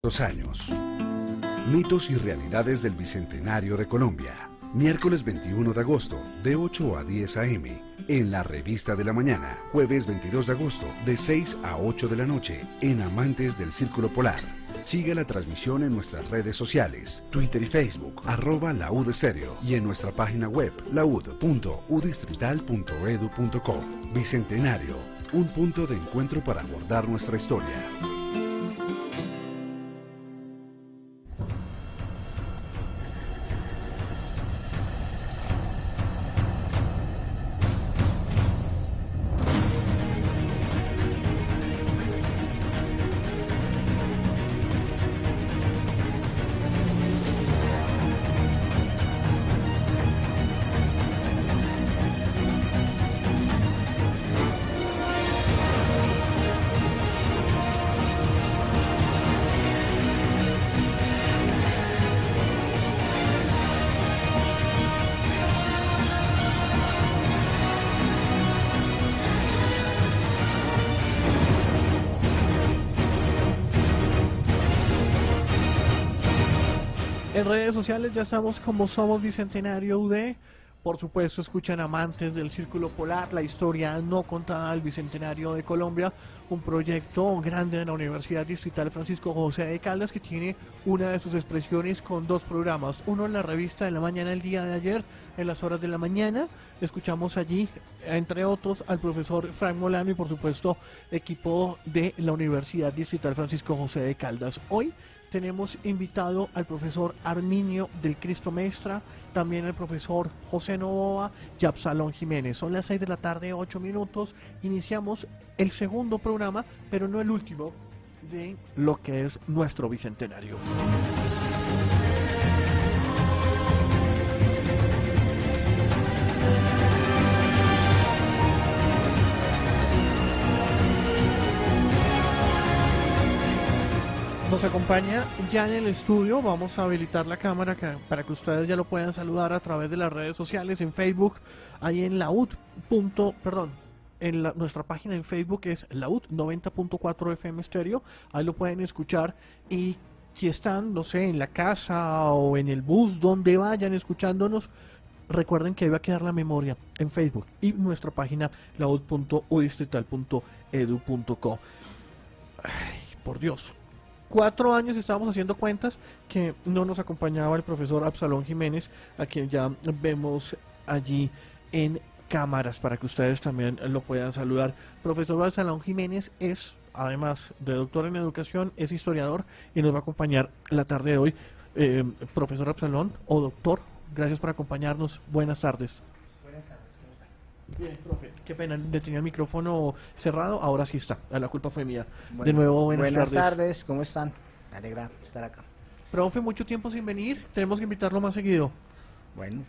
Dos años. Mitos y realidades del Bicentenario de Colombia. Miércoles 21 de agosto, de 8 a 10 a.m. En la Revista de la Mañana. Jueves 22 de agosto, de 6 a 8 de la noche. En Amantes del Círculo Polar. Sigue la transmisión en nuestras redes sociales, Twitter y Facebook, arroba estéreo y en nuestra página web, laud.udistrital.edu.co. Bicentenario, un punto de encuentro para abordar nuestra historia. Sociales ya estamos como Somos Bicentenario UD. Por supuesto, escuchan amantes del Círculo Polar, la historia no contada del Bicentenario de Colombia, un proyecto grande de la Universidad Distrital Francisco José de Caldas que tiene una de sus expresiones con dos programas. Uno en la revista de la mañana el día de ayer, en las horas de la mañana. Escuchamos allí, entre otros, al profesor Frank Molano y, por supuesto, equipo de la Universidad Distrital Francisco José de Caldas. Hoy tenemos invitado al profesor Arminio del Cristo Mestra, también al profesor José Novoa y Absalón Jiménez. Son las 6 de la tarde, 8 minutos. Iniciamos el segundo programa, pero no el último, de lo que es nuestro bicentenario. Nos acompaña ya en el estudio. Vamos a habilitar la cámara para que ustedes ya lo puedan saludar a través de las redes sociales, en Facebook, ahí en laud. perdón, en nuestra página en Facebook es laud 90.4 FM Stereo. Ahí lo pueden escuchar y si están, no sé, en la casa o en el bus, donde vayan escuchándonos, recuerden que ahí va a quedar la memoria en Facebook y nuestra página laud.udistrital.edu.co. Por Dios, cuatro años estábamos haciendo cuentas que no nos acompañaba el profesor Absalón Jiménez, a quien ya vemos allí en cámaras para que ustedes también lo puedan saludar. Profesor Absalón Jiménez es, además de doctor en educación, es historiador y nos va a acompañar la tarde de hoy. Eh, profesor Absalón o doctor, gracias por acompañarnos. Buenas tardes. Bien, profe, qué pena, tenía el micrófono cerrado, ahora sí está, la culpa fue mía. de nuevo, buenas, buenas tardes. ¿cómo están? Me alegra estar acá. Profe, mucho tiempo sin venir, tenemos que invitarlo más seguido. Bueno,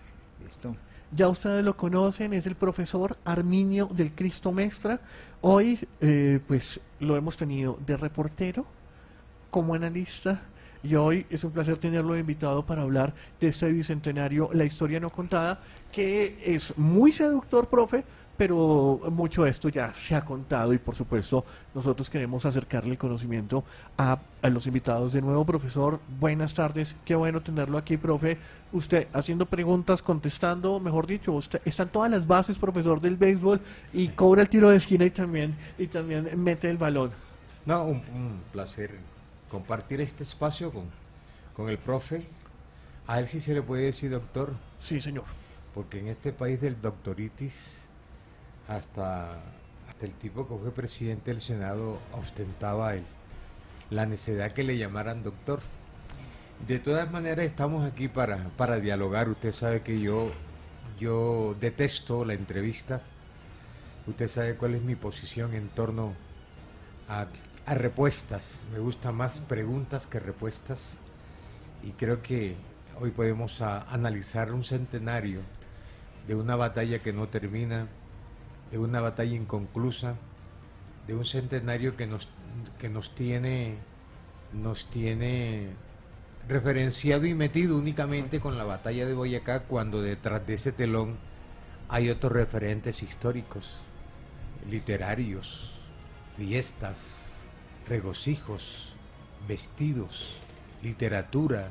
listo. Ya ustedes lo conocen, es el profesor Arminio del Cristo Mestra. Hoy, eh, pues, lo hemos tenido de reportero, como analista, y hoy es un placer tenerlo invitado para hablar de este bicentenario, la historia no contada, que es muy seductor, profe, pero mucho de esto ya se ha contado y por supuesto nosotros queremos acercarle el conocimiento a, los invitados. De nuevo, profesor, buenas tardes, qué bueno tenerlo aquí, profe. Usted haciendo preguntas, contestando, mejor dicho, usted están todas las bases, profesor del béisbol, y cobra el tiro de esquina y también, y también mete el balón. No, un placer compartir este espacio con, con el profe. A él sí se le puede decir doctor. Sí, señor. Porque en este país del doctoritis, hasta, hasta el tipo que fue presidente del Senado ostentaba el, la necesidad que le llamaran doctor. De todas maneras, estamos aquí para, para dialogar. Usted sabe que yo, yo detesto la entrevista. Usted sabe cuál es mi posición en torno a a repuestas. Me gustan más preguntas que repuestas. Y creo que hoy podemos analizar un centenario de una batalla que no termina, de una batalla inconclusa, de un centenario que nos, que nos tiene nos tiene referenciado y metido únicamente con la batalla de Boyacá cuando detrás de ese telón hay otros referentes históricos, literarios, fiestas, regocijos, vestidos, literatura,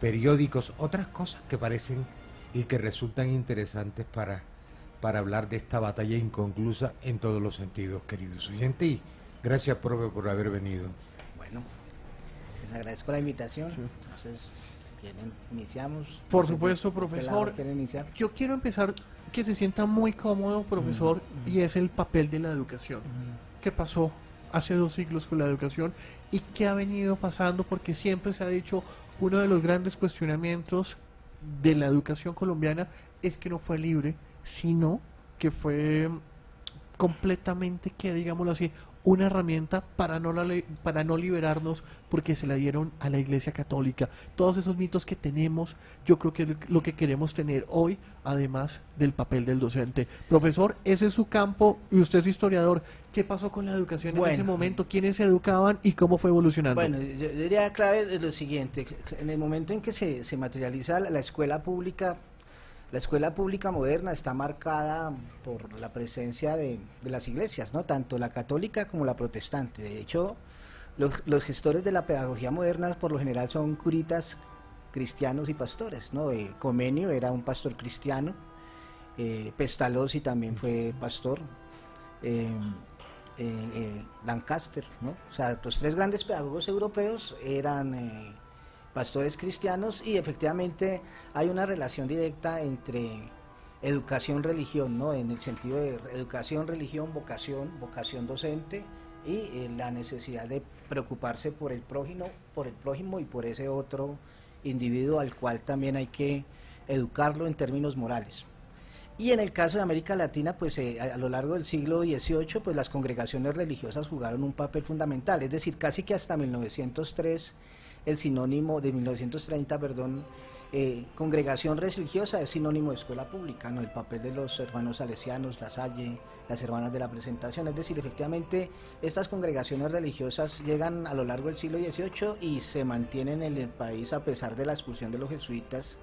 periódicos, otras cosas que parecen y que resultan interesantes para, para hablar de esta batalla inconclusa en todos los sentidos, queridos oyentes. Y gracias, profe, por haber venido. Bueno, les agradezco la invitación. Entonces, si quieren, iniciamos. Por supuesto, profesor. iniciar? Yo quiero empezar que se sienta muy cómodo, profesor, y es el papel de la educación. ¿Qué pasó hace dos siglos con la educación y qué ha venido pasando? Porque siempre se ha dicho uno de los grandes cuestionamientos de la educación colombiana es que no fue libre, sino que fue completamente, que digámoslo así, una herramienta para no, la para no liberarnos porque se la dieron a la Iglesia Católica. Todos esos mitos que tenemos, yo creo que es lo que queremos tener hoy, además del papel del docente. Profesor, ese es su campo y usted es historiador. ¿Qué pasó con la educación en ese momento? ¿Quiénes se educaban y cómo fue evolucionando? Bueno, yo, diría clave lo siguiente, en el momento en que se, se materializa la escuela pública, la escuela pública moderna está marcada por la presencia de, las iglesias, ¿no? tanto la católica como la protestante. De hecho, los, gestores de la pedagogía moderna por lo general son curitas cristianos y pastores. ¿no? Eh, Comenio era un pastor cristiano, eh, Pestalozzi también fue pastor. eh, eh, Lancaster, ¿no? O sea, los tres grandes pedagogos europeos eran pastores cristianos y efectivamente hay una relación directa entre educación religión, ¿no? En el sentido de educación, religión, vocación, vocación docente y eh, la necesidad de preocuparse por el prójimo, por el prójimo y por ese otro individuo al cual también hay que educarlo en términos morales. Y en el caso de América Latina, pues eh, a, a lo largo del siglo XVIII, pues las congregaciones religiosas jugaron un papel fundamental, es decir, casi que hasta 1903, el sinónimo de 1930, perdón, eh, congregación religiosa es sinónimo de escuela pública, ¿no? El papel de los hermanos salesianos, la Salle, las hermanas de la presentación, es decir, efectivamente, estas congregaciones religiosas llegan a lo largo del siglo XVIII y se mantienen en el país a pesar de la expulsión de los jesuitas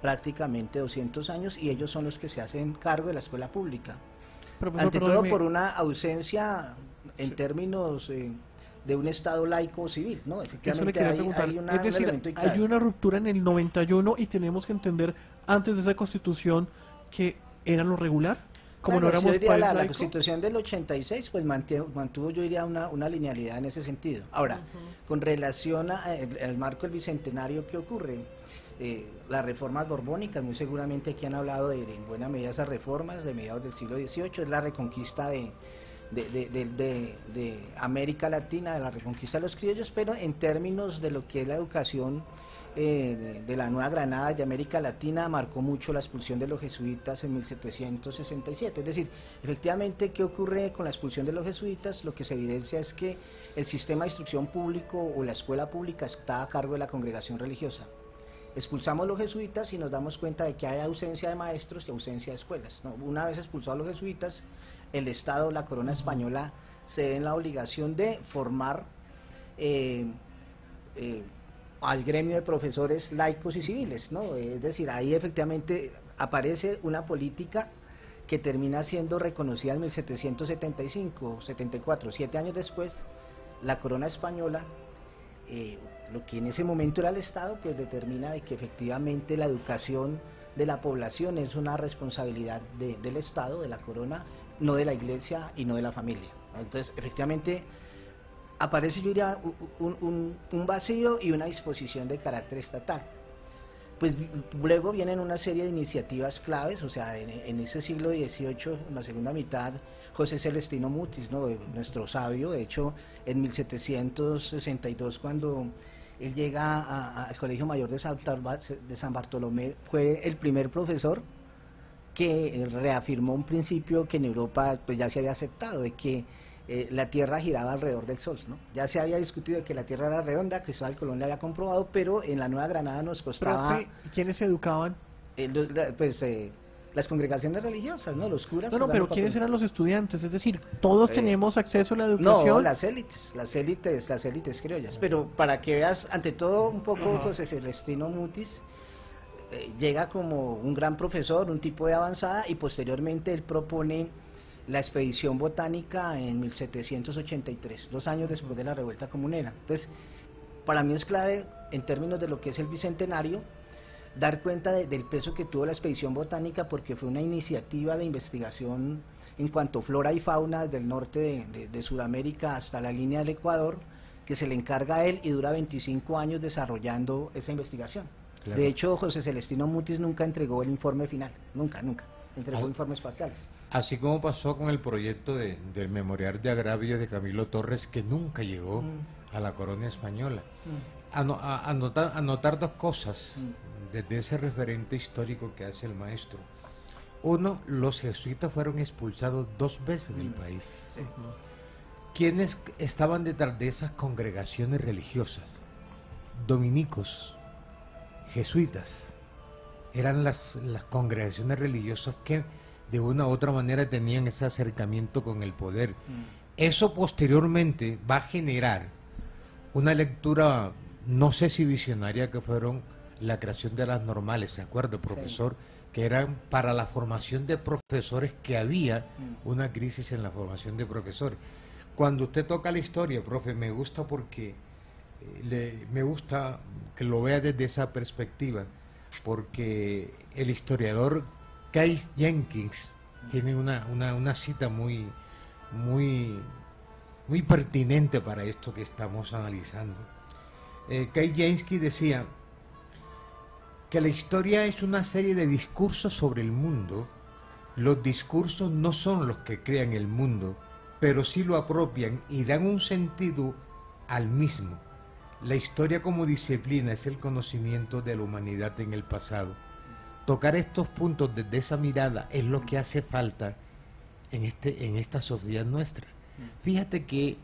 prácticamente 200 años y ellos son los que se hacen cargo de la escuela pública. Profesor, Ante todo por una ausencia en términos eh, de un Estado laico o civil, ¿no? Eso le Efectivamente quería hay, preguntar. hay una- es un decir, hay una ruptura en el 91 y tenemos que entender antes de esa constitución que era lo regular. Como Bueno, no éramos diría país la, la constitución del 86 pues mantuvo, mantuvo yo diría una, una linealidad en ese sentido. Ahora, con relación al al marco del bicentenario, ¿qué ocurre? Eh, las reformas borbónicas, muy seguramente aquí han hablado de, de en buena medida esas reformas de mediados del siglo XVIII, es la reconquista de, de, de- de- América Latina, de la reconquista de los criollos, pero en términos de lo que es la educación eh, de, la Nueva Granada y de América Latina marcó mucho la expulsión de los jesuitas en 1767. Es decir, efectivamente, ¿qué ocurre con la expulsión de los jesuitas? Lo que se evidencia es que el sistema de instrucción público o la escuela pública está a cargo de la congregación religiosa. Expulsamos los jesuitas y nos damos cuenta de que hay ausencia de maestros y ausencia de escuelas. Una vez expulsados los jesuitas, el Estado, la corona española, se ve en la obligación de formar eh, eh, al gremio de profesores laicos y civiles, ¿no? Es decir, ahí efectivamente aparece una política que termina siendo reconocida en 1775, 74, siete años después, la corona española, eh, lo que en ese momento era el Estado, pues determina de que efectivamente la educación de la población es una responsabilidad de- del Estado, de la corona, no de la iglesia y no de la familia. Entonces, efectivamente, aparece yo diría un, vacío y una disposición de carácter estatal. Pues luego vienen una serie de iniciativas claves, o sea, en, ese siglo XVIII, en la segunda mitad, José Celestino Mutis, nuestro sabio, de hecho, en 1762, cuando él llega al Colegio Mayor de San, de San Bartolomé, fue el primer profesor que reafirmó un principio que en Europa pues ya se había aceptado, de que eh, la Tierra giraba alrededor del Sol. ¿no? Ya se había discutido de que la Tierra era redonda, Cristóbal Colón le había comprobado, pero en la Nueva Granada nos costaba, Profe, ¿quiénes se educaban? eh, pues, eh, las congregaciones religiosas, ¿no? Los curas. No, pero ¿quiénes eran los estudiantes? Es decir, todos Eh, tenemos acceso a la educación. No, las élites, las élites, las élites criollas. Pero para que veas, ante todo, un poco José Celestino Mutis eh, llega como un gran profesor, un tipo de avanzada, y posteriormente él propone la expedición botánica en 1783, dos años después de la revuelta comunera. Entonces, para mí es clave en términos de lo que es el bicentenario, dar cuenta del peso que tuvo la expedición botánica porque fue una iniciativa de investigación en cuanto a flora y fauna del norte de, Sudamérica hasta la línea del Ecuador, que se le encarga a él y dura 25 años desarrollando esa investigación. De hecho, José Celestino Mutis nunca entregó el informe final, nunca, nunca, entregó ah. informes parciales. Así como pasó con el proyecto del Memorial de Agravio de Camilo Torres, que nunca llegó mm. a la corona española. Mm. anotar, dos cosas mm. desde ese referente histórico que hace el maestro. Uno, los jesuitas fueron expulsados dos veces del país. ¿Quiénes estaban detrás de esas congregaciones religiosas? Dominicos, jesuitas. Eran las, las congregaciones religiosas que de una u otra manera tenían ese acercamiento con el poder. Mm. Eso posteriormente va a generar una lectura, no sé si visionaria, que fueron la creación de las normales, ¿se acuerda, profesor? Que eran para la formación de profesores, que había mm. una crisis en la formación de profesores. Cuando usted toca la historia, profe, me gusta porque le, me gusta que lo vea desde esa perspectiva, porque el historiador Case Jenkins tiene una, una, cita muy, muy, muy pertinente para esto que estamos analizando. Eh, Jenkins decía que la historia es una serie de discursos sobre el mundo. Los discursos no son los que crean el mundo, pero sí lo apropian y dan un sentido al mismo. La historia como disciplina es el conocimiento de la humanidad en el pasado tocar estos puntos desde esa mirada es lo que hace falta en, este, en esta sociedad nuestra. Fíjate que,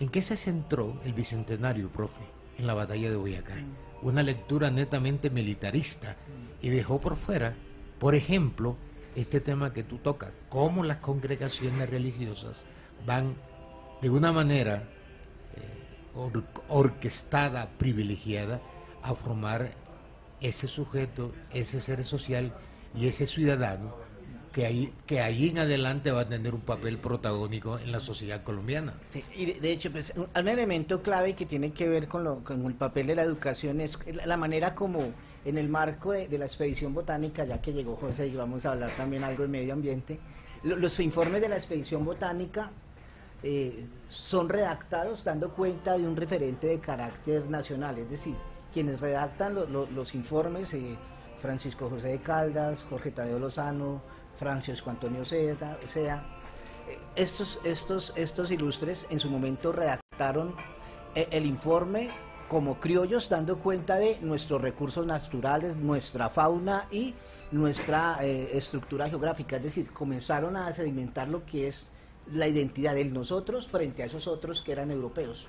¿en qué se centró el Bicentenario, profe? En la batalla de Boyacá. Una lectura netamente militarista y dejó por fuera, por ejemplo, este tema que tú tocas, cómo las congregaciones religiosas van de una manera orquestada, privilegiada, a formar ese sujeto, ese ser social y ese ciudadano que ahí, que ahí en adelante va a tener un papel protagónico en la sociedad colombiana. Sí, y de, hecho, pues, un, elemento clave que tiene que ver con, lo, con el papel de la educación es la manera como en el marco de, la expedición botánica, ya que llegó José y vamos a hablar también algo de medio ambiente, los informes de la expedición botánica eh, son redactados dando cuenta de un referente de carácter nacional, es decir, quienes redactan los informes, eh, Francisco José de Caldas, Jorge Tadeo Lozano, Francisco Antonio Sea, sea eh, estos, estos, estos ilustres en su momento redactaron el informe como criollos dando cuenta de nuestros recursos naturales, nuestra fauna y nuestra estructura geográfica, es decir, comenzaron a sedimentar lo que es la identidad de nosotros frente a esos otros que eran europeos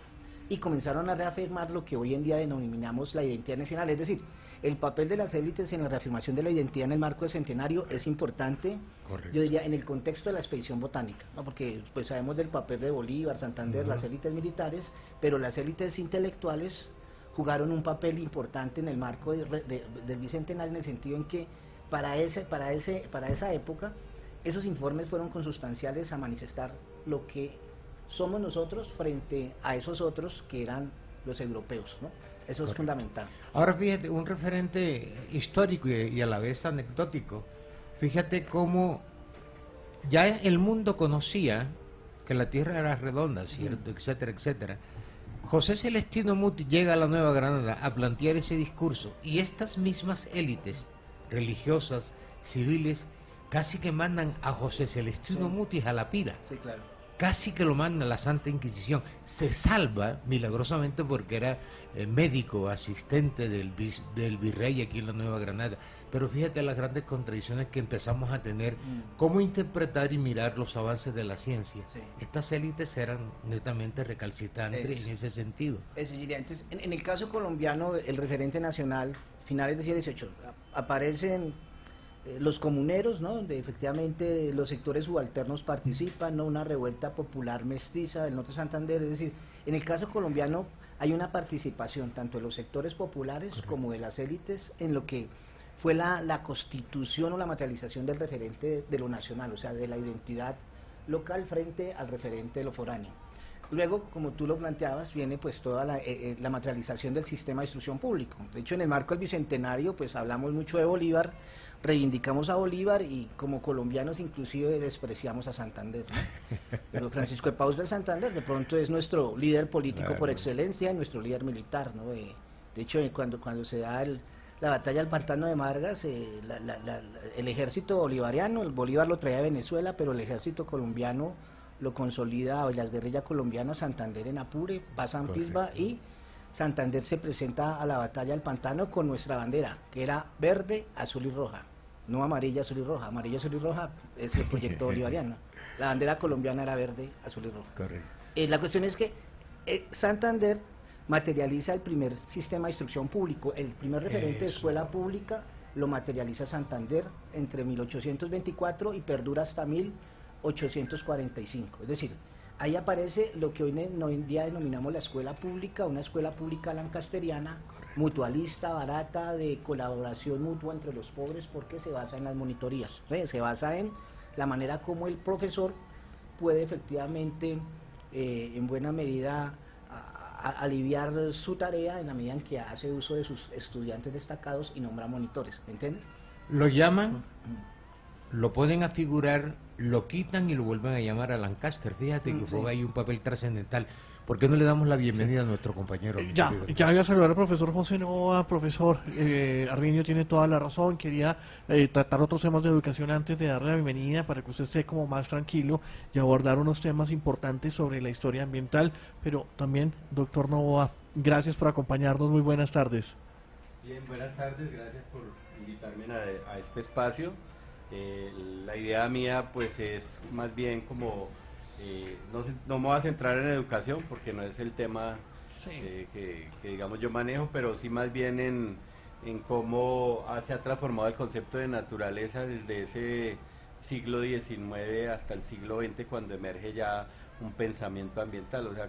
y comenzaron a reafirmar lo que hoy en día denominamos la identidad nacional. Es decir, el papel de las élites en la reafirmación de la identidad en el marco del centenario es importante, yo diría, en el contexto de la expedición botánica, ¿no? porque pues sabemos del papel de Bolívar, Santander, las élites militares, pero las élites intelectuales jugaron un papel importante en el marco del bicentenario en el sentido en que para, ese, para, ese, para esa época esos informes fueron consustanciales a manifestar lo que somos nosotros frente a esos otros que eran los europeos, ¿no? Eso es fundamental. Ahora fíjate, un referente histórico y, a la vez anecdótico. Fíjate cómo ya el mundo conocía que la Tierra era redonda, ¿cierto? Etcétera, etcétera. José Celestino Muti llega a la Nueva Granada a plantear ese discurso y estas mismas élites religiosas, civiles, casi que mandan a José Celestino Mutis a la pira. Sí, claro casi que lo manda a la Santa Inquisición. Se salva milagrosamente porque era eh, médico, asistente del, del virrey aquí en la Nueva Granada. Pero fíjate las grandes contradicciones que empezamos a tener, mm. cómo interpretar y mirar los avances de la ciencia. Estas élites eran netamente recalcitrantes en ese sentido. en, el caso colombiano, el referente nacional, finales del siglo XVIII, aparecen los comuneros, ¿no? donde efectivamente los sectores subalternos participan, ¿no? una revuelta popular mestiza del norte de Santander, es decir, en el caso colombiano hay una participación tanto de los sectores populares como de las élites en lo que fue la, la, constitución o la materialización del referente de, lo nacional, o sea, de la identidad local frente al referente de lo foráneo. Luego, como tú lo planteabas, viene pues toda la, eh, eh, la, materialización del sistema de instrucción público. De hecho, en el marco del Bicentenario, pues hablamos mucho de Bolívar, reivindicamos a Bolívar y como colombianos inclusive despreciamos a Santander. Pero Francisco de Paus de Santander de pronto es nuestro líder político por excelencia, nuestro líder militar. ¿no? de hecho, cuando, cuando se da la batalla del pantano de Margas, el ejército bolivariano, el Bolívar lo traía a Venezuela, pero el ejército colombiano lo consolida las guerrillas colombianas, Santander en Apure, pasa en Pisba y Santander se presenta a la batalla del pantano con nuestra bandera, que era verde, azul y roja. No amarilla, azul y roja. Amarilla, azul y roja es el proyecto bolivariano. La bandera colombiana era verde, azul y roja. Correcto. Eh, la cuestión es que eh, Santander materializa el primer sistema de instrucción público. El primer referente de escuela pública lo materializa Santander entre 1824 y perdura hasta 1825. 845. Es decir, ahí aparece lo que hoy en día denominamos la escuela pública, una escuela pública lancasteriana, mutualista, barata, de colaboración mutua entre los pobres, porque se basa en las monitorías, se basa en la manera como el profesor puede efectivamente, eh, en buena medida, aliviar su tarea en la medida en que hace uso de sus estudiantes destacados y nombra monitores, ¿entiendes? Lo llaman, lo pueden afigurar lo quitan y lo vuelven a llamar a Lancaster. Fíjate que mm, juega ahí un papel trascendental. ¿Por qué no le damos la bienvenida a nuestro compañero? Eh, ya, ya voy a saludar al profesor José Nova. Profesor, eh, Arminio tiene toda la razón. Quería eh, tratar otros temas de educación antes de darle la bienvenida para que usted esté como más tranquilo y abordar unos temas importantes sobre la historia ambiental. Pero también, doctor Novoa, gracias por acompañarnos. Muy buenas tardes. Bien, buenas tardes. Gracias por invitarme a este espacio. Eh, la idea mía pues es más bien como, eh, no, no, me voy a centrar en educación porque no es el tema eh, que, digamos yo manejo, pero sí más bien en, en cómo se ha transformado el concepto de naturaleza desde ese siglo XIX hasta el siglo XX cuando emerge ya un pensamiento ambiental. O sea,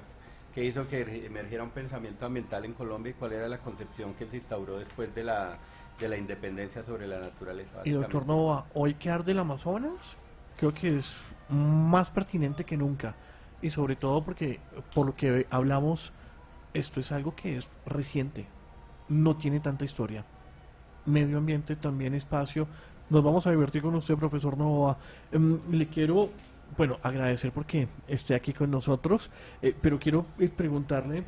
¿qué hizo que emergiera un pensamiento ambiental en Colombia y cuál era la concepción que se instauró después de la de la independencia sobre la naturaleza. Y doctor Nova, hoy que arde el Amazonas, creo que es más pertinente que nunca. Y sobre todo porque, por lo que hablamos, esto es algo que es reciente, no tiene tanta historia. Medio ambiente, también espacio. Nos vamos a divertir con usted, profesor Nova. Em, le quiero, bueno, agradecer porque esté aquí con nosotros, eh, pero quiero eh, preguntarle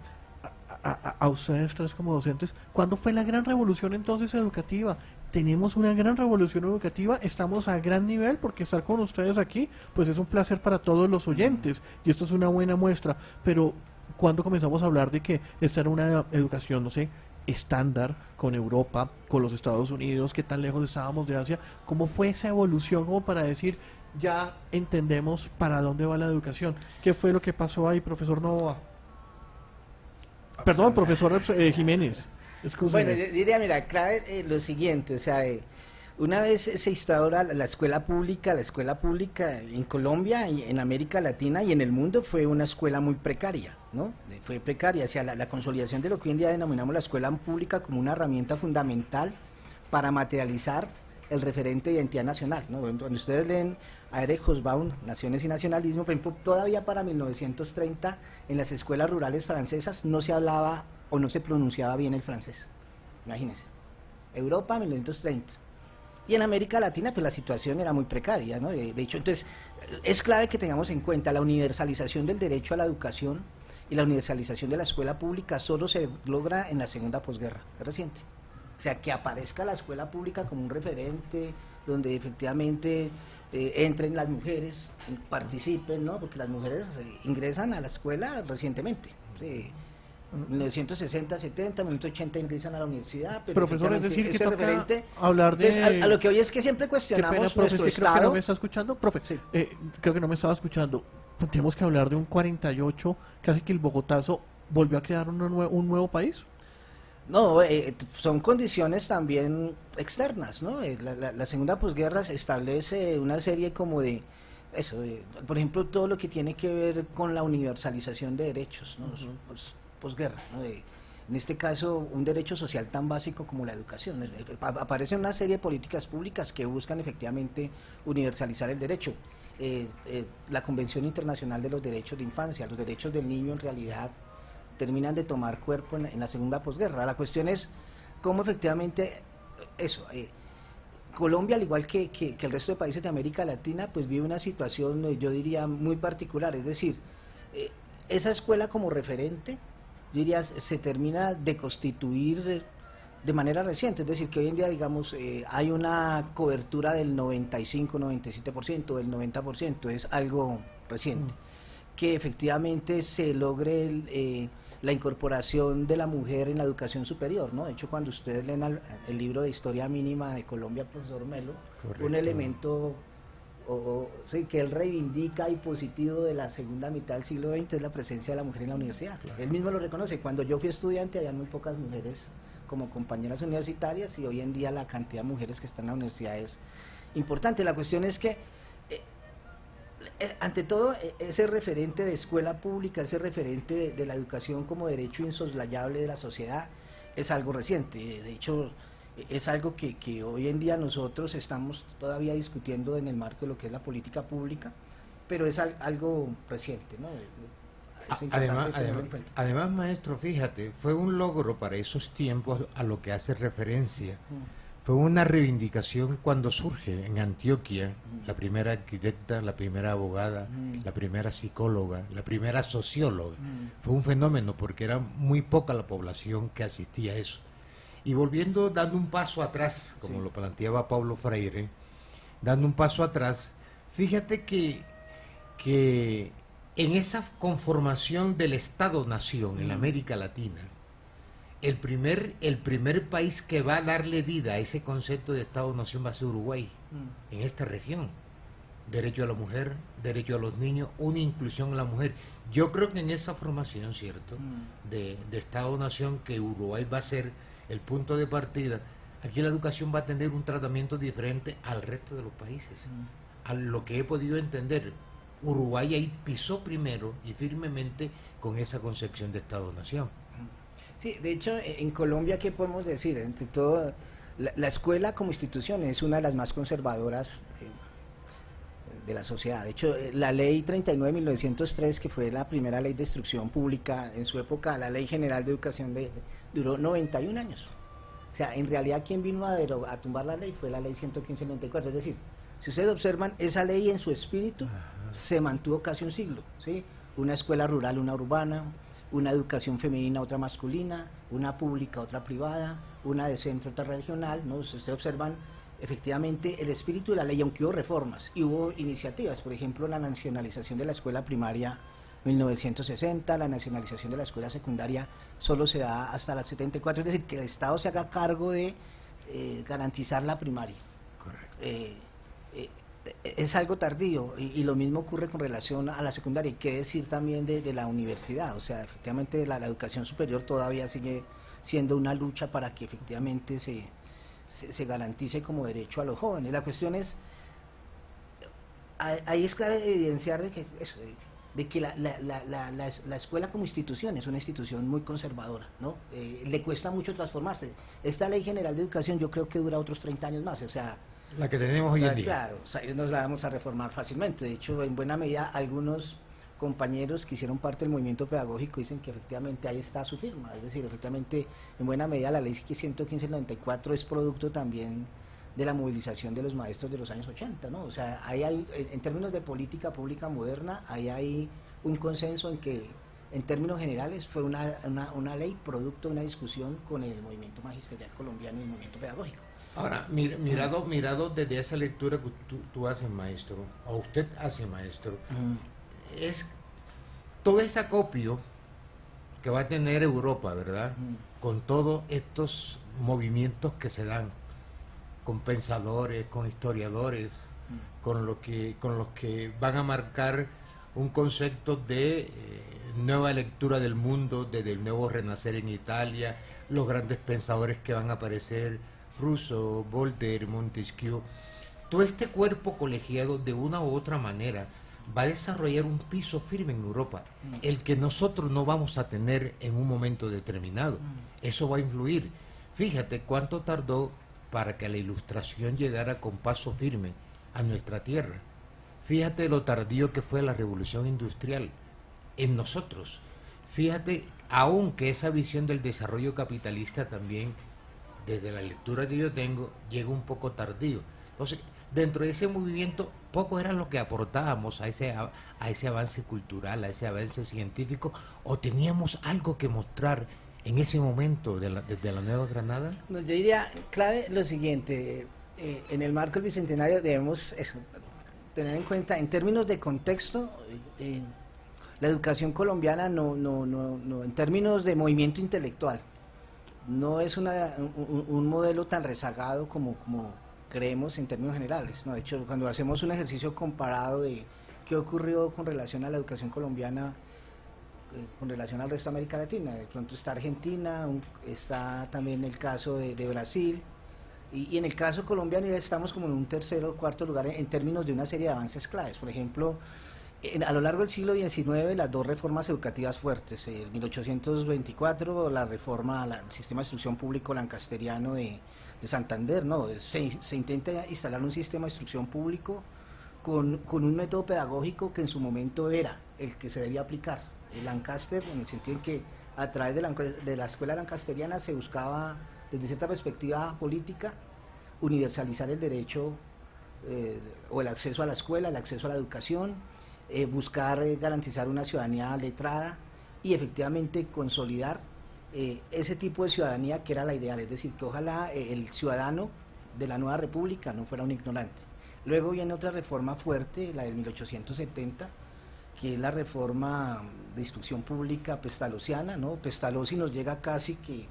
a, ustedes tres como docentes, ¿cuándo fue la gran revolución entonces educativa? Tenemos una gran revolución educativa, estamos a gran nivel porque estar con ustedes aquí, pues es un placer para todos los oyentes y esto es una buena muestra, pero cuando comenzamos a hablar de que esta era una educación, no sé, estándar con Europa, con los Estados Unidos, qué tan lejos estábamos de Asia, ¿cómo fue esa evolución como para decir, ya entendemos para dónde va la educación? ¿Qué fue lo que pasó ahí, profesor Nova? Perdón, profesor eh, Jiménez. Bueno, diría, mira, clave eh, lo siguiente, o sea, eh, una vez se instaura la escuela pública, la escuela pública en Colombia, y en América Latina y en el mundo fue una escuela muy precaria, ¿no? Fue precaria, o sea, la, consolidación de lo que hoy en día denominamos la escuela pública como una herramienta fundamental para materializar el referente de identidad nacional, ¿no? Cuando ustedes leen a Eric Hobsbawm, Naciones y Nacionalismo, por ejemplo, todavía para 1930 en las escuelas rurales francesas no se hablaba o no se pronunciaba bien el francés. Imagínense. Europa 1930. Y en América Latina, pues la situación era muy precaria, ¿no? De, hecho, entonces, es clave que tengamos en cuenta la universalización del derecho a la educación y la universalización de la escuela pública solo se logra en la segunda posguerra, es reciente. O sea, que aparezca la escuela pública como un referente, donde efectivamente eh, entren las mujeres, participen, ¿no? Porque las mujeres eh, ingresan a la escuela recientemente. Sí. 1960, 70, 1980 ingresan a la universidad, pero profesor, es decir, ese referente, hablar de a, lo que hoy es que siempre cuestionamos nuestro estado. Creo que no me está escuchando, profe. Eh, creo que no me estaba escuchando. Tenemos que hablar de un 48, casi que el Bogotazo volvió a crear un nuevo país. No, eh, son condiciones también externas, ¿no? Eh, la, segunda posguerra establece una serie como de, eso, por ejemplo, todo lo que tiene que ver con la universalización de derechos, ¿no? posguerra, ¿no? en este caso, un derecho social tan básico como la educación. Aparecen una serie de políticas públicas que buscan efectivamente universalizar el derecho. eh, eh, la Convención Internacional de los Derechos de Infancia. Los derechos del niño en realidad terminan de tomar cuerpo en, la segunda posguerra. La cuestión es cómo efectivamente eso. Eh, Colombia, al igual que, que, el resto de países de América Latina, pues vive una situación, yo diría, muy particular. Es decir, esa escuela como referente, yo diría, se termina de constituir de manera reciente, es decir, que hoy en día, digamos, eh, hay una cobertura del 95, 97%, del 90%, es algo reciente. Mm. Que efectivamente se logre eh, la incorporación de la mujer en la educación superior, ¿no? De hecho, cuando ustedes leen el libro de Historia Mínima de Colombia, profesor Melo, un elemento o, sí, que él reivindica y positivo de la segunda mitad del siglo XX es la presencia de la mujer en la universidad. Él mismo lo reconoce. Cuando yo fui estudiante había muy pocas mujeres como compañeras universitarias y hoy en día la cantidad de mujeres que están en la universidad es importante. La cuestión es que, ante todo, eh, ese referente de escuela pública, ese referente de, la educación como derecho insoslayable de la sociedad, es algo reciente. De hecho, es algo que, que hoy en día nosotros estamos todavía discutiendo en el marco de lo que es la política pública, pero es algo reciente. ¿no? Además, además, maestro, fíjate, fue un logro para esos tiempos a lo que hace referencia. Fue una reivindicación cuando surge en Antioquia la primera arquitecta, la primera abogada, la primera psicóloga, la primera socióloga. Fue un fenómeno porque era muy poca la población que asistía a eso. Y volviendo, dando un paso atrás, como lo planteaba Pablo Freire, dando un paso atrás, fíjate que, que en esa conformación del Estado-Nación en América Latina, el primer, el primer país que va a darle vida a ese concepto de Estado-Nación va a ser Uruguay, en esta región. Derecho a la mujer, derecho a los niños, una inclusión a la mujer. Yo creo que en esa formación, ¿cierto?, de, de Estado-Nación que Uruguay va a ser el punto de partida, aquí la educación va a tener un tratamiento diferente al resto de los países. A lo que he podido entender, Uruguay ahí pisó primero y firmemente con esa concepción de Estado-Nación. Sí, de hecho, e, en Colombia, ¿qué podemos decir? Entre todo, la, escuela como institución es una de las más conservadoras eh, de la sociedad. De hecho, eh, la ley 39 de 1903, que fue la primera ley de instrucción pública en su época, la ley general de educación, de, duró 91 años. O sea, en realidad quien vino a, a tumbar la ley fue la ley 115-94. Es decir, si ustedes observan, esa ley en su espíritu se mantuvo casi un siglo, ¿sí? Una escuela rural, una urbana, una educación femenina, otra masculina, una pública, otra privada, una de centro, otra regional, ¿no? ustedes observan efectivamente el espíritu de la ley, aunque hubo reformas y hubo iniciativas, por ejemplo, la nacionalización de la escuela primaria 1960, la nacionalización de la escuela secundaria solo se da hasta la 74, es decir, que el Estado se haga cargo de eh, garantizar la primaria. Correcto. Eh, es algo tardío y, lo mismo ocurre con relación a la secundaria. Y qué decir también de, la universidad. O sea, efectivamente la, educación superior todavía sigue siendo una lucha para que efectivamente se, se, garantice como derecho a los jóvenes. La cuestión es, ahí es clave evidenciar de que, de que la, la, la, la, escuela como institución es una institución muy conservadora, ¿no? Eh, le cuesta mucho transformarse. Esta ley general de educación yo creo que dura otros 30 años más, o sea la que tenemos hoy en día. Claro, nos la vamos a reformar fácilmente. De hecho, en buena medida, algunos compañeros que hicieron parte del movimiento pedagógico dicen que efectivamente ahí está su firma. Es decir, efectivamente, en buena medida, la ley 11594 es producto también de la movilización de los maestros de los años 80, ¿no? O sea, ahí hay, en términos de política pública moderna, ahí hay un consenso en que, en términos generales, fue una, una, una ley producto de una discusión con el movimiento magisterial colombiano y el movimiento pedagógico. Ahora, mirado, mirado desde esa lectura que tú, haces, maestro, o usted hace, maestro, es todo ese acopio que va a tener Europa, ¿verdad? Con todos estos movimientos que se dan, con pensadores, con historiadores, con, lo que, con los que van a marcar un concepto de eh, nueva lectura del mundo, desde el nuevo renacer en Italia, los grandes pensadores que van a aparecer Rousseau, Voltaire, Montesquieu, todo este cuerpo colegiado de una u otra manera va a desarrollar un piso firme en Europa, mm. el que nosotros no vamos a tener en un momento determinado. Mm. Eso va a influir. Fíjate cuánto tardó para que la ilustración llegara con paso firme a nuestra tierra. Fíjate lo tardío que fue la revolución industrial en nosotros. Fíjate, aunque esa visión del desarrollo capitalista también, desde la lectura que yo tengo, llega un poco tardío. Entonces, dentro de ese movimiento, poco era lo que aportábamos a ese, a, ese avance cultural, a ese avance científico, o teníamos algo que mostrar en ese momento de la, desde la Nueva Granada. No, yo diría, clave lo siguiente, eh, en el marco del Bicentenario debemos tener en cuenta, en términos de contexto, eh, la educación colombiana no, no, no, no, en términos de movimiento intelectual, no es una, un, modelo tan rezagado como, creemos en términos generales. ¿no? De hecho, cuando hacemos un ejercicio comparado de qué ocurrió con relación a la educación colombiana, eh, con relación al resto de América Latina, de pronto está Argentina, está también el caso de, Brasil, y, en el caso colombiano ya estamos como en un tercero o cuarto lugar en, términos de una serie de avances claves. Por ejemplo, a lo largo del siglo XIX las dos reformas educativas fuertes, en 1824 la reforma al sistema de instrucción público lancasteriano de, Santander, ¿no? Se, intenta instalar un sistema de instrucción público con, un método pedagógico que en su momento era el que se debía aplicar, el Lancaster, en el sentido en que a través de la, de la escuela lancasteriana se buscaba desde cierta perspectiva política, universalizar el derecho eh, o el acceso a la escuela, el acceso a la educación, eh, buscar eh, garantizar una ciudadanía letrada y efectivamente consolidar ese tipo de ciudadanía que era la ideal, es decir, que ojalá el ciudadano de la nueva república no fuera un ignorante. Luego viene otra reforma fuerte, la de 1870, que es la reforma de instrucción pública pestalociana, ¿no? Pestalozzi nos llega casi que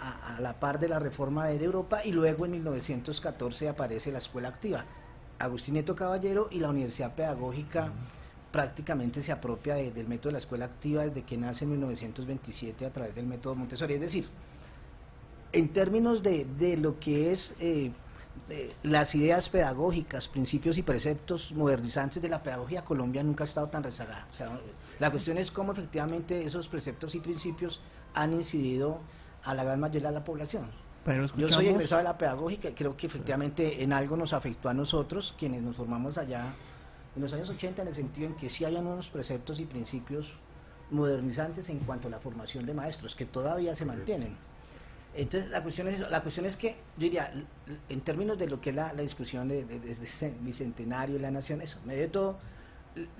a, la par de la reforma de Europa y luego en 1914 aparece la escuela activa. Agustín Neto Caballero y la Universidad Pedagógica prácticamente se apropia del método de la escuela activa desde que nace en 1927 a través del método Montessori. Es decir, en términos de, lo que es eh, las ideas pedagógicas, principios y preceptos modernizantes de la pedagogía, Colombia nunca ha estado tan rezagada. la cuestión es cómo efectivamente esos preceptos y principios han incidido a la gran mayoría de la población. Yo soy egresado de la pedagógica y creo que efectivamente en algo nos afectó a nosotros, quienes nos formamos allá en los años 80, en el sentido en que sí hay unos preceptos y principios modernizantes en cuanto a la formación de maestros, que todavía se mantienen. Entonces, la cuestión es la cuestión es que, yo diría, en términos de lo que es la, discusión de, desde este bicentenario de la nación, eso, medio de todo,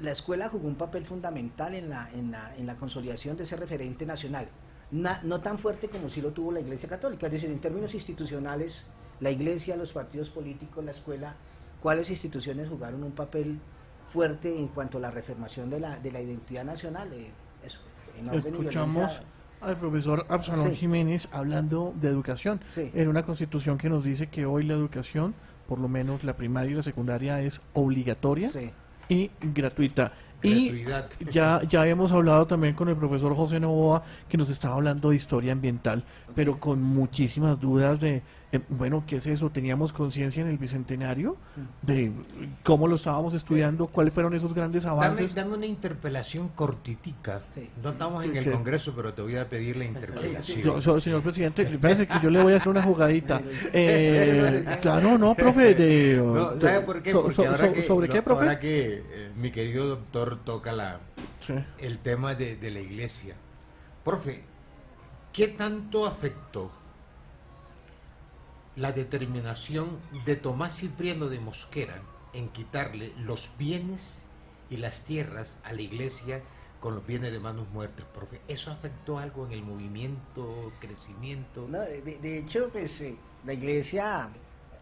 la escuela jugó un papel fundamental en la, en la, en la consolidación de ese referente nacional no tan fuerte como sí lo tuvo la Iglesia Católica. Es decir, en términos institucionales, la Iglesia, los partidos políticos, la escuela, ¿cuáles instituciones jugaron un papel fuerte en cuanto a la reafirmación de la, de la identidad nacional? Eh, Escuchamos al profesor Absalón Jiménez hablando de educación, en una constitución que nos dice que hoy la educación, por lo menos la primaria y la secundaria, es obligatoria y gratuita. Y ya, ya hemos hablado también con el profesor José Novoa, que nos estaba hablando de historia ambiental, pero con muchísimas dudas de eh, bueno, ¿qué es eso? ¿Teníamos conciencia en el Bicentenario de cómo lo estábamos estudiando? ¿Cuáles fueron esos grandes avances? Dame, una interpelación cortitica. No estamos en el Congreso, pero te voy a pedir la interpelación. señor presidente, parece que yo le voy a hacer una jugadita. Eh, claro, no, profe. De, ¿Sabe por qué? Porque ahora que, ¿Sobre qué, profe? Ahora que eh, mi querido doctor toca la, el tema de, de la iglesia. Profe, ¿qué tanto afectó la determinación de Tomás Cipriano de Mosquera en quitarle los bienes y las tierras a la iglesia con los bienes de manos muertas, profe. ¿Eso afectó algo en el movimiento, crecimiento? No, de, hecho, pues eh, la iglesia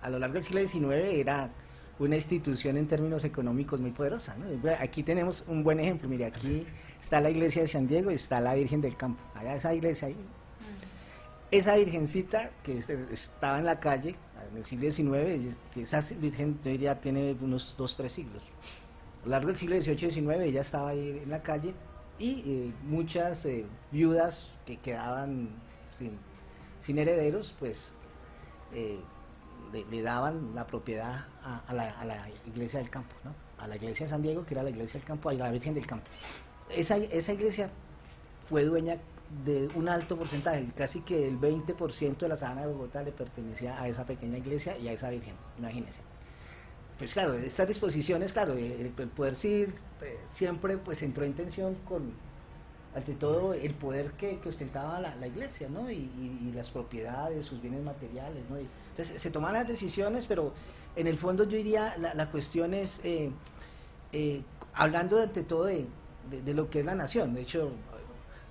a lo largo del siglo XIX era una institución en términos económicos muy poderosa. Aquí tenemos un buen ejemplo. Mire, aquí está la iglesia de San Diego y está la Virgen del Campo. Allá esa iglesia ahí esa virgencita que este, estaba en la calle en el siglo XIX, esa virgen yo diría tiene unos dos, tres siglos. A lo largo del siglo XVIII y XIX ella estaba ahí en la calle y eh, muchas eh, viudas que quedaban sin, herederos, pues eh, le, daban la propiedad a, la, iglesia del campo, ¿no? a la iglesia de San Diego, que era la iglesia del campo, a la Virgen del Campo. Esa, esa iglesia fue dueña de un alto porcentaje, casi que el 20% de la sabana de Bogotá le pertenecía a esa pequeña iglesia y a esa virgen, imagínense. pues claro, estas disposiciones, claro, el, poder civil eh, siempre pues entró en tensión con, ante todo, el poder que, ostentaba la, iglesia, ¿no? Y, las propiedades, sus bienes materiales, ¿no? entonces se toman las decisiones, pero en el fondo yo diría, la, la cuestión es, eh, eh, hablando ante todo de, de, lo que es la nación, de hecho,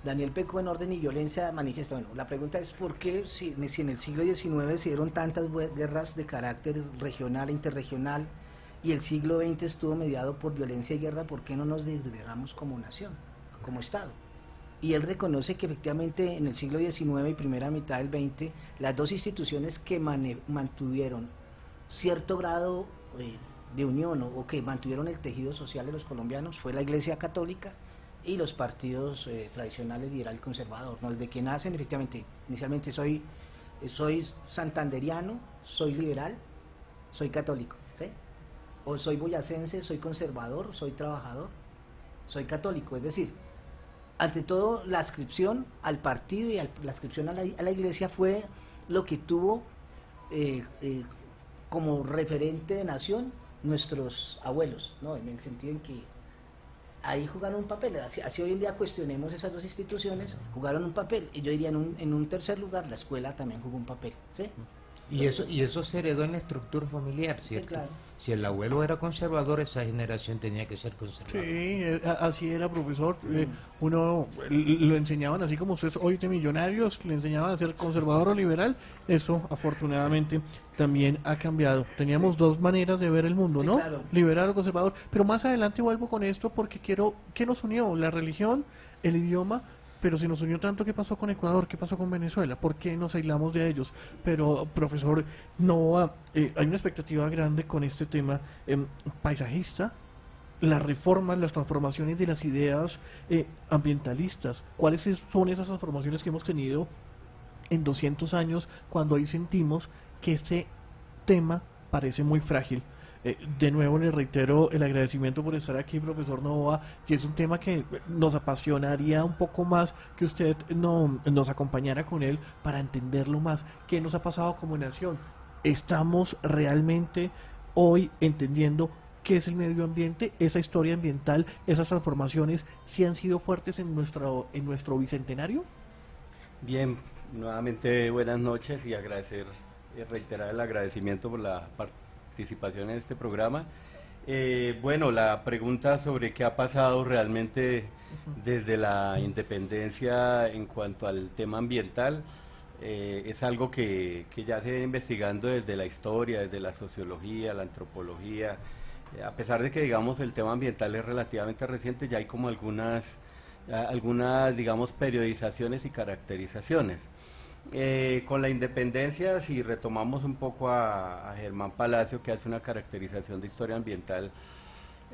Daniel Peco en Orden y Violencia manifiesta, bueno, la pregunta es por qué si, si en el siglo XIX se dieron tantas guerras de carácter regional e interregional y el siglo XX estuvo mediado por violencia y guerra, ¿por qué no nos desgregamos como nación, como Estado? Y él reconoce que efectivamente en el siglo XIX y primera mitad del XX, las dos instituciones que mantuvieron cierto grado eh, de unión o, que mantuvieron el tejido social de los colombianos fue la Iglesia Católica y los partidos eh, tradicionales liberal conservador, ¿no? desde que nacen efectivamente, inicialmente soy, soy santanderiano, soy liberal, soy católico, o soy boyacense, soy conservador, soy trabajador, soy católico, es decir, ante todo, la ascripción al partido y la ascripción a la, iglesia fue lo que tuvo eh, eh, como referente de nación nuestros abuelos, ¿no? en el sentido en que ahí jugaron un papel. Así, hoy en día cuestionemos esas dos instituciones, jugaron un papel. Y yo diría, en un, en un tercer lugar, la escuela también jugó un papel. ¿sí? Y eso, y eso se heredó en la estructura familiar, ¿cierto? Sí, claro. Si el abuelo era conservador, esa generación tenía que ser conservadora. Sí, eh, así era, profesor. Eh, uno lo enseñaban así como ustedes hoy de millonarios, le enseñaban a ser conservador o liberal. Eso, afortunadamente, también ha cambiado. Teníamos dos maneras de ver el mundo, ¿no? Liberal o conservador. Pero más adelante vuelvo con esto porque quiero. ¿Qué nos unió? La religión, el idioma pero si nos unió tanto, ¿qué pasó con Ecuador? ¿Qué pasó con Venezuela? ¿Por qué nos aislamos de ellos? Pero, profesor no eh, hay una expectativa grande con este tema em, paisajista, las reformas, las transformaciones de las ideas eh, ambientalistas. ¿Cuáles son esas transformaciones que hemos tenido en 200 años cuando ahí sentimos que este tema parece muy frágil? Eh, de nuevo le reitero el agradecimiento por estar aquí, profesor Nova, y es un tema que nos apasionaría un poco más que usted no, nos acompañara con él para entenderlo más. ¿Qué nos ha pasado como nación? ¿Estamos realmente hoy entendiendo qué es el medio ambiente, esa historia ambiental, esas transformaciones, si han sido fuertes en nuestro, en nuestro bicentenario? Bien, nuevamente buenas noches y agradecer, y reiterar el agradecimiento por la parte participación en este programa. Eh, bueno, la pregunta sobre qué ha pasado realmente desde la independencia en cuanto al tema ambiental eh, es algo que, que, ya se viene investigando desde la historia, desde la sociología, la antropología. a pesar de que, digamos, el tema ambiental es relativamente reciente, ya hay como algunas, algunas digamos, periodizaciones y caracterizaciones. Eh, con la independencia, si retomamos un poco a, Germán Palacio, que hace una caracterización de historia ambiental,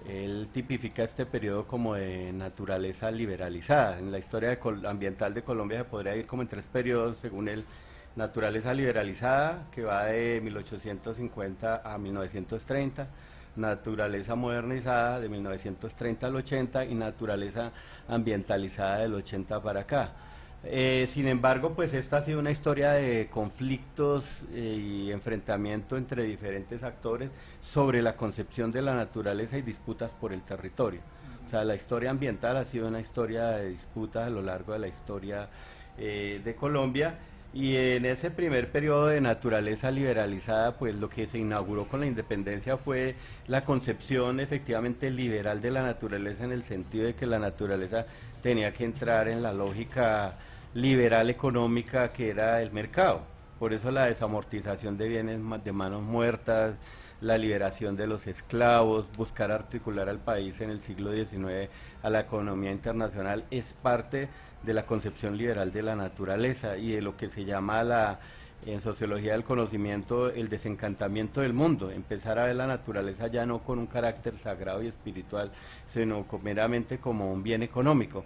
él tipifica este periodo como de naturaleza liberalizada. En la historia ambiental de Colombia se podría ir como en tres periodos, según él, naturaleza liberalizada, que va de 1850 a 1930, naturaleza modernizada de 1930 al 80 y naturaleza ambientalizada del 80 para acá. Eh, sin embargo, pues esta ha sido una historia de conflictos eh, y enfrentamiento entre diferentes actores sobre la concepción de la naturaleza y disputas por el territorio. O sea, la historia ambiental ha sido una historia de disputas a lo largo de la historia eh, de Colombia y en ese primer periodo de naturaleza liberalizada, pues lo que se inauguró con la independencia fue la concepción efectivamente liberal de la naturaleza en el sentido de que la naturaleza tenía que entrar en la lógica liberal económica que era el mercado. Por eso la desamortización de bienes de manos muertas, la liberación de los esclavos, buscar articular al país en el siglo XIX a la economía internacional es parte de la concepción liberal de la naturaleza y de lo que se llama la en sociología del conocimiento el desencantamiento del mundo, empezar a ver la naturaleza ya no con un carácter sagrado y espiritual, sino meramente como un bien económico.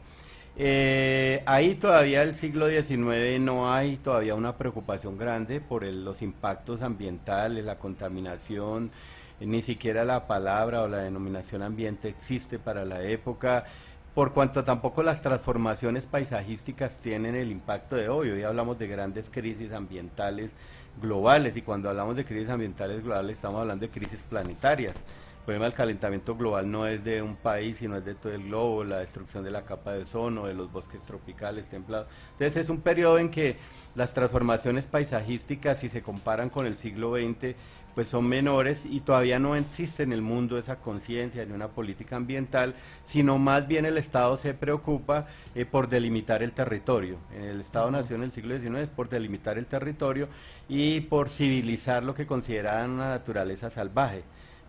Eh, ahí todavía el siglo XIX no hay todavía una preocupación grande por los impactos ambientales, la contaminación, eh, ni siquiera la palabra o la denominación ambiente existe para la época, por cuanto tampoco las transformaciones paisajísticas tienen el impacto de hoy. Hoy hablamos de grandes crisis ambientales globales y cuando hablamos de crisis ambientales globales estamos hablando de crisis planetarias. El problema del calentamiento global no es de un país, sino es de todo el globo, la destrucción de la capa de ozono, de los bosques tropicales templados. Entonces es un periodo en que las transformaciones paisajísticas, si se comparan con el siglo XX, pues son menores y todavía no existe en el mundo esa conciencia de una política ambiental, sino más bien el Estado se preocupa eh, por delimitar el territorio. El Estado nació en el siglo XIX por delimitar el territorio y por civilizar lo que consideraban una naturaleza salvaje.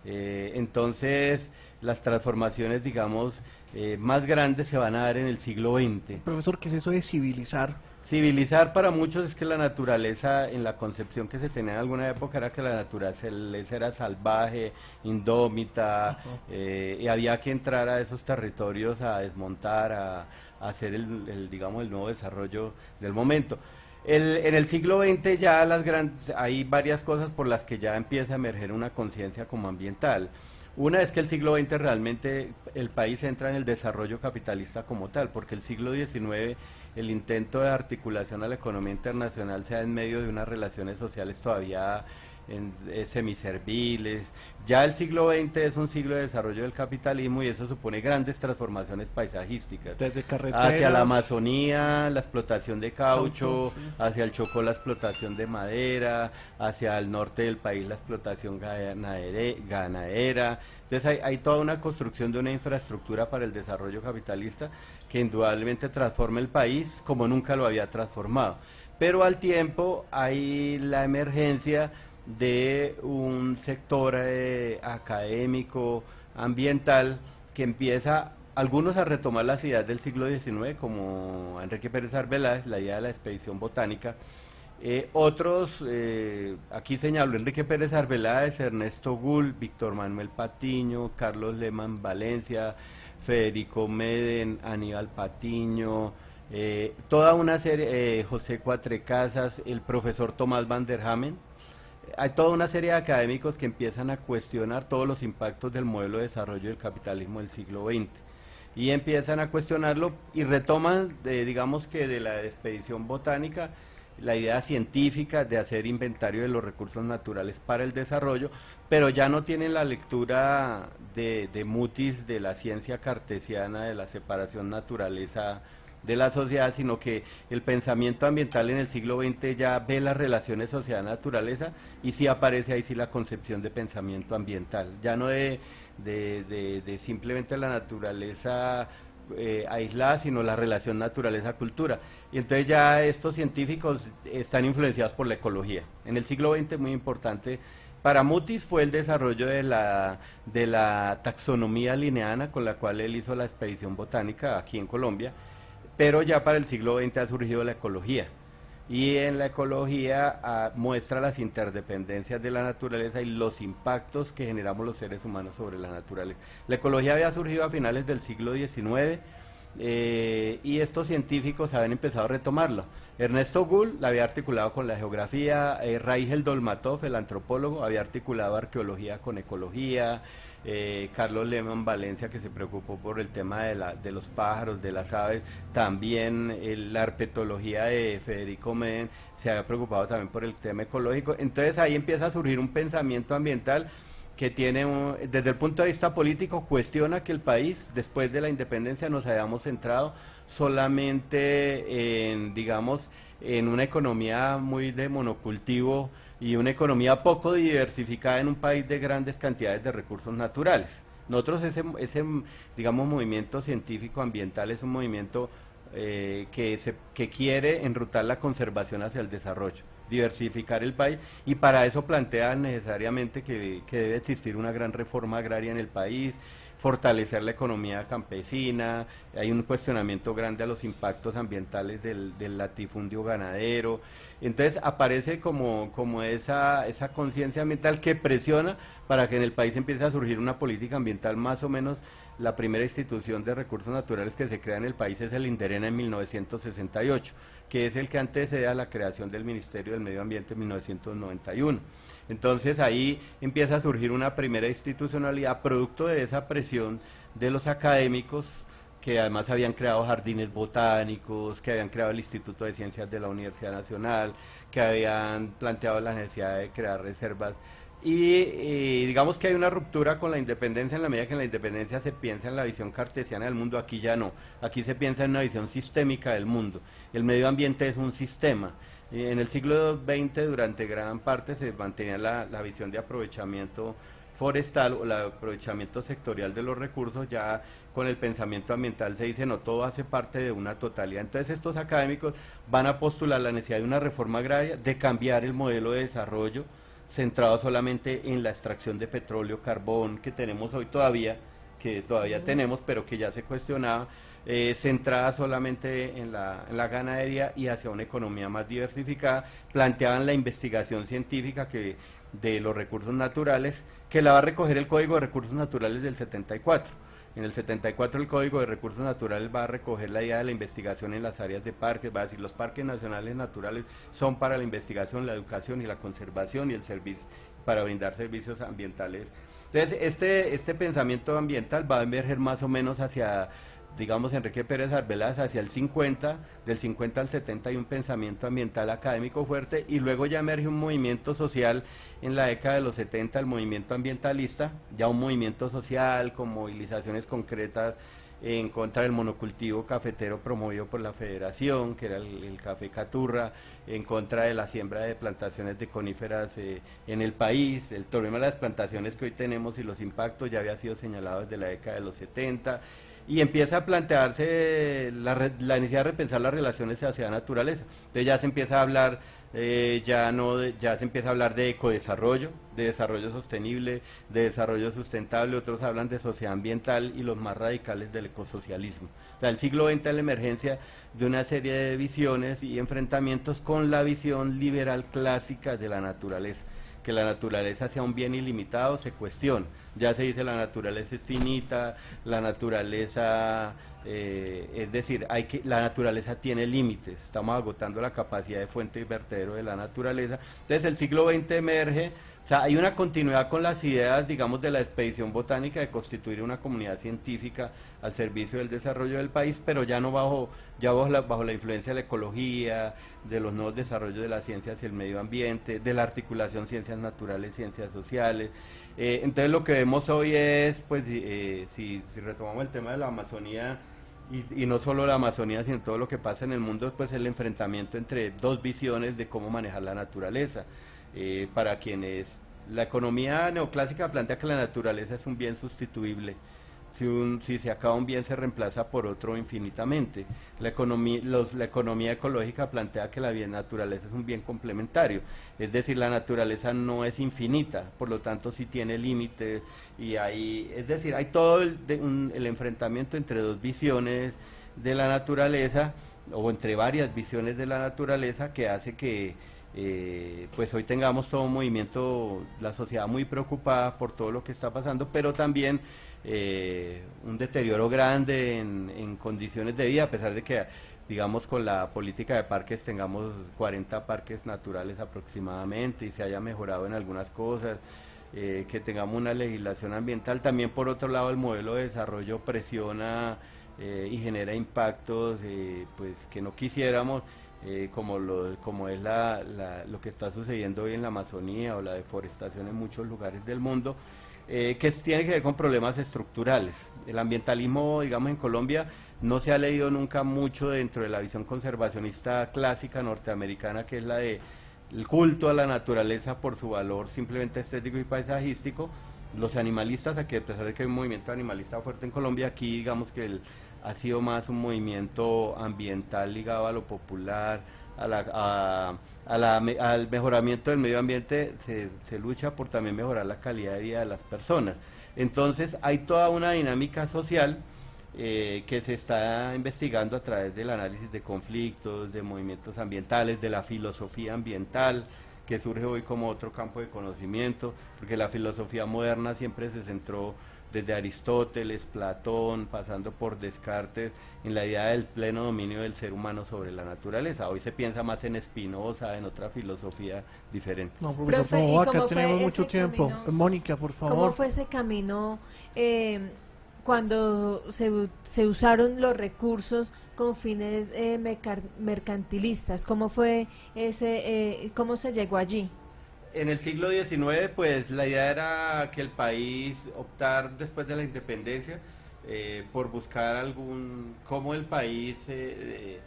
Eh, entonces, las transformaciones, digamos, eh, más grandes se van a dar en el siglo XX. Profesor, ¿qué es eso de civilizar? Civilizar para muchos es que la naturaleza, en la concepción que se tenía en alguna época, era que la naturaleza era salvaje, indómita, eh, y había que entrar a esos territorios a desmontar, a, hacer el, digamos, el nuevo desarrollo del momento. En el siglo XX ya las grandes, hay varias cosas por las que ya empieza a emerger una conciencia como ambiental. Una es que el siglo XX realmente el país entra en el desarrollo capitalista como tal, porque el siglo XIX el intento de articulación a la economía internacional sea en medio de unas relaciones sociales todavía en, eh, semiserviles. Ya el siglo XX es un siglo de desarrollo del capitalismo y eso supone grandes transformaciones paisajísticas. Desde hacia la Amazonía, la explotación de caucho, hacia el Chocó la explotación de madera, hacia el norte del país la explotación ganadera. Entonces hay, hay toda una construcción de una infraestructura para el desarrollo capitalista que indudablemente transforma el país como nunca lo había transformado. Pero al tiempo hay la emergencia de un sector eh, académico, ambiental, que empieza algunos a retomar las ideas del siglo XIX, como Enrique Pérez Arbeláez, la idea de la expedición botánica. Eh, otros, eh, aquí señalo Enrique Pérez Arbeláez, Ernesto Gull, Víctor Manuel Patiño, Carlos Leman Valencia, Federico Meden, Aníbal Patiño, toda una serie, José Cuatrecasas, el profesor Tomás Van der Hamen, hay toda una serie de académicos que empiezan a cuestionar todos los impactos del modelo de desarrollo del capitalismo del siglo XX y empiezan a cuestionarlo y retoman, digamos que de la expedición botánica, la idea científica de hacer inventario de los recursos naturales para el desarrollo, pero ya no tienen la lectura de, de Mutis de la ciencia cartesiana de la separación naturaleza de la sociedad, sino que el pensamiento ambiental en el siglo XX ya ve las relaciones sociedad-naturaleza y sí aparece ahí sí la concepción de pensamiento ambiental, ya no de, de, simplemente la naturaleza eh, aislada, sino la relación naturaleza-cultura. Y entonces ya estos científicos están influenciados por la ecología. En el siglo XX muy importante para Mutis fue el desarrollo de la, de la taxonomía lineana con la cual él hizo la expedición botánica aquí en Colombia pero ya para el siglo XX ha surgido la ecología. Y en la ecología ah, muestra las interdependencias de la naturaleza y los impactos que generamos los seres humanos sobre la naturaleza. La ecología había surgido a finales del siglo XIX eh, y estos científicos habían empezado a retomarlo. Ernesto Gull la había articulado con la geografía, eh, Raigel Dolmatov, el antropólogo, había articulado arqueología con ecología, eh, Carlos Lehmann Valencia, que se preocupó por el tema de, la, de los pájaros, de las aves, también la herpetología de Federico Meden se había preocupado también por el tema ecológico. Entonces ahí empieza a surgir un pensamiento ambiental que tiene, desde el punto de vista político, cuestiona que el país, después de la independencia, nos hayamos centrado solamente en, digamos, en una economía muy de monocultivo y una economía poco diversificada en un país de grandes cantidades de recursos naturales. Nosotros ese, ese digamos, movimiento científico ambiental es un movimiento eh, que, se, que quiere enrutar la conservación hacia el desarrollo, diversificar el país y para eso plantea necesariamente que, que debe existir una gran reforma agraria en el país, fortalecer la economía campesina, hay un cuestionamiento grande a los impactos ambientales del, del latifundio ganadero, entonces aparece como, como esa, esa conciencia ambiental que presiona para que en el país empiece a surgir una política ambiental más o menos la primera institución de recursos naturales que se crea en el país es el Interena en 1968, que es el que antecede a la creación del Ministerio del Medio Ambiente en 1991. Entonces ahí empieza a surgir una primera institucionalidad producto de esa presión de los académicos que además habían creado jardines botánicos, que habían creado el Instituto de Ciencias de la Universidad Nacional, que habían planteado la necesidad de crear reservas. Y, digamos que hay una ruptura con la independencia en la medida que en la independencia se piensa en la visión cartesiana del mundo, aquí ya no, aquí se piensa en una visión sistémica del mundo. El medio ambiente es un sistema. En el siglo XX, durante gran parte, se mantenía la, la visión de aprovechamiento forestal o el aprovechamiento sectorial de los recursos, ya con el pensamiento ambiental se dice no, todo hace parte de una totalidad. Entonces estos académicos van a postular la necesidad de una reforma agraria, de cambiar el modelo de desarrollo centrado solamente en la extracción de petróleo, carbón que tenemos hoy todavía, que todavía tenemos, pero que ya se cuestionaba, eh, centrada solamente en la, en la ganadería y hacia una economía más diversificada, planteaban la investigación científica que de los recursos naturales, que la va a recoger el Código de Recursos Naturales del 74. En el 74 el Código de Recursos Naturales va a recoger la idea de la investigación en las áreas de parques, va a decir los parques nacionales naturales son para la investigación, la educación y la conservación y el servicio para brindar servicios ambientales. Entonces, este, este pensamiento ambiental va a emerger más o menos hacia digamos, Enrique Pérez Arbeláez hacia el 50, del 50 al 70 hay un pensamiento ambiental académico fuerte y luego ya emerge un movimiento social en la década de los 70, el movimiento ambientalista, ya un movimiento social con movilizaciones concretas en contra del monocultivo cafetero promovido por la federación, que era el, café caturra, en contra de la siembra de plantaciones de coníferas eh, en el país, el problema de las plantaciones que hoy tenemos y los impactos ya había sido señalado desde la década de los 70 y empieza a plantearse la, la, necesidad de repensar las relaciones hacia la naturaleza. Entonces ya se empieza a hablar, eh, ya no, ya se empieza a hablar de ecodesarrollo, de desarrollo sostenible, de desarrollo sustentable, otros hablan de sociedad ambiental y los más radicales del ecosocialismo. O sea, el siglo XX la emergencia de una serie de visiones y enfrentamientos con la visión liberal clásica de la naturaleza que la naturaleza sea un bien ilimitado se cuestiona. Ya se dice la naturaleza es finita, la naturaleza, eh, es decir, hay que, la naturaleza tiene límites, estamos agotando la capacidad de fuente y vertedero de la naturaleza. Entonces el siglo XX emerge o sea, hay una continuidad con las ideas, digamos, de la expedición botánica de constituir una comunidad científica al servicio del desarrollo del país, pero ya no bajo, ya bajo la, bajo la influencia de la ecología, de los nuevos desarrollos de las ciencias y el medio ambiente, de la articulación ciencias naturales, ciencias sociales. Eh, entonces lo que vemos hoy es, pues, eh, si, retomamos el tema de la Amazonía, y, y, no solo la Amazonía, sino todo lo que pasa en el mundo, pues el enfrentamiento entre dos visiones de cómo manejar la naturaleza. Eh, para quienes la economía neoclásica plantea que la naturaleza es un bien sustituible. Si, un, si se acaba un bien se reemplaza por otro infinitamente. La economía, la economía ecológica plantea que la bien naturaleza es un bien complementario, es decir, la naturaleza no es infinita, por lo tanto sí tiene límites y hay, es decir, hay todo el, el enfrentamiento entre dos visiones de la naturaleza o entre varias visiones de la naturaleza que hace que eh, pues hoy tengamos todo un movimiento, la sociedad muy preocupada por todo lo que está pasando, pero también eh, un deterioro grande en, condiciones de vida, a pesar de que, digamos, con la política de parques tengamos 40 parques naturales aproximadamente y se haya mejorado en algunas cosas. Eh, que tengamos una legislación ambiental. También, por otro lado, el modelo de desarrollo presiona y genera impactos pues que no quisiéramos eh, como, lo, como es la, lo que está sucediendo hoy en la Amazonía o la deforestación en muchos lugares del mundo, eh, que tiene que ver con problemas estructurales. El ambientalismo, digamos, en Colombia no se ha leído nunca mucho dentro de la visión conservacionista clásica norteamericana, que es la de el culto a la naturaleza por su valor simplemente estético y paisajístico. Los animalistas, aquí a pesar de que hay un movimiento animalista fuerte en Colombia, aquí digamos que el, ha sido más un movimiento ambiental ligado a lo popular, a la, al mejoramiento del medio ambiente, se, se lucha por también mejorar la calidad de vida de las personas. Entonces hay toda una dinámica social eh, que se está investigando a través del análisis de conflictos, de movimientos ambientales, de la filosofía ambiental, que surge hoy como otro campo de conocimiento, porque la filosofía moderna siempre se centró desde Aristóteles, Platón, pasando por Descartes, en la idea del pleno dominio del ser humano sobre la naturaleza. Hoy se piensa más en Spinoza, en otra filosofía diferente. No, profesor, acá tenemos mucho tiempo. Mónica, por favor. ¿Cómo fue ese camino? Eh, cuando se, se usaron los recursos con fines eh, mercantilistas. ¿Cómo fue ese, eh, cómo se llegó allí? En el siglo XIX, pues la idea era que el país optar después de la independencia eh, por buscar algún, cómo el país se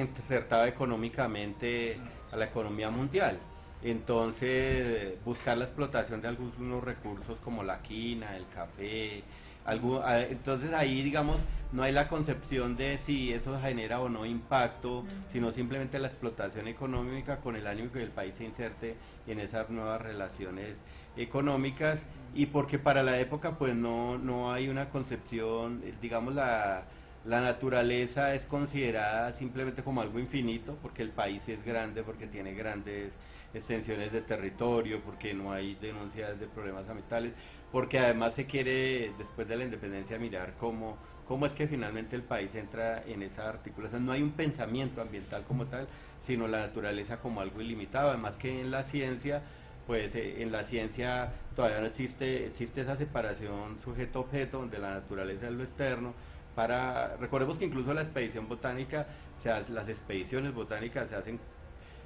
insertaba económicamente a la economía mundial. Entonces, buscar la explotación de algunos recursos como la quina, el café, entonces ahí, digamos, no hay la concepción de si eso genera o no impacto, sino simplemente la explotación económica con el ánimo que el país se inserte en esas nuevas relaciones económicas. Y porque para la época pues no, no hay una concepción, digamos, la, la naturaleza es considerada simplemente como algo infinito, porque el país es grande, porque tiene grandes extensiones de territorio, porque no hay denuncias de problemas ambientales, porque además se quiere, después de la independencia, mirar cómo, cómo es que finalmente el país entra en esa articulación. No hay un pensamiento ambiental como tal, sino la naturaleza como algo ilimitado. Además que en la ciencia, pues eh, en la ciencia todavía no existe, existe esa separación sujeto-objeto, donde la naturaleza es lo externo. Para, recordemos que incluso la expedición botánica, se las expediciones botánicas se hacen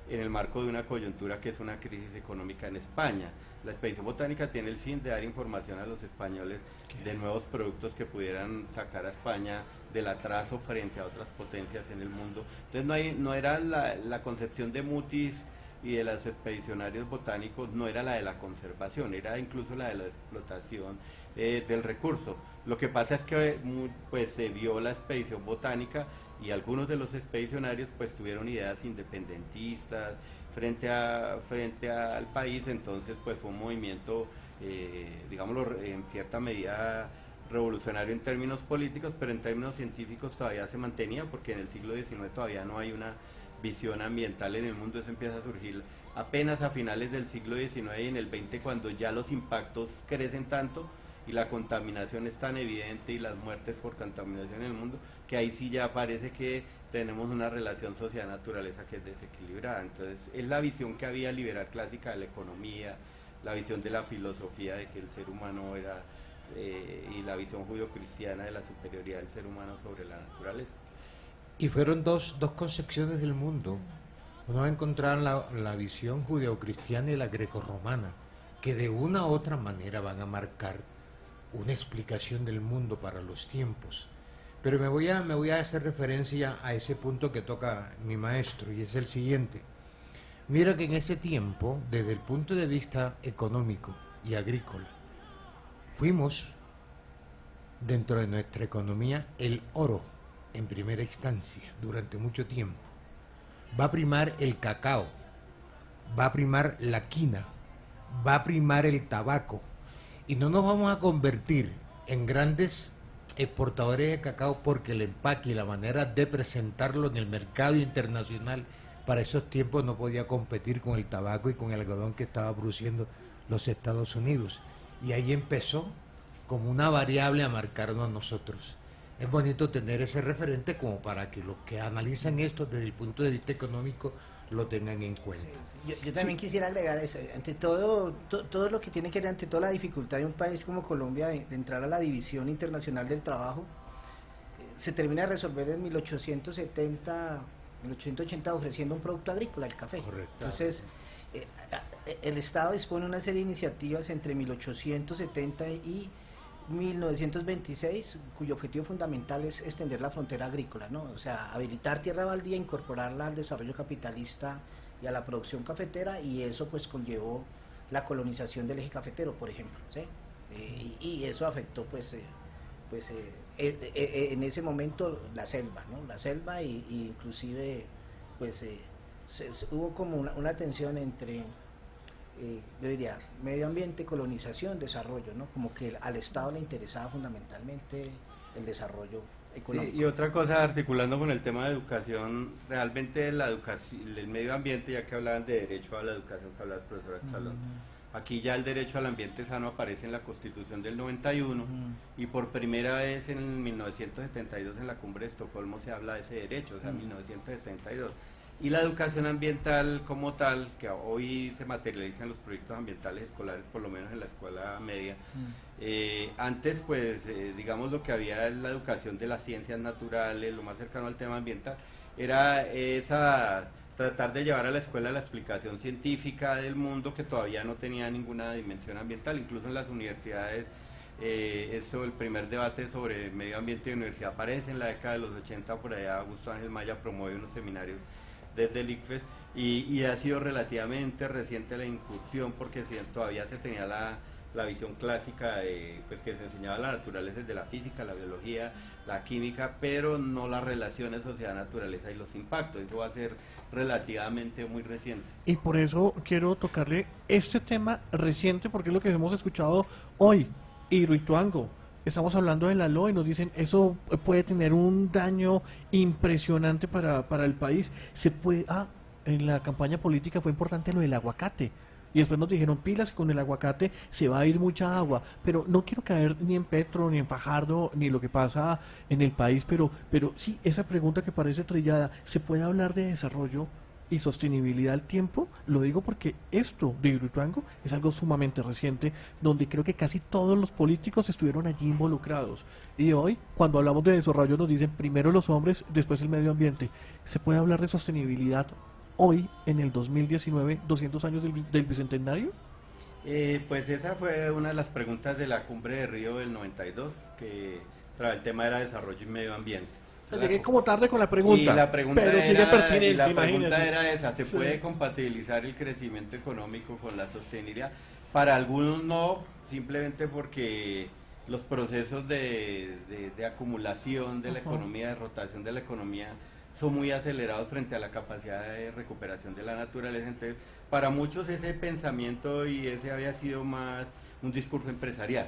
en el marco de una coyuntura que es una crisis económica en España. La expedición botánica tiene el fin de dar información a los españoles de nuevos productos que pudieran sacar a España del atraso frente a otras potencias en el mundo. Entonces no, hay, no era la, concepción de Mutis y de los expedicionarios botánicos, no era la de la conservación, era incluso la de la explotación eh, del recurso. Lo que pasa es que pues, se vio la expedición botánica y algunos de los expedicionarios pues tuvieron ideas independentistas frente a frente al país entonces pues fue un movimiento eh, digámoslo en cierta medida revolucionario en términos políticos pero en términos científicos todavía se mantenía porque en el siglo XIX todavía no hay una visión ambiental en el mundo. Eso empieza a surgir apenas a finales del siglo XIX y en el XX cuando ya los impactos crecen tanto y la contaminación es tan evidente y las muertes por contaminación en el mundo, que ahí sí ya parece que tenemos una relación sociedad-naturaleza que es desequilibrada. Entonces, es la visión que había liberal clásica de la economía, la visión de la filosofía de que el ser humano era, eh, y la visión judío-cristiana de la superioridad del ser humano sobre la naturaleza. Y fueron dos, dos concepciones del mundo. Uno va a encontrar la, la visión judeo-cristiana y la greco-romana, que de una u otra manera van a marcar una explicación del mundo para los tiempos. Pero me voy, a, me voy a hacer referencia a ese punto que toca mi maestro y es el siguiente. Mira que en ese tiempo, desde el punto de vista económico y agrícola, fuimos dentro de nuestra economía el oro en primera instancia durante mucho tiempo. Va a primar el cacao, va a primar la quina, va a primar el tabaco, y no nos vamos a convertir en grandes exportadores de cacao porque el empaque y la manera de presentarlo en el mercado internacional para esos tiempos no podía competir con el tabaco y con el algodón que estaba produciendo los Estados Unidos. Y ahí empezó como una variable a marcarnos a nosotros. Es bonito tener ese referente como para que los que analizan esto desde el punto de vista económico lo tengan en cuenta. Yo, también quisiera agregar eso, ante todo, todo lo que tiene que ver, ante toda la dificultad de un país como Colombia de, entrar a la División Internacional del Trabajo, eh, se termina de resolver en 1870, 1880 ofreciendo un producto agrícola, el café. Correcto. Entonces, eh, el Estado dispone una serie de iniciativas entre 1870 y 1926, cuyo objetivo fundamental es extender la frontera agrícola, ¿no? O sea, habilitar tierra baldía, incorporarla al desarrollo capitalista y a la producción cafetera, y eso pues conllevó la colonización del eje cafetero, por ejemplo, ¿sí? Eh, y, eso afectó pues, eh, pues eh, en ese momento la selva, ¿no? La selva y, inclusive pues hubo como una, una tensión entre eh, yo diría, medio ambiente, colonización, desarrollo, ¿no? Como que al Estado le interesaba fundamentalmente el desarrollo económico. y otra cosa, articulando con el tema de educación, realmente la educación, el medio ambiente, ya que hablaban de derecho a la educación, que hablaba el profesor Salón, aquí ya el derecho al ambiente sano aparece en la Constitución del 91 y por primera vez en 1972 en la cumbre de Estocolmo se habla de ese derecho, o sea, 1972 y la educación ambiental como tal, que hoy se materializa en los proyectos ambientales escolares, por lo menos en la escuela media. Mm. Eh, antes, pues, eh, digamos, lo que había en la educación de las ciencias naturales, lo más cercano al tema ambiental, era esa tratar de llevar a la escuela la explicación científica del mundo que todavía no tenía ninguna dimensión ambiental, incluso en las universidades. Eh, eso, el primer debate sobre medio ambiente y universidad aparece en la década de los 80, por allá Augusto Ángel Maya promueve unos seminarios desde el ICFES y, ha sido relativamente reciente la incursión porque todavía se tenía la, visión clásica de, pues que se enseñaba la naturaleza de la física, la biología, la química, pero no las relaciones sociedad-naturaleza y los impactos. Eso va a ser relativamente muy reciente. Y por eso quiero tocarle este tema reciente porque es lo que hemos escuchado hoy. Y Ruituango, estamos hablando de la LO y nos dicen eso puede tener un daño impresionante para, para el país. Se puede, ah, en la campaña política fue importante lo del aguacate. Y después nos dijeron pilas con el aguacate se va a ir mucha agua. Pero no quiero caer ni en Petro, ni en Fajardo, ni lo que pasa en el país. Pero, pero sí, esa pregunta que parece trillada, ¿se puede hablar de desarrollo y sostenibilidad al tiempo, lo digo porque esto de Hidroituango es algo sumamente reciente, donde creo que casi todos los políticos estuvieron allí involucrados. Y hoy, cuando hablamos de desarrollo, nos dicen primero los hombres, después el medio ambiente. ¿Se puede hablar de sostenibilidad hoy, en el 2019, 200 años del, Bicentenario? Eh, pues esa fue una de las preguntas de la cumbre de Río del 92, que el tema era desarrollo y medio ambiente llegué como tarde con la pregunta. Y la pregunta, era, la pregunta era esa, ¿se puede compatibilizar el crecimiento económico con la sostenibilidad? Para algunos no, simplemente porque los procesos de, acumulación de la economía, de rotación de la economía, son muy acelerados frente a la capacidad de recuperación de la naturaleza. Entonces, para muchos ese pensamiento y ese había sido más un discurso empresarial.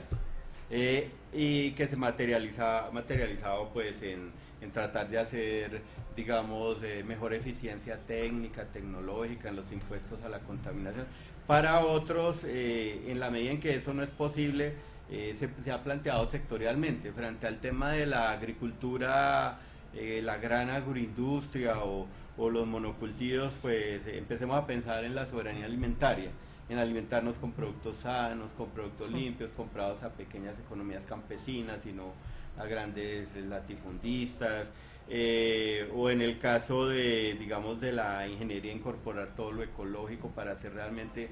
Eh, y que se materializa, materializado pues en en tratar de hacer, digamos, eh, mejor eficiencia técnica, tecnológica en los impuestos a la contaminación. Para otros, eh, en la medida en que eso no es posible, eh, se, ha planteado sectorialmente frente al tema de la agricultura, la gran agroindustria o, o los monocultivos, pues empecemos a pensar en la soberanía alimentaria en alimentarnos con productos sanos, con productos limpios, comprados a pequeñas economías campesinas y no a grandes latifundistas, eh, o en el caso de, digamos, de la ingeniería, incorporar todo lo ecológico para hacer realmente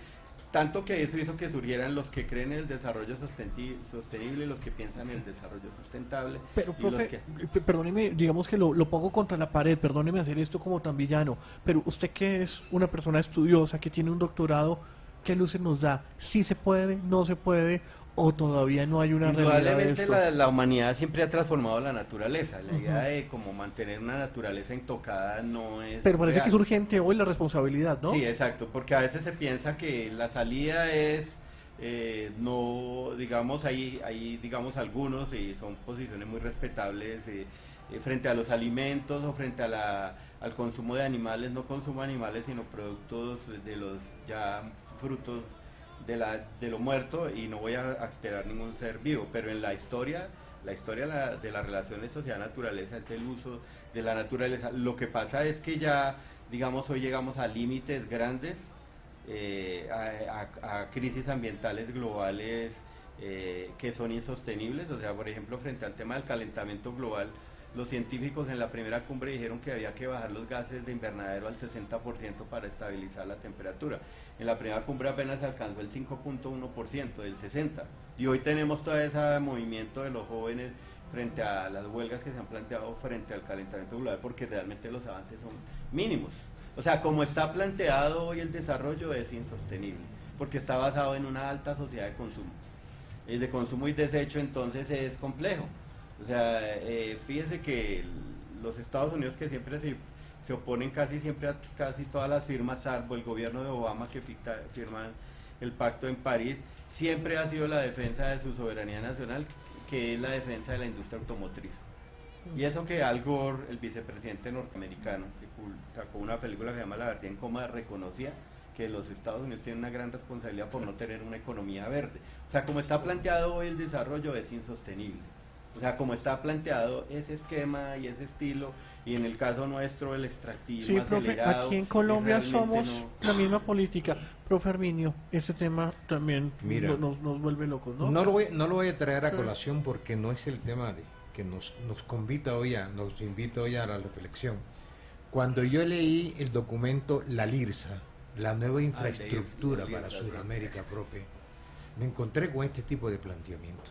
tanto que eso hizo que surgieran los que creen en el desarrollo sostenible, los que piensan en el desarrollo sustentable. Pero, profe, perdóneme, digamos que lo, lo, pongo contra la pared, perdóneme hacer esto como tan villano, pero usted que es una persona estudiosa, que tiene un doctorado, ¿qué luces nos da? ¿Sí se puede? ¿No se puede? O todavía no hay una Indudablemente la, la, humanidad siempre ha transformado la naturaleza. La idea de como mantener una naturaleza intocada no es. Pero parece que es urgente hoy la responsabilidad, ¿no? Sí, exacto, porque a veces se piensa que la salida es. Eh, no, digamos, hay, hay, digamos, algunos y son posiciones muy respetables eh, eh, frente a los alimentos o frente a la, al consumo de animales, no consumo animales, sino productos de los ya frutos de, lo muerto y no voy a, esperar ningún ser vivo, pero en la historia, la historia de las relaciones sociedad-naturaleza es el uso de la naturaleza. Lo que pasa es que ya, digamos, hoy llegamos a límites grandes, eh, a, crisis ambientales globales eh, que son insostenibles, o sea, por ejemplo, frente al tema del calentamiento global, los científicos en la primera cumbre dijeron que había que bajar los gases de invernadero al 60% para estabilizar la temperatura. En la primera cumbre apenas alcanzó el 5.1% del 60%. Y hoy tenemos todo ese movimiento de los jóvenes frente a las huelgas que se han planteado frente al calentamiento global porque realmente los avances son mínimos. O sea, como está planteado hoy el desarrollo es insostenible porque está basado en una alta sociedad de consumo. El de consumo y desecho entonces es complejo. O sea, eh, fíjese que los Estados Unidos que siempre se, se, oponen casi siempre a casi todas las firmas, salvo el gobierno de Obama que firma el pacto en París, siempre ha sido la defensa de su soberanía nacional, que es la defensa de la industria automotriz. Y eso que Al Gore, el vicepresidente norteamericano, que sacó una película que se llama La verdad en coma, reconocía que los Estados Unidos tienen una gran responsabilidad por no tener una economía verde. O sea, como está planteado hoy el desarrollo es insostenible. O sea, como está planteado ese esquema y ese estilo, y en el caso nuestro el extractivismo Sí, profe, acelerado, aquí en Colombia somos no- la misma política. Profe Herminio, ese tema también Mira. nos, nos vuelve locos, ¿no? No, lo voy, no lo voy a traer a Sí. colación porque no es el tema de, que nos, nos convita hoy a, nos invita hoy a la reflexión. Cuando yo leí el documento La LIRSA, la nueva infraestructura la para LIRSA. Sudamérica, profe, me encontré con este tipo de planteamiento.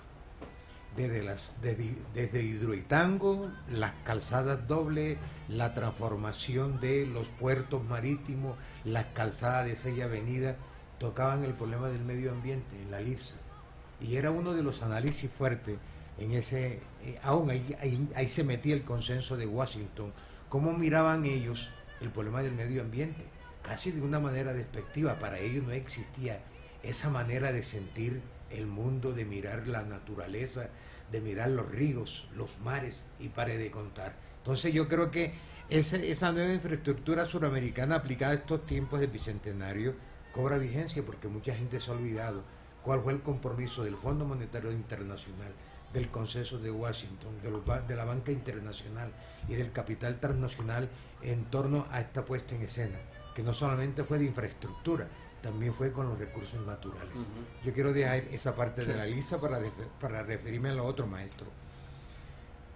Desde, las, desde, desde Hidroitango, las calzadas dobles, la transformación de los puertos marítimos, las calzadas de seis avenidas, tocaban el problema del medio ambiente en la LIRSA. Y era uno de los análisis fuertes en ese, eh, aún ahí, ahí- ahí se metía el consenso de Washington, cómo miraban ellos el problema del medio ambiente, casi de una manera despectiva, para ellos no existía esa manera de sentir el mundo, de mirar la naturaleza, de mirar los ríos, los mares y pare de contar. Entonces yo creo que esa nueva infraestructura suramericana aplicada a estos tiempos del bicentenario cobra vigencia porque mucha gente se ha olvidado cuál fue el compromiso del Fondo Monetario Internacional, del Consenso de Washington, de, de la banca internacional y del capital transnacional en torno a esta puesta en escena, que no solamente fue de infraestructura, también fue con los recursos naturales. Ujú. Yo quiero dejar esa parte de la lista para, para referirme a lo otro, maestro.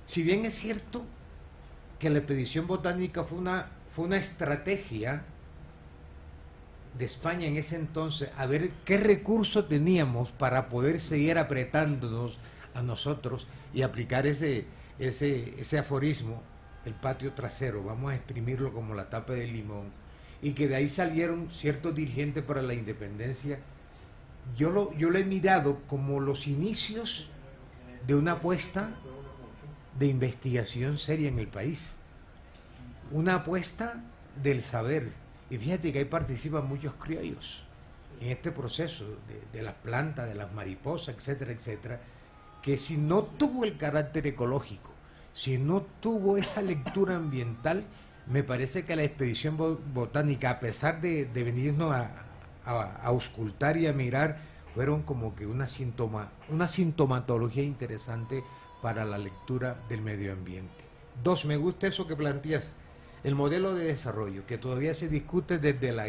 Si bien es cierto que la expedición botánica fue una, fue una estrategia de España en ese entonces, a ver qué recursos teníamos para poder seguir apretándonos a nosotros y aplicar ese, ese, ese aforismo, el patio trasero, vamos a exprimirlo como la tapa de limón, y que de ahí salieron ciertos dirigentes para la independencia. Yo lo, yo lo he mirado como los inicios de una apuesta de investigación seria en el país. Una apuesta del saber. Y fíjate que ahí participan muchos criollos en este proceso de, de las plantas, de las mariposas, etcétera, etcétera, que si no tuvo el carácter ecológico, si no tuvo esa lectura ambiental, me parece que la expedición bo- botánica, a pesar de, venirnos a, auscultar y a mirar, fueron como que una, síntoma, una sintomatología interesante para la lectura del medio ambiente. Dos, me gusta eso que planteas, el modelo de desarrollo, que todavía se discute desde la,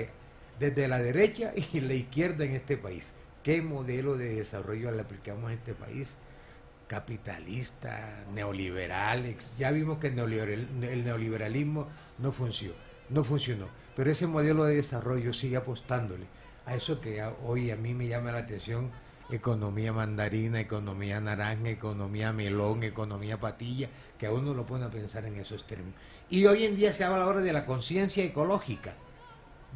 desde la derecha y la izquierda en este país. ¿Qué modelo de desarrollo le aplicamos a este país? Capitalista, neoliberal, ya vimos que el, neoliberal- el neoliberalismo no funcionó, no funcionó, pero ese modelo de desarrollo sigue apostándole a eso que hoy a mí me llama la atención, economía mandarina, economía naranja, economía melón, economía patilla, que a uno lo pone a pensar en esos términos. Y hoy en día se habla ahora de la conciencia ecológica,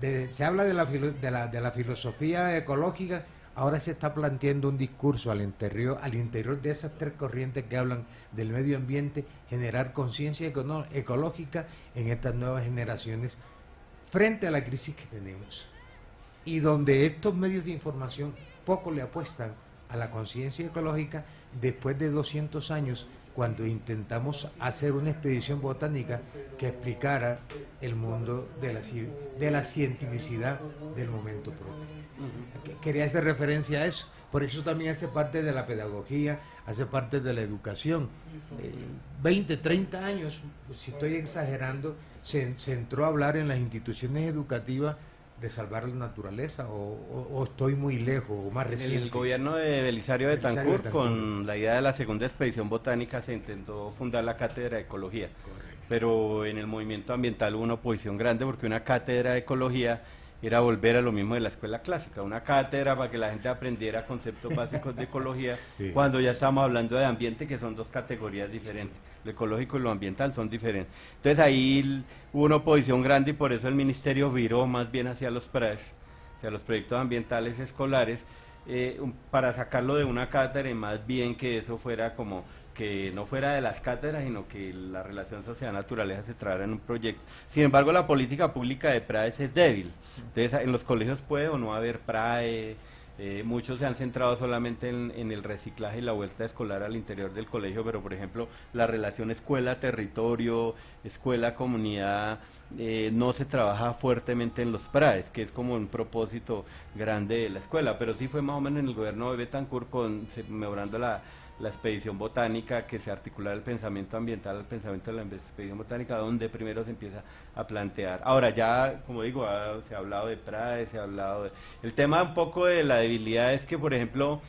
se habla de la filosofía ecológica, ahora se está planteando un discurso al interior, al interior de esas tres corrientes que hablan del medio ambiente, generar conciencia ecológica en estas nuevas generaciones frente a la crisis que tenemos. Y donde estos medios de información poco le apuestan a la conciencia ecológica después de 200 años cuando intentamos hacer una expedición botánica que explicara el mundo de la, de la cientificidad del momento propio. Que- Quería hacer referencia a eso, por eso también hace parte de la pedagogía, hace parte de la educación. Eh, 20, 30 años, si estoy exagerando, se, se entró a hablar en las instituciones educativas de salvar la naturaleza, o, o- o estoy muy lejos, o más En reciente. el gobierno de Belisario de Belisario Tancur, Betancur. con la idea de la segunda expedición botánica, se intentó fundar la cátedra de ecología. Pero en el movimiento ambiental hubo una oposición grande porque una cátedra de ecología era volver a lo mismo de la escuela clásica, una cátedra para que la gente aprendiera conceptos básicos de ecología, Sí. cuando ya estamos hablando de ambiente, que son dos categorías diferentes. Lo ecológico y lo ambiental son diferentes. Entonces ahí hubo una oposición grande y por eso el ministerio viró más bien hacia los PRES, hacia los proyectos ambientales escolares, eh, para sacarlo de una cátedra y más bien que eso fuera como que no fuera de las cátedras, sino que la relación sociedad-naturaleza se trabajara en un proyecto. Sin embargo, la política pública de PRAES es débil. Entonces, en los colegios puede o no haber PRAE, eh, muchos se han centrado solamente en, en el reciclaje y la vuelta escolar al interior del colegio, pero por ejemplo la relación escuela-territorio, escuela-comunidad eh, no se trabaja fuertemente en los PRAES, que es como un propósito grande de la escuela, pero sí fue más o menos en el gobierno de Betancourt con, mejorando la, la expedición botánica, que se articula el pensamiento ambiental, el pensamiento de la expedición botánica, donde primero se empieza a plantear. Ahora ya, como digo, se ha hablado de PRAES, se ha hablado de... El tema un poco de la debilidad es que, por ejemplo,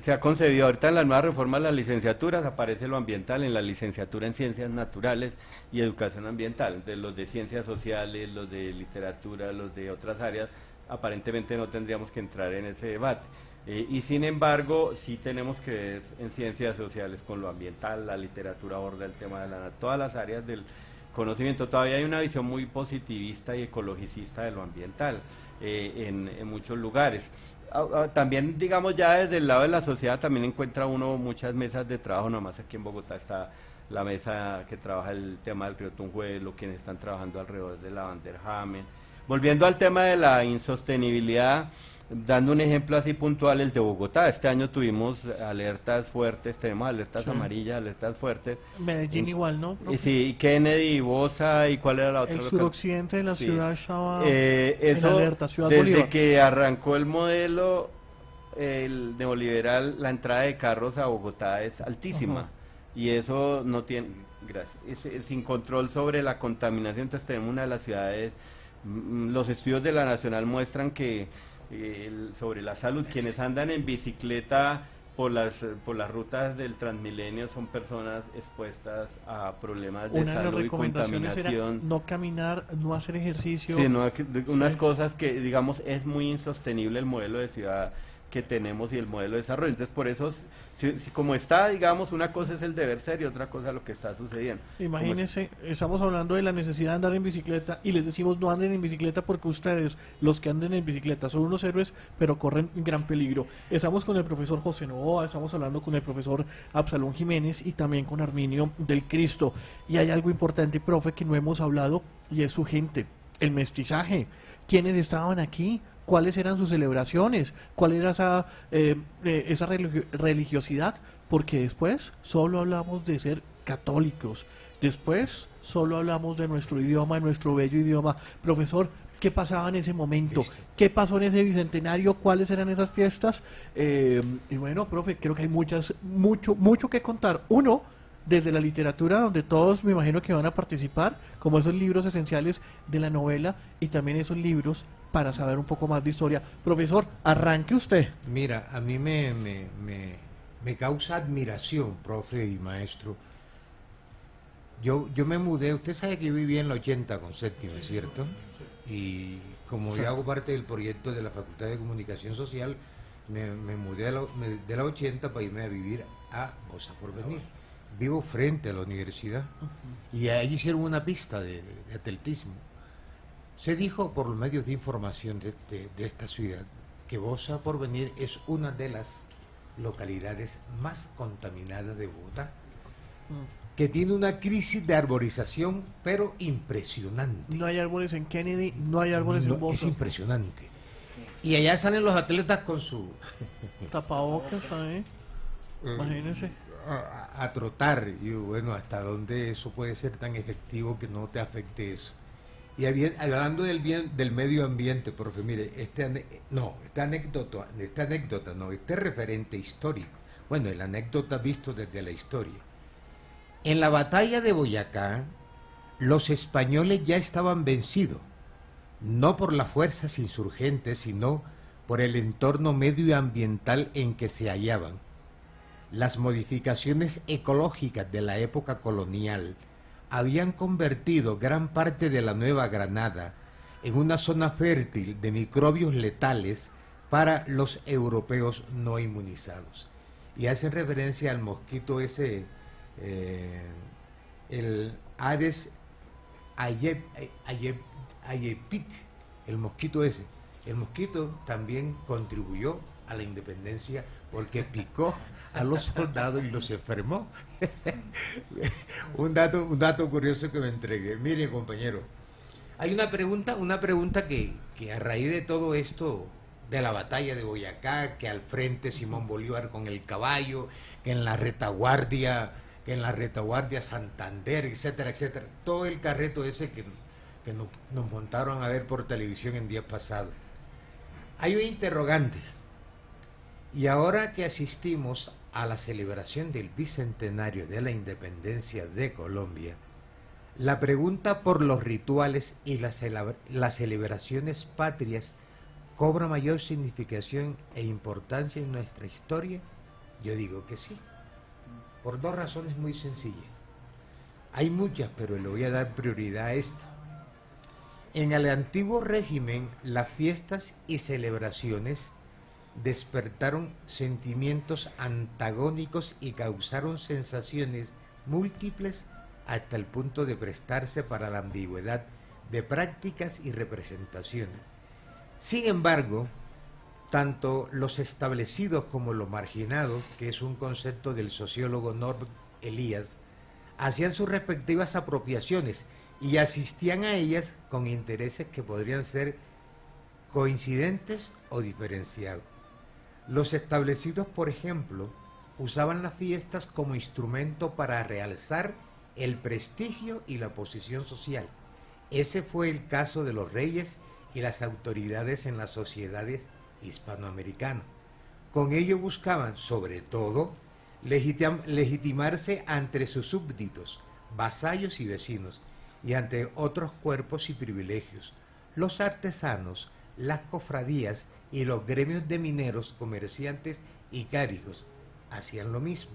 se ha concebido ahorita en la nueva reforma de las licenciaturas, aparece lo ambiental en la licenciatura en ciencias naturales y educación ambiental, entonces los de ciencias sociales, los de literatura, los de otras áreas, aparentemente no tendríamos que entrar en ese debate. Eh, y sin embargo, sí tenemos que ver en ciencias sociales con lo ambiental, la literatura aborda el tema de la, todas las áreas del conocimiento. Todavía hay una visión muy positivista y ecologicista de lo ambiental eh, en, muchos lugares. Ah, ah, también, digamos, ya desde el lado de la sociedad también encuentra uno muchas mesas de trabajo, nomás aquí en Bogotá está la mesa que trabaja el tema del río Tunjuelo, quienes están trabajando alrededor de la Vanderhamen. Volviendo al tema de la insostenibilidad, dando un ejemplo así puntual, el de Bogotá. Este año tuvimos alertas fuertes, tenemos alertas amarillas, alertas fuertes. Medellín igual, ¿no? Y sí, Kennedy, Bosa, ¿y cuál era la otra? El suroccidente de la ciudad estaba eh, eso, en alerta, Ciudad desde que arrancó el modelo el neoliberal, la entrada de carros a Bogotá es altísima. Y eso no tiene, gracias, es, sin control sobre la contaminación. Entonces tenemos una de las ciudades, mm, los estudios de la Nacional muestran que sobre la salud. Quienes andan en bicicleta por las por las rutas del Transmilenio son personas expuestas a problemas de salud y contaminación. no caminar, no hacer ejercicio. Sí, unas cosas que digamos es muy insostenible el modelo de ciudad que tenemos y el modelo de desarrollo. Entonces, por eso, si, como está, digamos, una cosa es el deber ser y otra cosa lo que está sucediendo. Imagínense, estamos hablando de la necesidad de andar en bicicleta y les decimos no anden en bicicleta porque ustedes, los que anden en bicicleta, son unos héroes, pero corren gran peligro. Estamos con el profesor José Novoa, estamos hablando con el profesor Absalón Jiménez y también con Arminio del Cristo. Y hay algo importante, profe, que no hemos hablado y es su gente, el mestizaje. ¿Quiénes estaban aquí? Cuáles eran sus celebraciones, cuál era esa, eh, eh, esa religiosidad, porque después solo hablamos de ser católicos, después solo hablamos de nuestro idioma, nuestro bello idioma. Profesor, ¿qué pasaba en ese momento? ¿Qué pasó en ese bicentenario? ¿Cuáles eran esas fiestas? Eh, y bueno, profe, creo que hay muchas, mucho, mucho que contar. Uno, desde la literatura, donde todos me imagino que van a participar, como esos libros esenciales de la novela y también esos libros para saber un poco más de historia. Profesor, arranque usted. Mira, a mí me, me, me, causa admiración, profe y maestro. Yo, yo me mudé, usted sabe que yo viví en la 80 con séptima, ¿cierto? Y como yo hago parte del proyecto de la Facultad de Comunicación Social, me, mudé de la 80 para irme a vivir a Bosa por Venir. Vivo frente a la universidad y ahí hicieron una pista de, de atletismo se dijo por los medios de información de, esta ciudad que Bosa por venir es una de las localidades más contaminadas de Bogotá, mm. que tiene una crisis de arborización, pero impresionante. No hay árboles en Kennedy, no hay árboles en Bosa. Es impresionante. Y allá salen los atletas con su tapabocas, ¿eh? Imagínense. A, a, trotar, y bueno, hasta dónde eso puede ser tan efectivo que no te afecte eso. Y hablando del bien del medio ambiente, profe, mire, este no, esta anécdota, esta anécdota, no, este referente histórico. Bueno, el anécdota visto desde la historia. En la batalla de Boyacá, los españoles ya estaban vencidos, no por las fuerzas insurgentes, sino por el entorno medioambiental en que se hallaban. Las modificaciones ecológicas de la época colonial habían convertido gran parte de la Nueva Granada en una zona fértil de microbios letales para los europeos no inmunizados. Y hace referencia al mosquito ese, eh, el Aedes aegypti, el mosquito ese. El mosquito también contribuyó a la independencia porque picó a los soldados y los enfermó. un, dato, un dato curioso que me entregué. Miren, compañero, hay una pregunta, una pregunta que, que a raíz de todo esto, de la batalla de Boyacá, que al frente Simón Bolívar con el caballo, que en la retaguardia, que en la retaguardia Santander, etcétera, etcétera, todo el carreto ese que que nos, nos montaron a ver por televisión en días pasados. Hay un interrogante. Y ahora que asistimos a la celebración del bicentenario de la independencia de Colombia, la pregunta por los rituales y las, las celebraciones patrias cobra mayor significación e importancia en nuestra historia. Yo digo que sí, por dos razones muy sencillas. Hay muchas, pero le voy a dar prioridad a esta. En el antiguo régimen, las fiestas y celebraciones despertaron sentimientos antagónicos y causaron sensaciones múltiples hasta el punto de prestarse para la ambigüedad de prácticas y representaciones. Sin embargo, tanto los establecidos como los marginados, que es un concepto del sociólogo Norbert Elías, hacían sus respectivas apropiaciones y asistían a ellas con intereses que podrían ser coincidentes o diferenciados. Los establecidos, por ejemplo, usaban las fiestas como instrumento para realzar el prestigio y la posición social. Ese fue el caso de los reyes y las autoridades en las sociedades hispanoamericanas. Con ello buscaban, sobre todo, legitimarse ante sus súbditos, vasallos y vecinos, y ante otros cuerpos y privilegios. Los artesanos, las cofradías y los gremios de mineros, comerciantes y cárigos hacían lo mismo.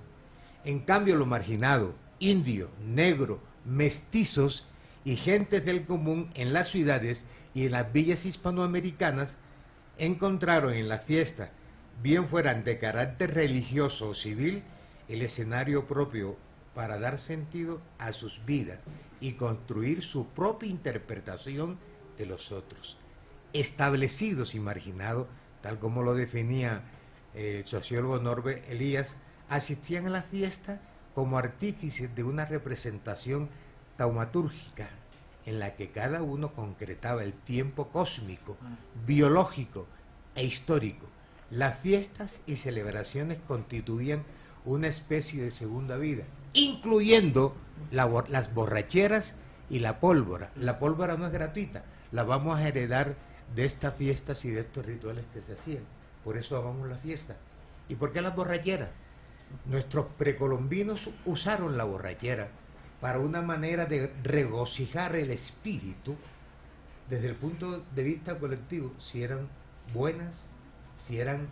En cambio, lo marginado, indio, negro, mestizos y gentes del común en las ciudades y en las villas hispanoamericanas encontraron en la fiesta, bien fueran de carácter religioso o civil, el escenario propio para dar sentido a sus vidas y construir su propia interpretación de los otros. Establecidos y marginados, tal como lo definía eh, el sociólogo Norbert Elías, asistían a la fiesta como artífices de una representación taumatúrgica en la que cada uno concretaba el tiempo cósmico, biológico e histórico. Las fiestas y celebraciones constituían una especie de segunda vida, incluyendo las borracheras y la pólvora. La pólvora no es gratuita, la vamos a heredar de estas fiestas y de estos rituales que se hacían. Por eso amamos la fiesta. ¿Y por qué las borracheras? Nuestros precolombinos usaron la borrachera para una manera de regocijar el espíritu desde el punto de vista colectivo, si eran buenas, si eran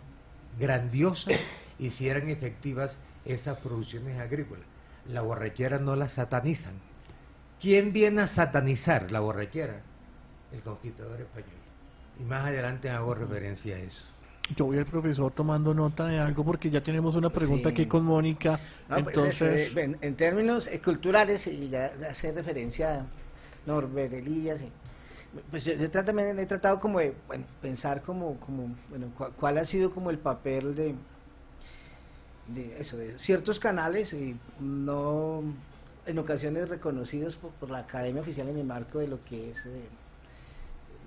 grandiosas y si eran efectivas esas producciones agrícolas. La borrachera no la satanizan. ¿Quién viene a satanizar la borrachera? El conquistador español. Y más adelante hago referencia a eso. Yo voy al profesor tomando nota de algo porque ya tenemos una pregunta aquí con Mónica. Pues, entonces, en, términos eh, culturales, y ya hace referencia a Norbert Elías, pues yo, también he tratado como de pensar como, como bueno, cuál ha sido como el papel de, de, eso, de ciertos canales, y no en ocasiones reconocidos por, la Academia Oficial en el marco de lo que es... Eh,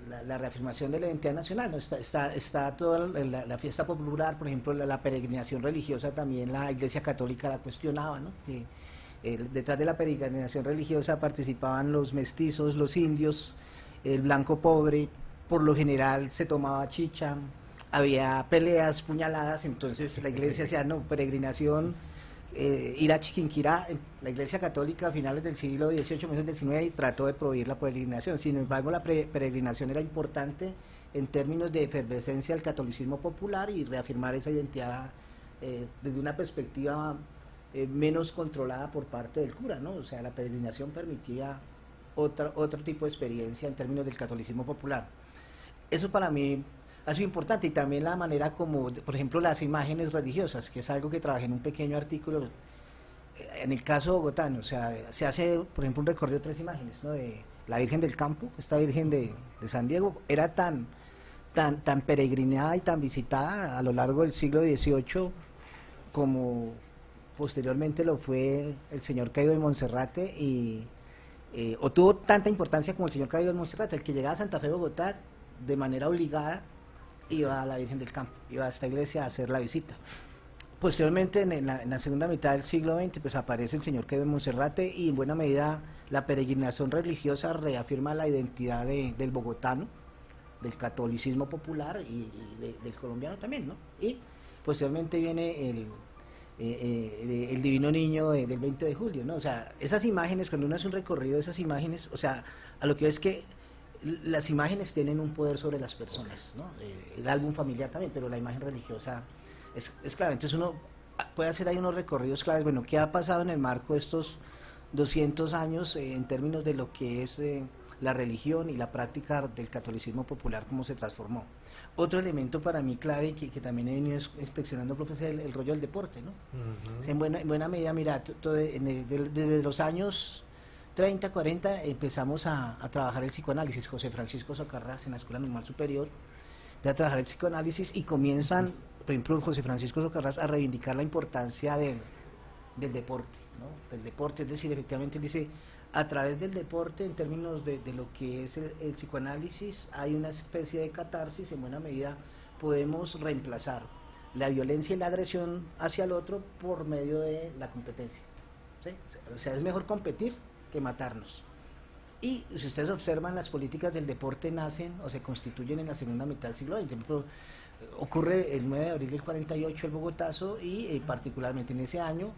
la, reafirmación de la identidad nacional. ¿no? Está, está, está toda la, fiesta popular, por ejemplo, la, peregrinación religiosa también la Iglesia Católica la cuestionaba, ¿no? que detrás de la peregrinación religiosa participaban los mestizos, los indios, el blanco pobre, por lo general se tomaba chicha, había peleas, puñaladas, entonces la iglesia hacía no, peregrinación eh, ir a Chiquinquirá, la Iglesia Católica a finales del siglo XVIII, XIX, y trató de prohibir la peregrinación. Sin embargo, la peregrinación era importante en términos de efervescencia del catolicismo popular y reafirmar esa identidad eh, desde una perspectiva eh, menos controlada por parte del cura, ¿no? O sea, la peregrinación permitía otra, otro tipo de experiencia en términos del catolicismo popular. Eso para mí ha sido importante y también la manera como, por ejemplo, las imágenes religiosas, que es algo que trabajé en un pequeño artículo. Eh, en el caso bogotano, o sea, se hace, por ejemplo, un recorrido de tres imágenes, ¿no? De la Virgen del Campo, esta Virgen de, San Diego, era tan, tan, tan peregrinada y tan visitada a lo largo del siglo XVIII como posteriormente lo fue el señor Caído de Monserrate y eh, o tuvo tanta importancia como el señor Caído de Monserrate, el que llegaba a Santa Fe, Bogotá, de manera obligada iba a la Virgen del Campo, iba a esta iglesia a hacer la visita. posteriormente, en la, en la segunda mitad del siglo XX, pues aparece el señor Kevin Monserrate y en buena medida la peregrinación religiosa reafirma la identidad de- del bogotano, del catolicismo popular y, y de- del colombiano también, ¿no? Y posteriormente viene el, eh, eh, el Divino Niño del 20 de julio, ¿no? O sea, esas imágenes, cuando uno hace un recorrido de esas imágenes, o sea, a lo que es que las imágenes tienen un poder sobre las personas, ¿no? Eh, el álbum familiar también, pero la imagen religiosa es, es clave. Entonces uno puede hacer ahí unos recorridos claves. Bueno, ¿qué ha pasado en el marco de estos 200 años eh, en términos de lo que es eh, la religión y la práctica del catolicismo popular, cómo se transformó? Otro elemento para mí clave que, que también he venido inspeccionando, profesor, es el, el rollo del deporte, ¿no? O sea, en, buena, en buena medida, mira, to- todo en el- de- desde los años 30, 40 empezamos a, trabajar el psicoanálisis. José Francisco Socarrás en la Escuela Normal Superior empieza a trabajar el psicoanálisis y comienzan, por ejemplo, José Francisco Socarrás a reivindicar la importancia del, deporte, ¿no? Del deporte, es decir, efectivamente él dice, a través del deporte, en términos de, lo que es el, psicoanálisis, hay una especie de catarsis, en buena medida podemos reemplazar la violencia y la agresión hacia el otro por medio de la competencia. O sea, es mejor competir que matarnos. Y si ustedes observan, las políticas del deporte nacen o se constituyen en la segunda mitad del siglo XX. Ocurre el 9 de abril del 48 el Bogotazo y eh, particularmente en ese año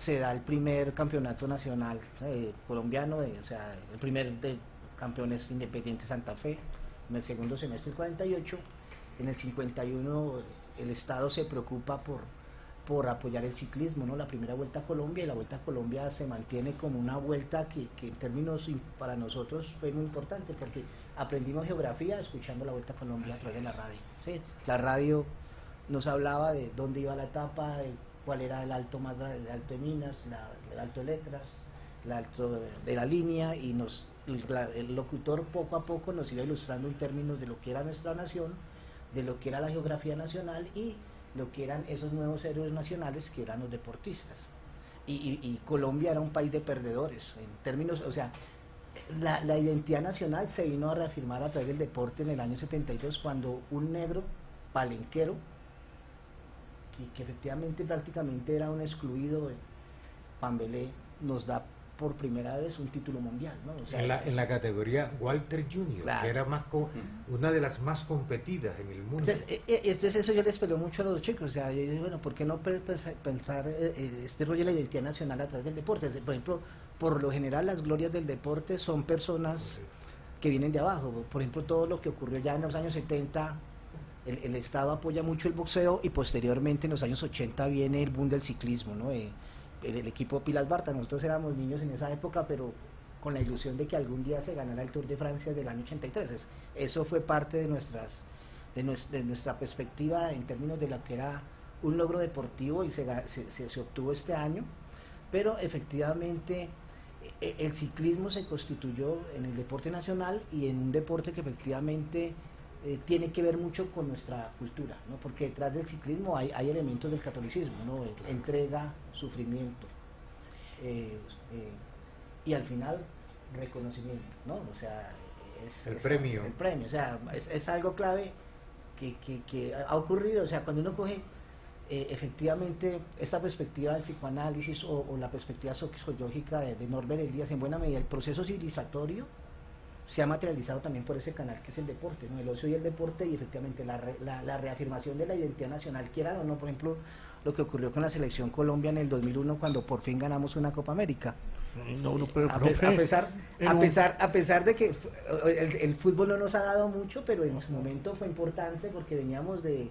se da el primer campeonato nacional eh, colombiano, eh, o sea, el primer de campeones independientes Santa Fe, en el segundo semestre del 48. En el 51 eh, el Estado se preocupa por, por apoyar el ciclismo, ¿no? La primera vuelta a Colombia y la vuelta a Colombia se mantiene como una vuelta que, que en términos para nosotros fue muy importante porque aprendimos geografía escuchando la vuelta a Colombia a través de la radio. ¿sí? La radio nos hablaba de dónde iba la etapa, de cuál era el alto más el alto de Minas, la- el alto de Letras, el alto de, de la línea y nos la- el locutor poco a poco nos iba ilustrando en términos de lo que era nuestra nación, de lo que era la geografía nacional y lo que eran esos nuevos héroes nacionales que eran los deportistas. Y, Colombia era un país de perdedores, en términos, o sea, la, la identidad nacional se vino a reafirmar a través del deporte en el año 72 cuando un negro palenquero, que, que efectivamente prácticamente era un excluido de Pambelé, nos da por primera vez un título mundial. ¿no? O sea, en, la, en la categoría Walter Jr., Claro. que era más co- una de las más competidas en el mundo. Entonces, entonces eso yo les peleó mucho a los chicos. O sea, yo dije, bueno, ¿por qué no pe- pe- pensar eh, eh, este rollo de la identidad nacional a través del deporte? Por ejemplo, por lo general las glorias del deporte son personas que vienen de abajo. Por ejemplo, todo lo que ocurrió ya en los años 70, el, el Estado apoya mucho el boxeo y posteriormente en los años 80 viene el boom del ciclismo, ¿no? Eh, el, equipo Pilas Barta, nosotros éramos niños en esa época, pero con la ilusión de que algún día se ganara el Tour de Francia del año 83. Es- eso fue parte de nuestras de, nues- de nuestra perspectiva en términos de lo que era un logro deportivo y se, se, se- obtuvo este año, pero efectivamente e- el ciclismo se constituyó en el deporte nacional y en un deporte que efectivamente eh, tiene que ver mucho con nuestra cultura, ¿no? porque detrás del ciclismo hay, hay elementos del catolicismo, ¿no? entrega, sufrimiento, eh, eh, y al final reconocimiento, ¿no? O sea, es, El es- premio. El premio, o sea, es, es algo clave que, que- que ha ocurrido, o sea, cuando uno coge eh, efectivamente esta perspectiva del psicoanálisis o, o la perspectiva sociológica de, de Norbert Elias, en buena medida el proceso civilizatorio se ha materializado también por ese canal que es el deporte, ¿no? el ocio y el deporte y efectivamente la, re- la, la reafirmación de la identidad nacional, quieran o no, por ejemplo, lo que ocurrió con la selección Colombia en el 2001 cuando por fin ganamos una Copa América. No, no, pero A, profe, a pesar, a pesar, a pesar de que el fútbol no nos ha dado mucho, pero en su momento fue importante porque veníamos de,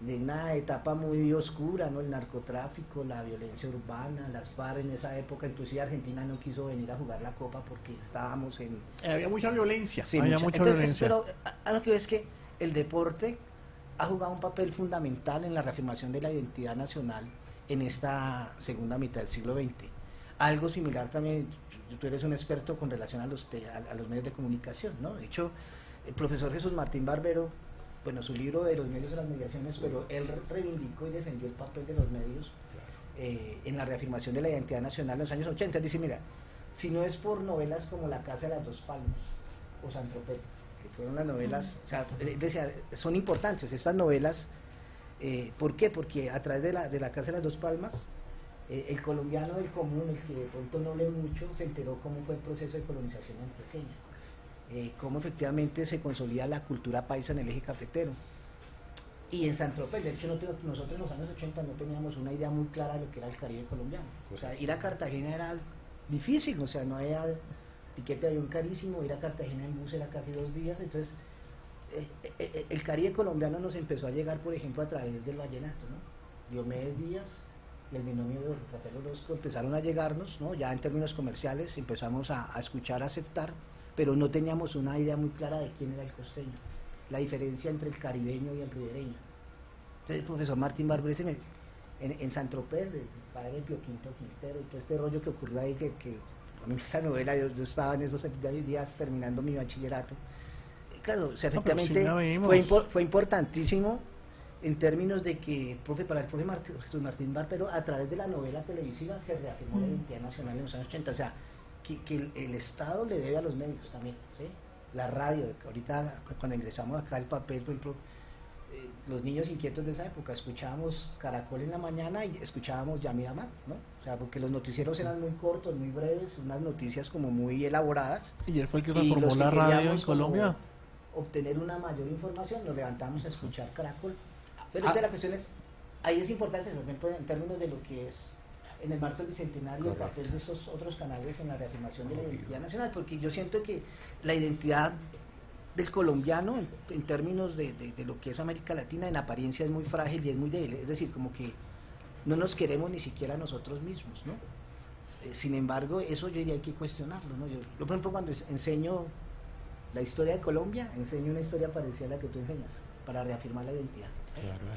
de una etapa muy oscura, ¿no? El narcotráfico, la violencia urbana, las FARC en esa época, inclusive Argentina no quiso venir a jugar la Copa porque estábamos en, Eh, había mucha violencia. Sí, había mucha- mucha entonces, violencia. Pero a, a lo que veo es que el deporte ha jugado un papel fundamental en la reafirmación de la identidad nacional en esta segunda mitad del siglo XX. Algo similar también, tú eres un experto con relación a los, te- a, a los medios de comunicación, ¿no? De hecho, el profesor Jesús Martín Barbero, bueno, su libro de los medios de las mediaciones, pero él re- reivindicó y defendió el papel de los medios eh, en la reafirmación de la identidad nacional en los años 80. Él dice, mira, si no es por novelas como La Casa de las Dos Palmas o San Tropez, que fueron las novelas, o sea, decía, son importantes, estas novelas Eh, ¿Por qué? Porque a través de la, de la Casa de las Dos Palmas, eh, el colombiano del común, el que de pronto no lee mucho, se enteró cómo fue el proceso de colonización antioqueña, eh, cómo efectivamente se consolida la cultura paisa en el eje cafetero. Y en San Tropez, de hecho nosotros en los años 80 no teníamos una idea muy clara de lo que era el Caribe colombiano. O sea, ir a Cartagena era difícil, o sea, no había tiquete de avión carísimo, ir a Cartagena en bus era casi dos días, entonces eh, eh, eh, el Caribe colombiano nos empezó a llegar, por ejemplo, a través del vallenato, ¿no? Diomedes Díaz y el binomio de Rafael Orozco empezaron a llegarnos, ¿no? Ya en términos comerciales empezamos a, escuchar, a aceptar, pero no teníamos una idea muy clara de quién era el costeño, la diferencia entre el caribeño y el ribereño. Entonces el profesor Martín Barber en, en San Tropez, el padre de Pio Quinto Quintero, y todo este rollo que ocurrió ahí, que, que a mí esa novela, yo, yo estaba en esos días terminando mi bachillerato, claro, efectivamente fue, fue importantísimo en términos de que profe, para el profe Jesús Martín Barpero, a través de la novela televisiva se reafirmó la identidad nacional en los años 80. O sea, que, el, Estado le debe a los medios también. ¿sí? La radio, ahorita cuando ingresamos acá el papel, por ejemplo, eh, los niños inquietos de esa época, escuchábamos Caracol en la mañana y escuchábamos Yamida Man, ¿no? O sea, porque los noticieros eran muy cortos, muy breves, unas noticias como muy elaboradas. Y él fue el que reformó la radio en Colombia obtener una mayor información, nos levantamos a escuchar Caracol. Pero ah. la cuestión es, ahí es importante, por ejemplo, en términos de lo que es en el marco del bicentenario el papel de esos otros canales en la reafirmación de la identidad nacional, porque yo siento que la identidad del colombiano en, términos de, lo que es América Latina en apariencia es muy frágil y es muy débil, es decir, como que no nos queremos ni siquiera nosotros mismos, ¿no? Eh, sin embargo, eso yo diría hay que cuestionarlo, ¿no? Yo, por ejemplo, cuando enseño la historia de Colombia, enseño una historia parecida a la que tú enseñas, para reafirmar la identidad.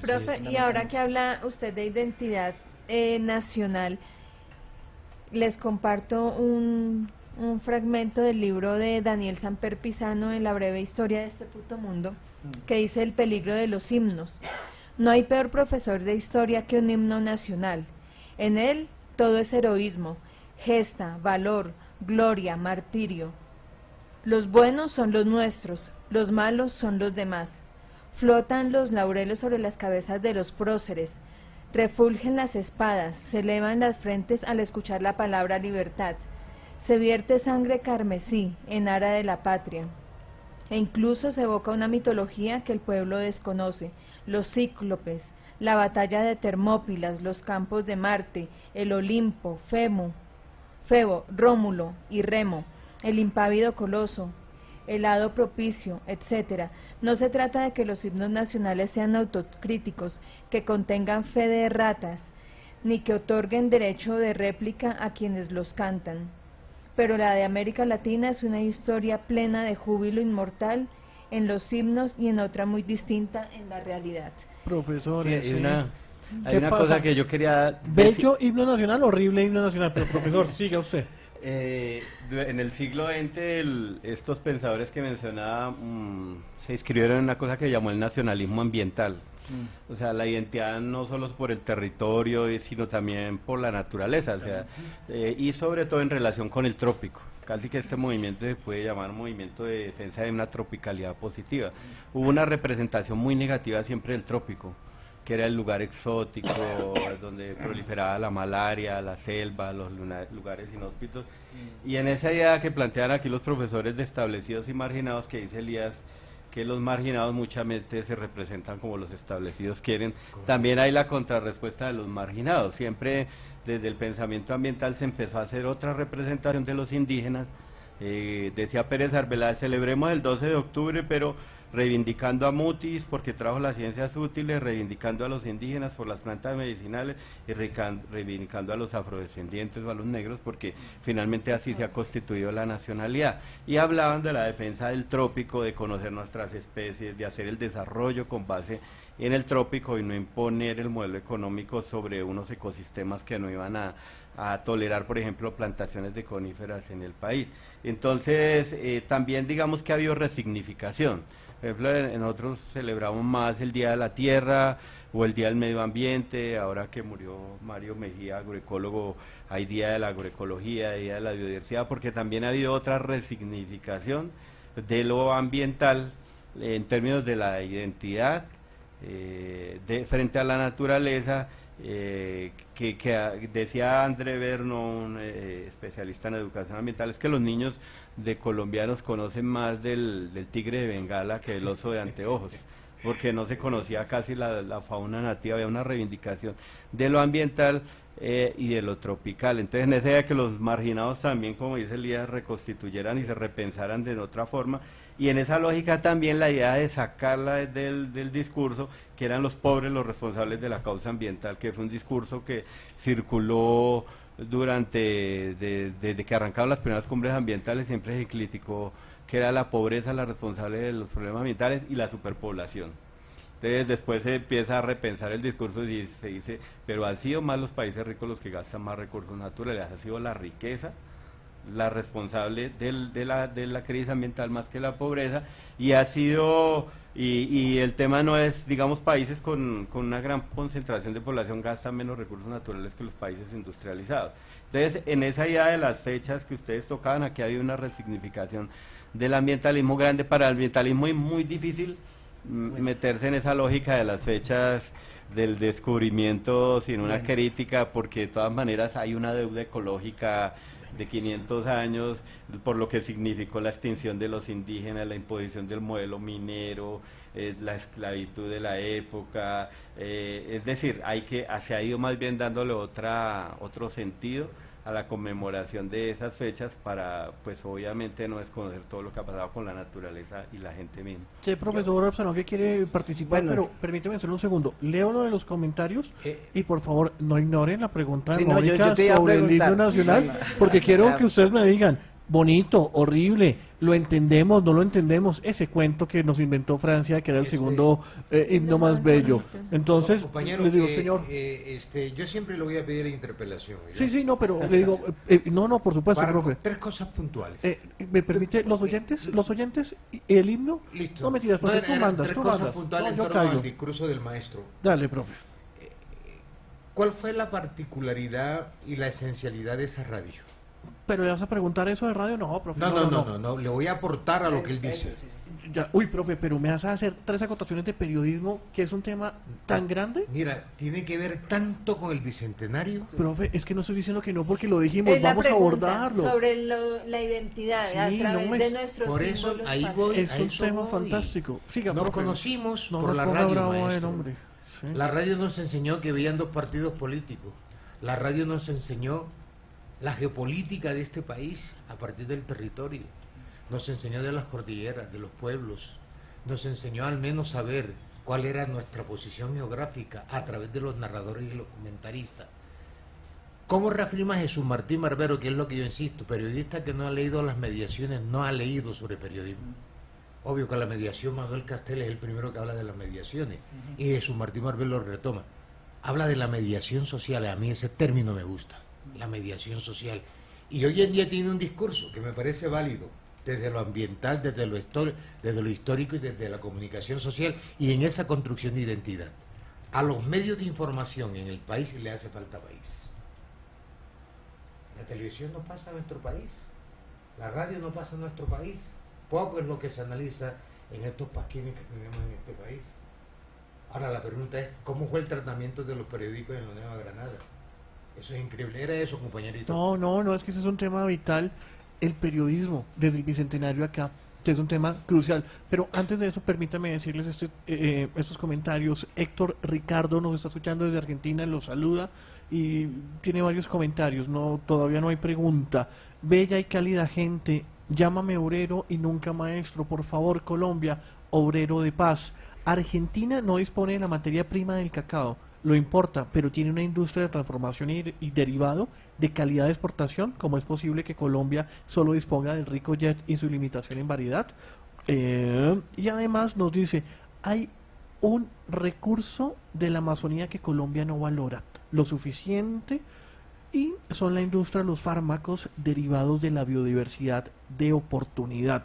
Profe, y ahora que habla usted de identidad eh, nacional, les comparto un, fragmento del libro de Daniel Samper Pisano en La breve historia de este puto mundo, que dice el peligro de los himnos. No hay peor profesor de historia que un himno nacional. En él todo es heroísmo, gesta, valor, gloria, martirio. Los buenos son los nuestros, los malos son los demás. Flotan los laureles sobre las cabezas de los próceres, refulgen las espadas, se elevan las frentes al escuchar la palabra libertad. Se vierte sangre carmesí en ara de la patria. E incluso se evoca una mitología que el pueblo desconoce, los cíclopes, la batalla de Termópilas, los campos de Marte, el Olimpo, Femo, Febo, Rómulo y Remo, el impávido coloso, el hado propicio, etc. No se trata de que los himnos nacionales sean autocríticos, que contengan fe de ratas, ni que otorguen derecho de réplica a quienes los cantan. Pero la de América Latina es una historia plena de júbilo inmortal en los himnos y en otra muy distinta en la realidad. Profesor, hay una, hay una cosa que yo quería... Bello himno nacional, horrible himno nacional, pero profesor, siga usted. Eh, en el siglo XX, estos pensadores que mencionaba mm, se inscribieron en una cosa que llamó el nacionalismo ambiental. Mm. O sea, la identidad no solo por el territorio, eh, sino también por la naturaleza, o sea, eh, y sobre todo en relación con el trópico. Casi que este movimiento se puede llamar movimiento de defensa de una tropicalidad positiva. Hubo una representación muy negativa siempre del trópico que era el lugar exótico, donde proliferaba la malaria, la selva, los lugares inhóspitos. Y en esa idea que plantean aquí los profesores de establecidos y marginados, que dice Elías, que los marginados muchas veces se representan como los establecidos quieren, también hay la contrarrespuesta de los marginados. Siempre desde el pensamiento ambiental se empezó a hacer otra representación de los indígenas. Eh, decía Pérez Arbeláez, celebremos el 12 de octubre, pero reivindicando a Mutis porque trajo las ciencias útiles, reivindicando a los indígenas por las plantas medicinales y reivindicando a los afrodescendientes o a los negros porque finalmente así se ha constituido la nacionalidad. Y hablaban de la defensa del trópico, de conocer nuestras especies, de hacer el desarrollo con base en el trópico y no imponer el modelo económico sobre unos ecosistemas que no iban a, tolerar, por ejemplo, plantaciones de coníferas en el país. Entonces, eh, también digamos que ha habido resignificación. Ejemplo, nosotros celebramos más el Día de la Tierra o el Día del Medio Ambiente, ahora que murió Mario Mejía, agroecólogo, hay Día de la Agroecología, Día de la Biodiversidad, porque también ha habido otra resignificación de lo ambiental en términos de la identidad eh, frente a la naturaleza, eh, que, decía André Berno, un eh, especialista en educación ambiental, es que los niños de colombianos conocen más del, tigre de Bengala que del oso de anteojos, porque no se conocía casi la, la fauna nativa, había una reivindicación de lo ambiental eh, y de lo tropical. Entonces, en esa idea que los marginados también, como dice Elías, reconstituyeran y se repensaran de otra forma. Y en esa lógica también la idea de sacarla del, del discurso, que eran los pobres los responsables de la causa ambiental, que fue un discurso que circuló durante, desde que arrancaron las primeras cumbres ambientales, siempre se criticó que era la pobreza la responsable de los problemas ambientales y la superpoblación. Entonces después se empieza a repensar el discurso y se dice, pero han sido más los países ricos los que gastan más recursos naturales, ha sido la riqueza la responsable de, la, de la crisis ambiental más que la pobreza y ha sido y, y el tema no es digamos países con, con, una gran concentración de población gastan menos recursos naturales que los países industrializados. Entonces en esa idea de las fechas que ustedes tocaban aquí hay una resignificación del ambientalismo grande. Para el ambientalismo y muy difícil meterse en esa lógica de las fechas del descubrimiento sin una crítica, porque de todas maneras hay una deuda ecológica de 500 años, por lo que significó la extinción de los indígenas, la imposición del modelo minero, eh, la esclavitud de la época, eh, es decir, hay que se ha ido más bien dándole otra otro sentido a la conmemoración de esas fechas para, pues obviamente no desconocer todo lo que ha pasado con la naturaleza y la gente misma. Sí, profesor Absalón, que quiere participar, pero permíteme hacer un segundo. Leo uno de los comentarios eh, y por favor no ignoren la pregunta de Mónica sobre el libro nacional, porque quiero que ustedes me digan, bonito, horrible, lo entendemos, no lo entendemos, ese cuento que nos inventó Francia, que era el segundo eh, himno más bello. Entonces, les digo, señor... Eh, este, yo siempre le voy a pedir la interpelación. Sí, sí, no, pero le digo, eh, no, no, por supuesto, profe. Tres cosas puntuales. ¿Me permite, los oyentes, los oyentes, el himno? Listo. No me tiras, porque tú mandas, tres tú cosas mandas. puntuales en torno al discurso del maestro. Dale, profe. ¿Cuál fue la particularidad y la esencialidad de esa radio? Pero le vas a preguntar eso de radio, no, profe. No, no, no, no, le voy a aportar a lo que él dice. uy, profe, pero me vas a hacer tres acotaciones de periodismo, que es un tema tan grande. Mira, tiene que ver tanto con el bicentenario. Profe, es que no estoy diciendo que no porque lo dijimos, vamos a abordarlo. Sobre la identidad a través de nuestros Por eso ahí voy, es un tema fantástico. nos conocimos por la radio, La radio nos enseñó que habían dos partidos políticos. La radio nos enseñó la geopolítica de este país a partir del territorio. Nos enseñó de las cordilleras, de los pueblos. Nos enseñó al menos saber cuál era nuestra posición geográfica a través de los narradores y los comentaristas. ¿Cómo reafirma Jesús Martín Barbero, que es lo que yo insisto, periodista que no ha leído las mediaciones, no ha leído sobre periodismo? Obvio que la mediación, Manuel Castel es el primero que habla de las mediaciones, y Jesús Martín Barbero lo retoma. Habla de la mediación social, a mí ese término me gusta la mediación social. Y hoy en día tiene un discurso que me parece válido, desde lo ambiental, desde lo, desde lo histórico y desde la comunicación social y en esa construcción de identidad. A los medios de información en el país le hace falta país. La televisión no pasa a nuestro país, la radio no pasa a nuestro país, poco es lo que se analiza en estos pasquines que tenemos en este país. Ahora la pregunta es, ¿cómo fue el tratamiento de los periódicos en la Nueva Granada? Es increíble. Era eso, compañerito. No, no, no, es que ese es un tema vital. El periodismo desde el bicentenario acá, que es un tema crucial. Pero antes de eso, permítame decirles este, eh, estos comentarios. Héctor Ricardo nos está escuchando desde Argentina, lo saluda y tiene varios comentarios. No, todavía no hay pregunta. Bella y cálida gente, llámame obrero y nunca maestro. Por favor, Colombia, obrero de paz. Argentina no dispone de la materia prima del cacao lo importa, pero tiene una industria de transformación y, derivado de calidad de exportación, como es posible que Colombia solo disponga del rico jet y su limitación en variedad. Eh, y además nos dice, hay un recurso de la Amazonía que Colombia no valora lo suficiente y son la industria, los fármacos derivados de la biodiversidad de oportunidad.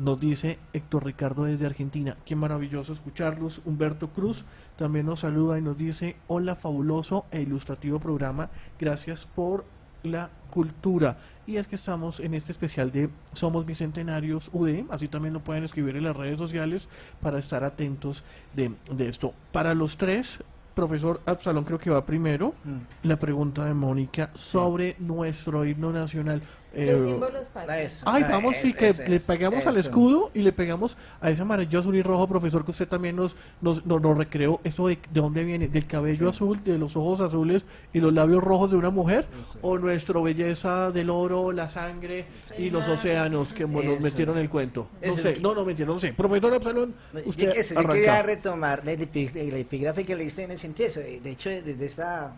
Nos dice Héctor Ricardo desde Argentina. Qué maravilloso escucharlos. Humberto Cruz también nos saluda y nos dice, hola fabuloso e ilustrativo programa. Gracias por la cultura. Y es que estamos en este especial de Somos Bicentenarios UD, así también lo pueden escribir en las redes sociales para estar atentos de, de esto. Para los tres, profesor Absalón creo que va primero, Mm. la pregunta de Mónica sobre nuestro himno nacional. Los Eh, símbolos patrios. Eso, Ay, ah, vamos, sí, que es- le es- pegamos al escudo y le pegamos a ese amarillo, azul y rojo, profesor, que usted también nos, nos, nos, nos recreó. ¿Eso de, de dónde viene? ¿Del cabello azul, de los ojos azules y los labios rojos de una mujer? Eso. ¿O nuestra belleza del oro, la sangre y los océanos que mo- nos metieron el cuento? No Eso. sé, no, no, mentira, no sé. Profesor Absalón, Yo, usted que yo quería arranca. retomar el, epi- el epígrafe que leíste en el De hecho, desde esta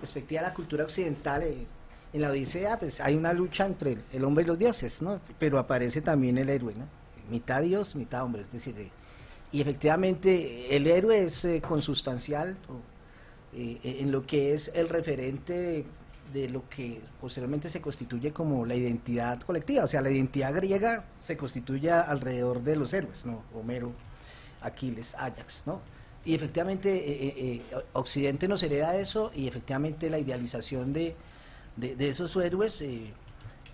perspectiva de la cultura occidental, eh, en la Odisea, pues hay una lucha entre el, hombre y los dioses, ¿no? Pero aparece también el héroe, ¿no? Mitad dios, mitad hombre, es decir, eh, y efectivamente el héroe es eh, consustancial en lo que es el referente de lo que posteriormente se constituye como la identidad colectiva, o sea, la identidad griega se constituye alrededor de los héroes, ¿no? Homero, Aquiles, Ajax, ¿no? Y efectivamente eh, eh, eh, Occidente nos hereda eso y efectivamente la idealización de, de, esos héroes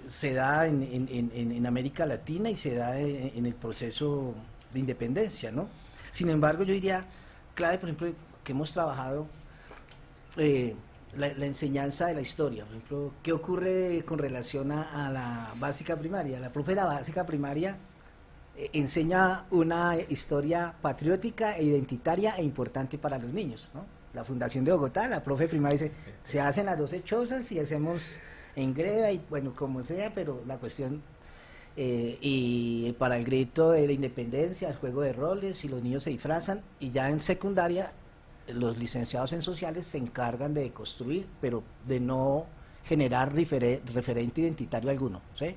se da en, en- América Latina y se da en, el proceso de independencia, ¿no? Sin embargo, yo diría, clave, por ejemplo, que hemos trabajado la, enseñanza de la historia. Por ejemplo, ¿qué ocurre con relación a, a la básica primaria? La profe de la básica primaria enseña una historia patriótica e identitaria e importante para los niños. ¿no? La Fundación de Bogotá, la profe primaria dice, se hacen las 12 chozas y hacemos en greda y bueno, como sea, pero la cuestión... eh, y para el grito de, de independencia, el juego de roles, y los niños se disfrazan, y ya en secundaria los licenciados en sociales se encargan de construir, pero de no generar refere- referente identitario alguno. ¿sí?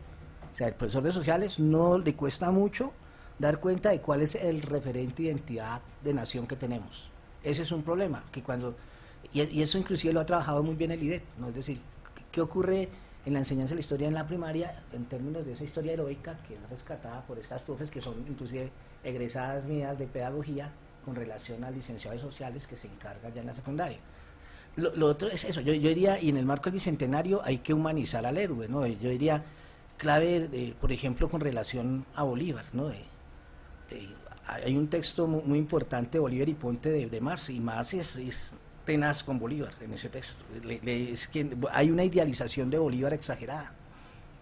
O sea, el profesor de sociales no le cuesta mucho dar cuenta de cuál es el referente de identidad de nación que tenemos. Ese es un problema, que cuando y, eso inclusive lo ha trabajado muy bien el IDEP, ¿no? Es decir, ¿qué- ¿qué ocurre en la enseñanza de la historia en la primaria en términos de esa historia heroica que es rescatada por estas profes que son inclusive egresadas mías de pedagogía con relación a licenciados sociales que se encargan ya en la secundaria? Lo, lo otro es eso, yo, yo diría, y en el marco del bicentenario hay que humanizar al héroe, ¿no? Yo diría, clave, de, por ejemplo, con relación a Bolívar, ¿no? De- de- hay un texto mu- muy, importante Bolívar y Ponte de, de Marx, y Marx es, es tenaz con Bolívar en ese texto. Le- le- es que hay una idealización de Bolívar exagerada.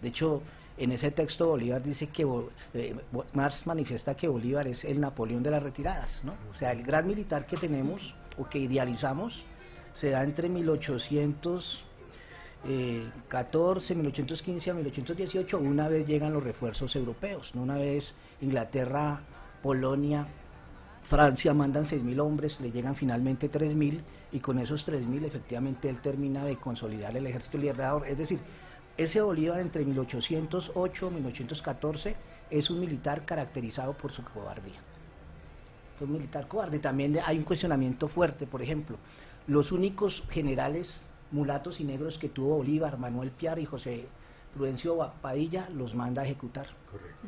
De hecho, en ese texto Bolívar dice que eh, Marx manifiesta que Bolívar es el Napoleón de las retiradas, ¿no? O sea, el gran militar que tenemos o que idealizamos se da entre 1814, 1815 a 1818, una vez llegan los refuerzos europeos, ¿no? Una vez Inglaterra, Polonia, Francia mandan 6.000 hombres, le llegan finalmente 3.000 y con esos 3.000 efectivamente él termina de consolidar el ejército libertador. Es decir, ese Bolívar entre 1808 y 1814 es un militar caracterizado por su cobardía. Fue un militar cobarde. También hay un cuestionamiento fuerte, por ejemplo, los únicos generales mulatos y negros que tuvo Bolívar, Manuel Piar y José Prudencio Padilla, los manda a ejecutar. Correcto.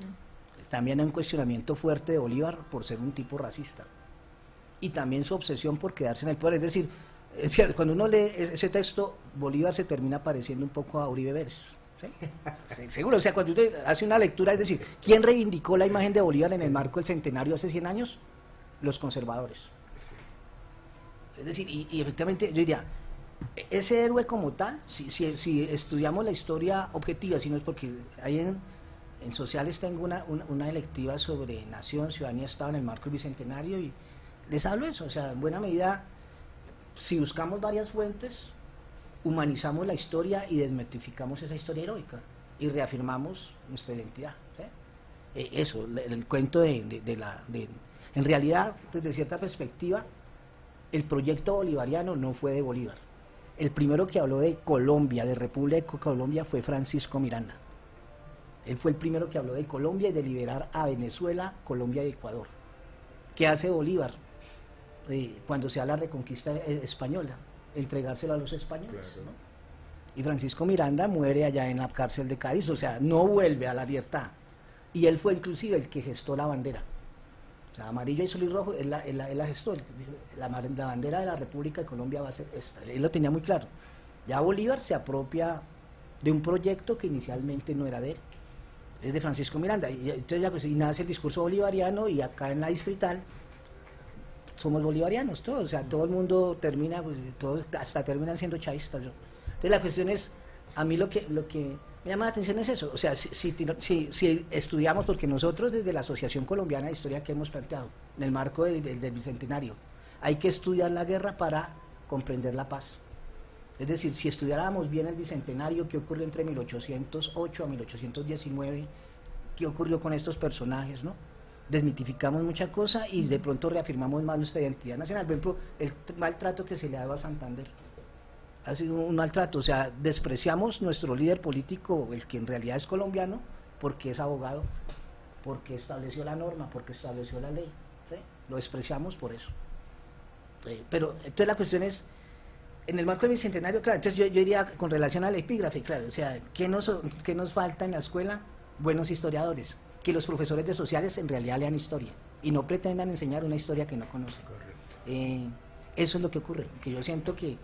También hay un cuestionamiento fuerte de Bolívar por ser un tipo racista. Y también su obsesión por quedarse en el poder. Es decir, es cierto, cuando uno lee e- ese texto, Bolívar se termina pareciendo un poco a Uribe Vélez. ¿sí? Sí, seguro, o sea, cuando usted hace una lectura, es decir, ¿quién reivindicó la imagen de Bolívar en el marco del centenario hace 100 años? Los conservadores. Es decir, y, y efectivamente, yo diría, ese héroe como tal, si, si, si estudiamos la historia objetiva, si no es porque hay en, en sociales tengo una, una, electiva sobre nación, ciudadanía, Estado en el marco del bicentenario y les hablo eso, o sea, en buena medida, si buscamos varias fuentes, humanizamos la historia y desmitificamos esa historia heroica y reafirmamos nuestra identidad. Eh, eso, el, el cuento de, de- de la... de- en realidad, desde cierta perspectiva, el proyecto bolivariano no fue de Bolívar. El primero que habló de Colombia, de República de Colombia, fue Francisco Miranda. Él fue el primero que habló de Colombia y de liberar a Venezuela, Colombia y Ecuador. ¿Qué hace Bolívar eh, cuando se da la reconquista eh, española? Entregárselo a los españoles. Claro. ¿no? Y Francisco Miranda muere allá en la cárcel de Cádiz, o sea, no vuelve a la libertad. Y él fue inclusive el que gestó la bandera. Sea, amarillo, azul y rojo, él la, él la- él la bandera de la República de Colombia va a ser esta. Él lo tenía muy claro. Ya Bolívar se apropia de un proyecto que inicialmente no era de él, es de Francisco Miranda. Y, entonces ya, pues, y nace el discurso bolivariano y acá en la distrital somos bolivarianos todos, o sea, todo el mundo termina, pues, todos hasta terminan siendo chavistas. Entonces la cuestión es, a mí lo que, lo que me llama la atención es eso, o sea, si, si, si, si estudiamos, porque nosotros desde la Asociación Colombiana de Historia que hemos planteado, en el marco del, del, del Bicentenario, hay que estudiar la guerra para comprender la paz. Es decir, si estudiáramos bien el Bicentenario, qué ocurrió entre 1808 a 1819, qué ocurrió con estos personajes, ¿no? desmitificamos mucha cosa y de pronto reafirmamos más nuestra identidad nacional. Por ejemplo, el maltrato que se le dado a Santander ha sido un maltrato, o sea, despreciamos nuestro líder político, el que en realidad es colombiano, porque es abogado, porque estableció la norma, porque estableció la ley. ¿sí? Lo despreciamos por eso. Eh, pero entonces la cuestión es, en el marco del bicentenario, claro, entonces yo, yo diría con relación al epígrafe, claro, o sea, ¿qué nos, ¿qué nos falta en la escuela? Buenos historiadores que los profesores de sociales en realidad lean historia y no pretendan enseñar una historia que no conocen. Eh, eso es lo que ocurre, que yo siento que,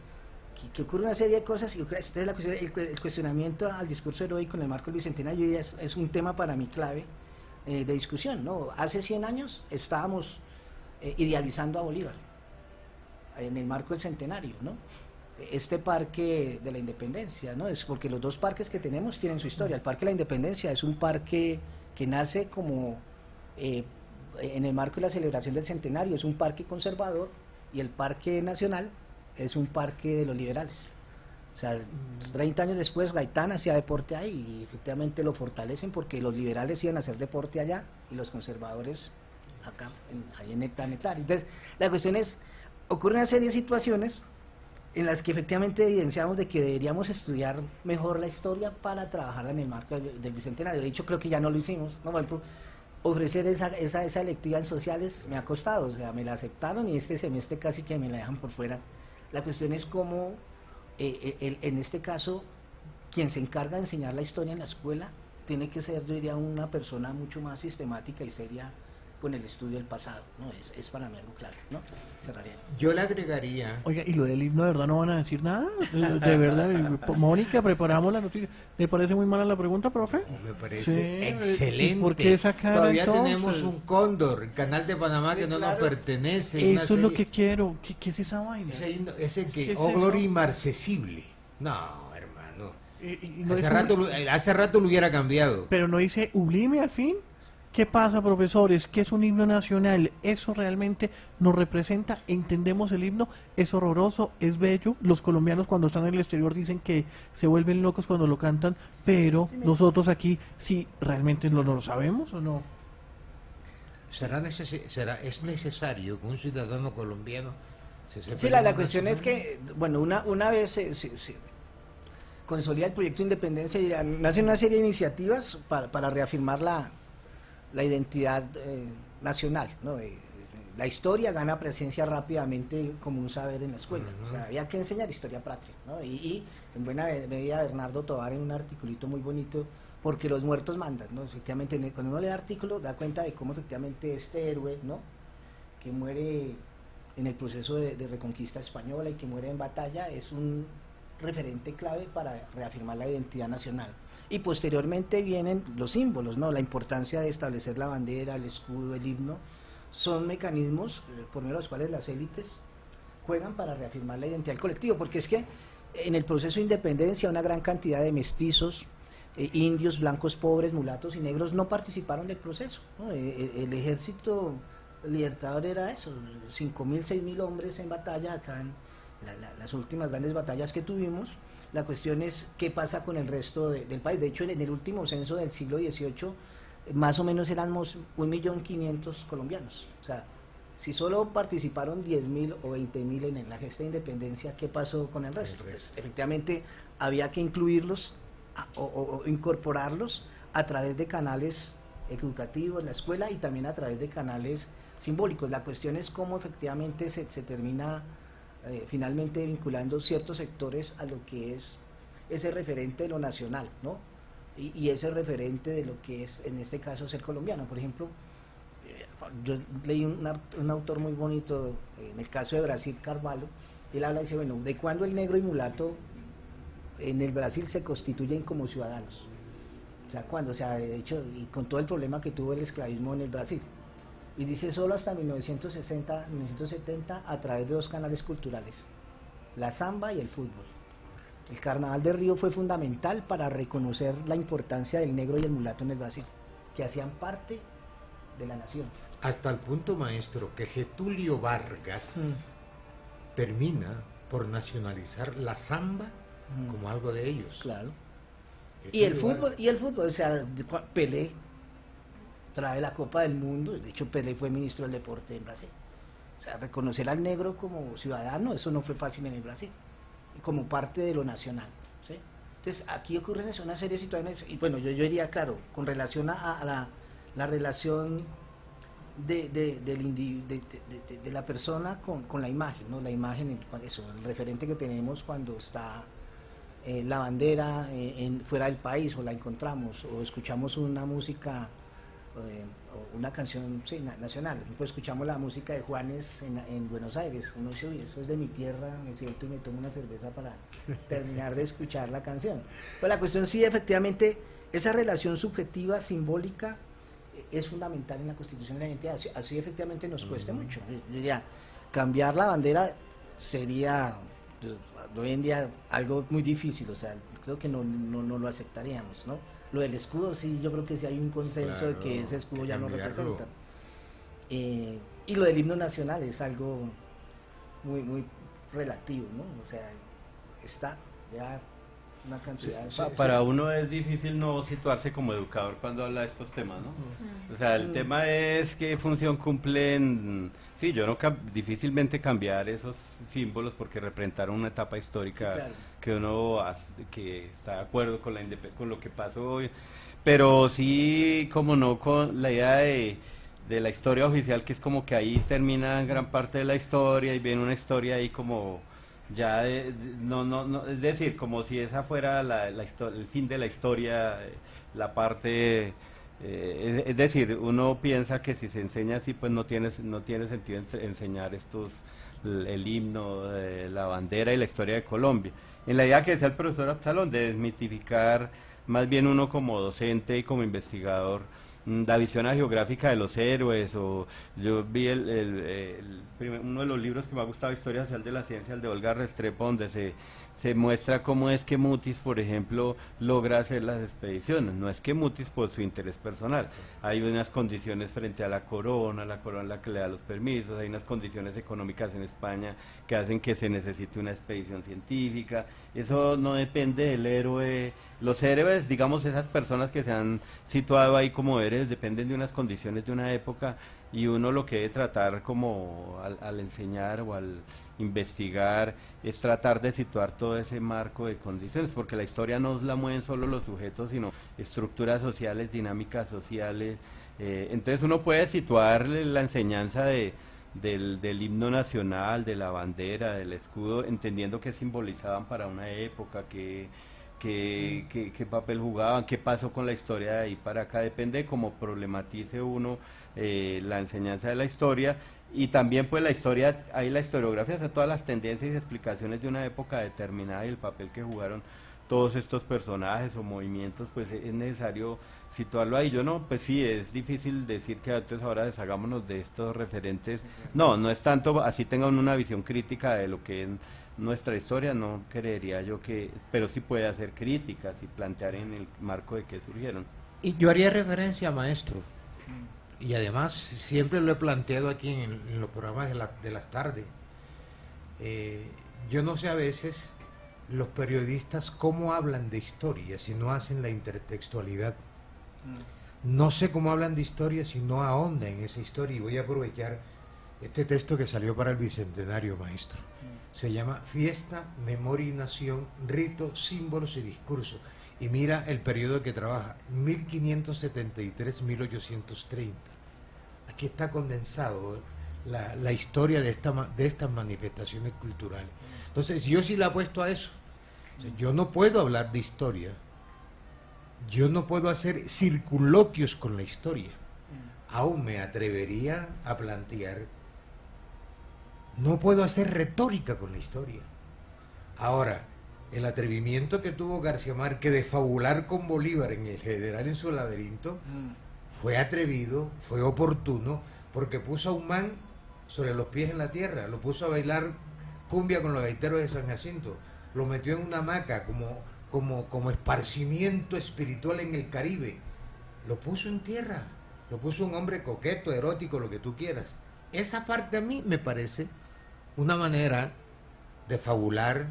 que, que ocurre una serie de cosas y este es la cuestión, el, el, cuestionamiento al discurso heroico en el marco del Bicentenario es, es un tema para mí clave eh, de discusión. ¿no? Hace 100 años estábamos eh, idealizando a Bolívar en el marco del centenario, ¿no? este parque de la independencia, ¿no? Es porque los dos parques que tenemos tienen su historia. El Parque de la Independencia es un parque que nace como eh, en el marco de la celebración del centenario, es un parque conservador y el Parque Nacional es un parque de los liberales. O sea, 30 años después Gaitán hacía deporte ahí y efectivamente lo fortalecen porque los liberales iban a hacer deporte allá y los conservadores acá, en, ahí en el planetario. Entonces, la cuestión es, ocurre una serie de situaciones en las que efectivamente evidenciamos de que deberíamos estudiar mejor la historia para trabajarla en el marco del, del Bicentenario. De hecho, creo que ya no lo hicimos. ¿no? Ofrecer esa, esa, esa electiva en sociales me ha costado, o sea, me la aceptaron y este semestre casi que me la dejan por fuera. La cuestión es cómo, eh, el, en este caso, quien se encarga de enseñar la historia en la escuela tiene que ser, yo diría, una persona mucho más sistemática y seria con el estudio del pasado, ¿no? Es, es para mí algo claro, ¿no? Cerraría. Yo le agregaría... Oiga, ¿y lo del himno de verdad no van a decir nada? De, de verdad, Mónica, preparamos la noticia. ¿Le parece muy mala la pregunta, profe? Me parece Sí, excelente. ¿y por qué esa cara, Todavía entonces? tenemos un cóndor, el canal de Panamá que no nos pertenece. Eso es lo que quiero. ¿Qué, qué es esa vaina? Ese, himno- ese que, ¿Qué es oh eso? gloria inmarcesible. No, hermano. No hace, un- rato, lo- hace rato lo hubiera cambiado. Pero no dice Ublime al fin. ¿Qué pasa, profesores? ¿Qué es un himno nacional? ¿Eso realmente nos representa? ¿Entendemos el himno? ¿Es horroroso? ¿Es bello? Los colombianos cuando están en el exterior dicen que se vuelven locos cuando lo cantan, pero nosotros aquí, sí, ¿realmente no lo sabemos o no? ¿Será neces- será, ¿Es necesario que un ciudadano colombiano se sepa Sí, la, la cuestión es que, bueno, una, una vez se, se- se consolida el proyecto de independencia y nacen una serie de iniciativas para, para reafirmar la, la identidad eh, nacional. ¿no? Eh, la historia gana presencia rápidamente como un saber en la escuela. O sea, había que enseñar historia patria. ¿no? Y, y en buena medida Bernardo Tovar en un articulito muy bonito, porque los muertos mandan. ¿no? Efectivamente, cuando uno lee el artículo da cuenta de cómo efectivamente este héroe, ¿no? que muere en el proceso de, de reconquista española y que muere en batalla, es un referente clave para reafirmar la identidad nacional. Y posteriormente vienen los símbolos, ¿no? La importancia de establecer la bandera, el escudo, el himno, son mecanismos eh, por medio de los cuales las élites juegan para reafirmar la identidad del colectivo, porque es que en el proceso de independencia una gran cantidad de mestizos, eh, indios, blancos, pobres, mulatos y negros no participaron del proceso. ¿no? Eh, eh, el ejército libertador era eso, 5.000, 6.000 hombres en batalla acá en la- la- las últimas grandes batallas que tuvimos. La cuestión es qué pasa con el resto de- del país. De hecho, en, en el último censo del siglo XVIII, más o menos éramos 1.500.000 colombianos. O sea, si solo participaron 10.000 o 20.000 en, en la gesta de independencia, ¿qué pasó con el resto? Pues, efectivamente, había que incluirlos a- o, incorporarlos a través de canales educativos la escuela y también a través de canales simbólicos. La cuestión es cómo efectivamente se, se termina eh, finalmente vinculando ciertos sectores a lo que es ese referente de lo nacional, ¿no? Y, ese referente de lo que es, en este caso, ser colombiano. Por ejemplo, eh, yo leí un, un autor muy bonito, eh, en el caso de Brasil, Carvalho, él habla y dice, bueno, ¿de cuándo el negro y mulato en el Brasil se constituyen como ciudadanos. O sea, cuando, o sea, de hecho, y con todo el problema que tuvo el esclavismo en el Brasil. Y dice solo hasta 1960, 1970 a través de dos canales culturales, la samba y el fútbol. El Carnaval de Río fue fundamental para reconocer la importancia del negro y el mulato en el Brasil, que hacían parte de la nación. Hasta el punto, maestro, que Getulio Vargas Mm. termina por nacionalizar la samba Mm. como algo de ellos. Claro. Y el fútbol, Vargas. y el fútbol, o sea, Pelé trae la Copa del Mundo, de hecho Pelé fue ministro del deporte en Brasil. O sea, reconocer al negro como ciudadano, eso no fue fácil en el Brasil, como parte de lo nacional. Entonces, aquí ocurren eso, una serie de situaciones, y bueno, yo, yo diría, claro, con relación a, la, la relación de, de, la persona con, con la imagen, ¿no? La imagen, eso, el referente que tenemos cuando está eh, la bandera eh, en, fuera del país o la encontramos o escuchamos una música eh, una canción sí, nacional. Pues escuchamos la música de Juanes en, en Buenos Aires. Uno dice, "Uy, eso es de mi tierra, me siento y me tomo una cerveza para terminar de escuchar la canción. Pues la cuestión sí, efectivamente, esa relación subjetiva, simbólica, eh, es fundamental en la constitución de la identidad. Así, así efectivamente nos cuesta mucho. Yo diría, cambiar la bandera sería pues, hoy en día algo muy difícil, o sea, creo que no, no, no lo aceptaríamos, ¿no? Lo del escudo, sí, yo creo que sí hay un consenso de que ese escudo que ya no representa. Eh, y lo del himno nacional es algo muy, muy relativo, ¿no? O sea, está ya una cantidad Pa- de... para uno es difícil no situarse como educador cuando habla de estos temas, ¿no? O sea, el tema es qué función cumplen. Sí, yo no cam- difícilmente cambiar esos símbolos porque representaron una etapa histórica Sí, claro. que uno que está de acuerdo con la indep- con lo que pasó hoy, pero sí como no con la idea de de la historia oficial que es como que ahí termina gran parte de la historia y viene una historia ahí como ya de- de- no no no es decir como si esa fuera la, el fin de la historia eh, la parte eh, es, decir uno piensa que si se enseña así pues no tiene no tiene sentido ens- enseñar estos el, himno eh, la bandera y la historia de Colombia. En la idea que decía el profesor Absalón de desmitificar más bien uno como docente y como investigador la visión geográfica de los héroes o yo vi el primer- uno de los libros que me ha gustado Historia Social de la Ciencia el de Olga Restrepo donde se, se muestra cómo es que Mutis por ejemplo logra hacer las expediciones. No es que Mutis por su interés personal. Hay unas condiciones frente a la corona la corona la que le da los permisos hay unas condiciones económicas en España que hacen que se necesite una expedición científica. Eso no depende del héroe. Los héroes digamos esas personas que se han situado ahí como héroes dependen de unas condiciones de una época y uno lo que debe tratar como al, al enseñar o al investigar es tratar de situar todo ese marco de condiciones porque la historia no la mueven solo los sujetos sino estructuras sociales dinámicas sociales eh, entonces uno puede situar la enseñanza de del, del himno nacional, de la bandera, del escudo, entendiendo qué simbolizaban para una época, qué, qué, qué- qué papel jugaban, qué pasó con la historia de ahí para acá, depende de cómo problematice uno eh, la enseñanza de la historia y también pues la historia, ahí la historiografía, o sea, todas las tendencias y explicaciones de una época determinada y el papel que jugaron todos estos personajes o movimientos, pues es necesario situarlo ahí. Yo no, pues sí, es difícil decir que antes ahora deshagámonos de estos referentes. No, no es tanto así tengan una visión crítica de lo que es nuestra historia, no creería yo que, pero sí puede hacer críticas y plantear en el marco de qué surgieron. Y yo haría referencia, maestro, y además siempre lo he planteado aquí en, en los programas de, la, de las tardes. Eh, yo no sé a veces los periodistas cómo hablan de historia si no hacen la intertextualidad. No sé cómo hablan de historia si no ahondan en esa historia y voy a aprovechar este texto que salió para el Bicentenario, maestro. Se llama Fiesta, Memoria y Nación, Rito, Símbolos y Discurso. Y mira el periodo que trabaja, 1573-1830. Aquí está condensado la, la historia de, estas manifestaciones culturales. Entonces, yo sí la apuesto a eso. Yo no puedo hablar de historia. Yo no puedo hacer circunloquios con la historia. Aún me atrevería a plantear no puedo hacer retórica con la historia. Ahora, el atrevimiento que tuvo García Márquez de fabular con Bolívar en el general en su laberinto mm. fue atrevido, fue oportuno, porque puso a un man sobre los pies en la tierra, lo puso a bailar cumbia con los gaiteros de San Jacinto, lo metió en una hamaca como, como, como esparcimiento espiritual en el Caribe, lo puso en tierra, lo puso un hombre coqueto, erótico, lo que tú quieras. Esa parte a mí me parece una manera de fabular,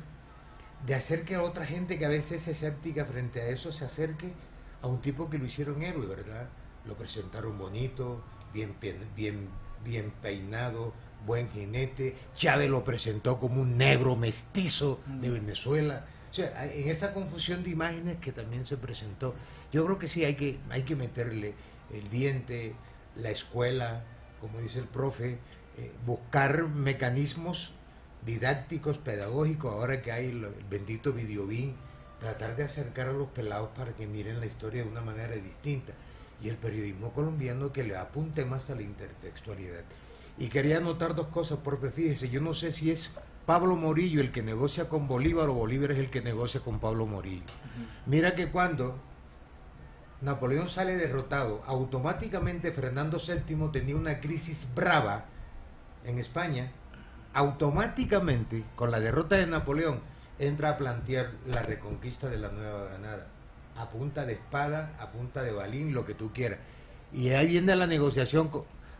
de hacer que otra gente que a veces es escéptica frente a eso se acerque a un tipo que lo hicieron héroe, ¿verdad? Lo presentaron bonito, bien, bien, bien peinado, buen jinete. Chávez lo presentó como un negro mestizo de. Venezuela. O sea, en esa confusión de imágenes que también se presentó, yo creo que sí hay que, hay que meterle el diente, la escuela, como dice el profe, eh, buscar mecanismos didácticos, pedagógicos, ahora que hay el, bendito videobin, tratar de acercar a los pelados para que miren la historia de una manera distinta. Y el periodismo colombiano que le apunte más a la intertextualidad. Y quería anotar dos cosas, profe, fíjese, yo no sé si es Pablo Morillo el que negocia con Bolívar o Bolívar es el que negocia con Pablo Morillo. Mira que cuando Napoleón sale derrotado, automáticamente Fernando VII tenía una crisis brava en España automáticamente, con la derrota de Napoleón, entra a plantear la reconquista de la Nueva Granada, a punta de espada, a punta de balín, lo que tú quieras. Y ahí viene la negociación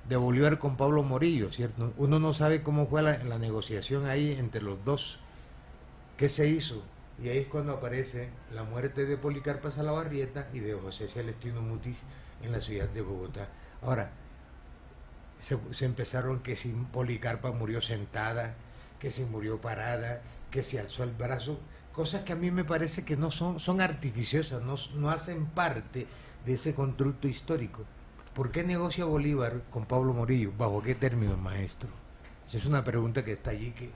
de Bolívar con Pablo Morillo, ¿cierto? Uno no sabe cómo fue la, negociación ahí entre los dos, qué se hizo. Y ahí es cuando aparece la muerte de Policarpa Salabarrieta y de José Celestino Mutis en la ciudad de Bogotá. Ahora, se, empezaron que si Policarpa murió sentada, que si murió parada, que se alzó el brazo, cosas que a mí me parece que no son, son artificiosas, no, no hacen parte de ese constructo histórico. ¿Por qué negocia Bolívar con Pablo Morillo? ¿Bajo qué términos, maestro? Esa es una pregunta que está allí que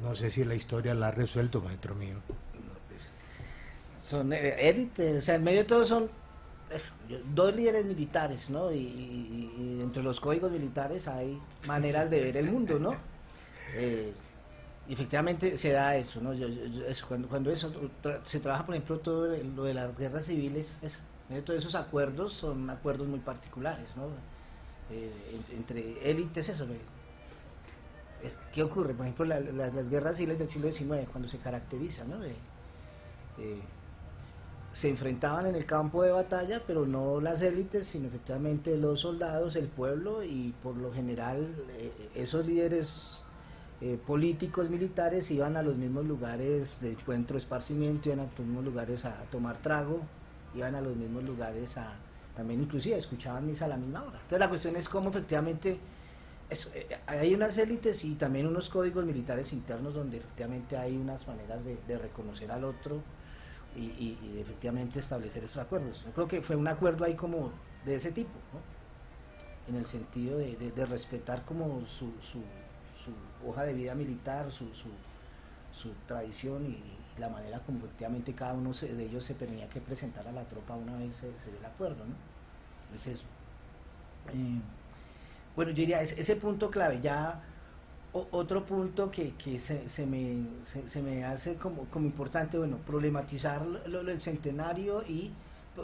no sé si la historia la ha resuelto, maestro mío. Pues, son eh, élites, o sea, en medio de todo son dos líderes militares, ¿no? Y, entre los códigos militares hay maneras de ver el mundo, ¿no? Eh, efectivamente se da eso, ¿no? cuando, eso se trabaja, por ejemplo, todo lo de las guerras civiles, eso, todos esos acuerdos son acuerdos muy particulares, ¿no? Eh, entre élites, eso. Eh, ¿Qué ocurre? Por ejemplo, las guerras civiles del siglo XIX, cuando se caracterizan, ¿no? Se enfrentaban en el campo de batalla, pero no las élites, sino efectivamente los soldados, el pueblo y por lo general eh, esos líderes eh, políticos, militares iban a los mismos lugares de encuentro, esparcimiento, iban a los mismos lugares a tomar trago, iban a los mismos lugares a también inclusive escuchaban misa a la misma hora. Entonces la cuestión es cómo efectivamente eh, hay unas élites y también unos códigos militares internos donde efectivamente hay unas maneras de reconocer al otro y, efectivamente establecer esos acuerdos. Yo creo que fue un acuerdo ahí como de ese tipo, en el sentido de, respetar como su, su, hoja de vida militar, su, su, tradición y, la manera como efectivamente cada uno de ellos se tenía que presentar a la tropa una vez se, dio el acuerdo. ¿no? Es eso. Eh, bueno, yo diría, ese punto clave, ya otro punto que, se, me, se, me hace como, como importante, bueno, problematizar lo, del centenario y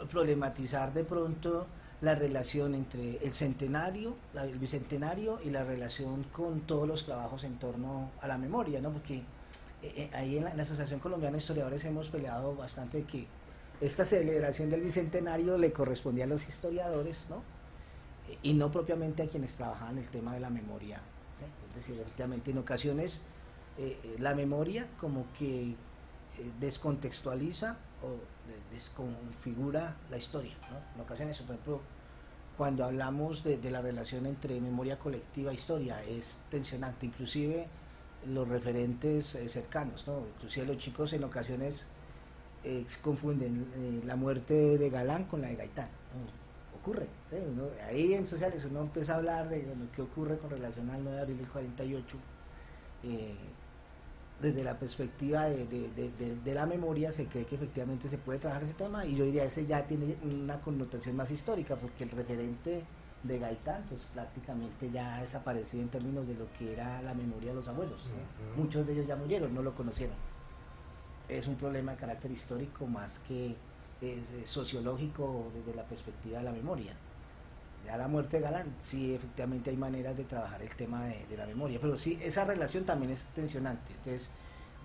problematizar de pronto la relación entre el centenario, el bicentenario y la relación con todos los trabajos en torno a la memoria, ¿no? Porque eh, eh, ahí en la, Asociación Colombiana de Historiadores hemos peleado bastante que esta celebración del bicentenario le correspondía a los historiadores, ¿no? Y no propiamente a quienes trabajaban el tema de la memoria efectivamente en ocasiones eh, eh, la memoria como que eh, descontextualiza o desconfigura la historia. En ocasiones, por ejemplo, cuando hablamos de, la relación entre memoria colectiva e historia, es tensionante, inclusive los referentes cercanos, ¿no? inclusive los chicos en ocasiones confunden la muerte de Galán con la de Gaitán ocurre. ahí en sociales uno empieza a hablar de, lo que ocurre con relación al 9 de abril del 48. Eh, desde la perspectiva de, la memoria se cree que efectivamente se puede trabajar ese tema y yo diría ese ya tiene una connotación más histórica porque el referente de Gaitán pues prácticamente ya ha desaparecido en términos de lo que era la memoria de los abuelos. Muchos de ellos ya murieron, no lo conocieron. es un problema de carácter histórico más que eh, sociológico desde la perspectiva de la memoria. Ya la muerte de Galán, sí, efectivamente hay maneras de trabajar el tema de, la memoria, pero sí, esa relación también es tensionante. Entonces,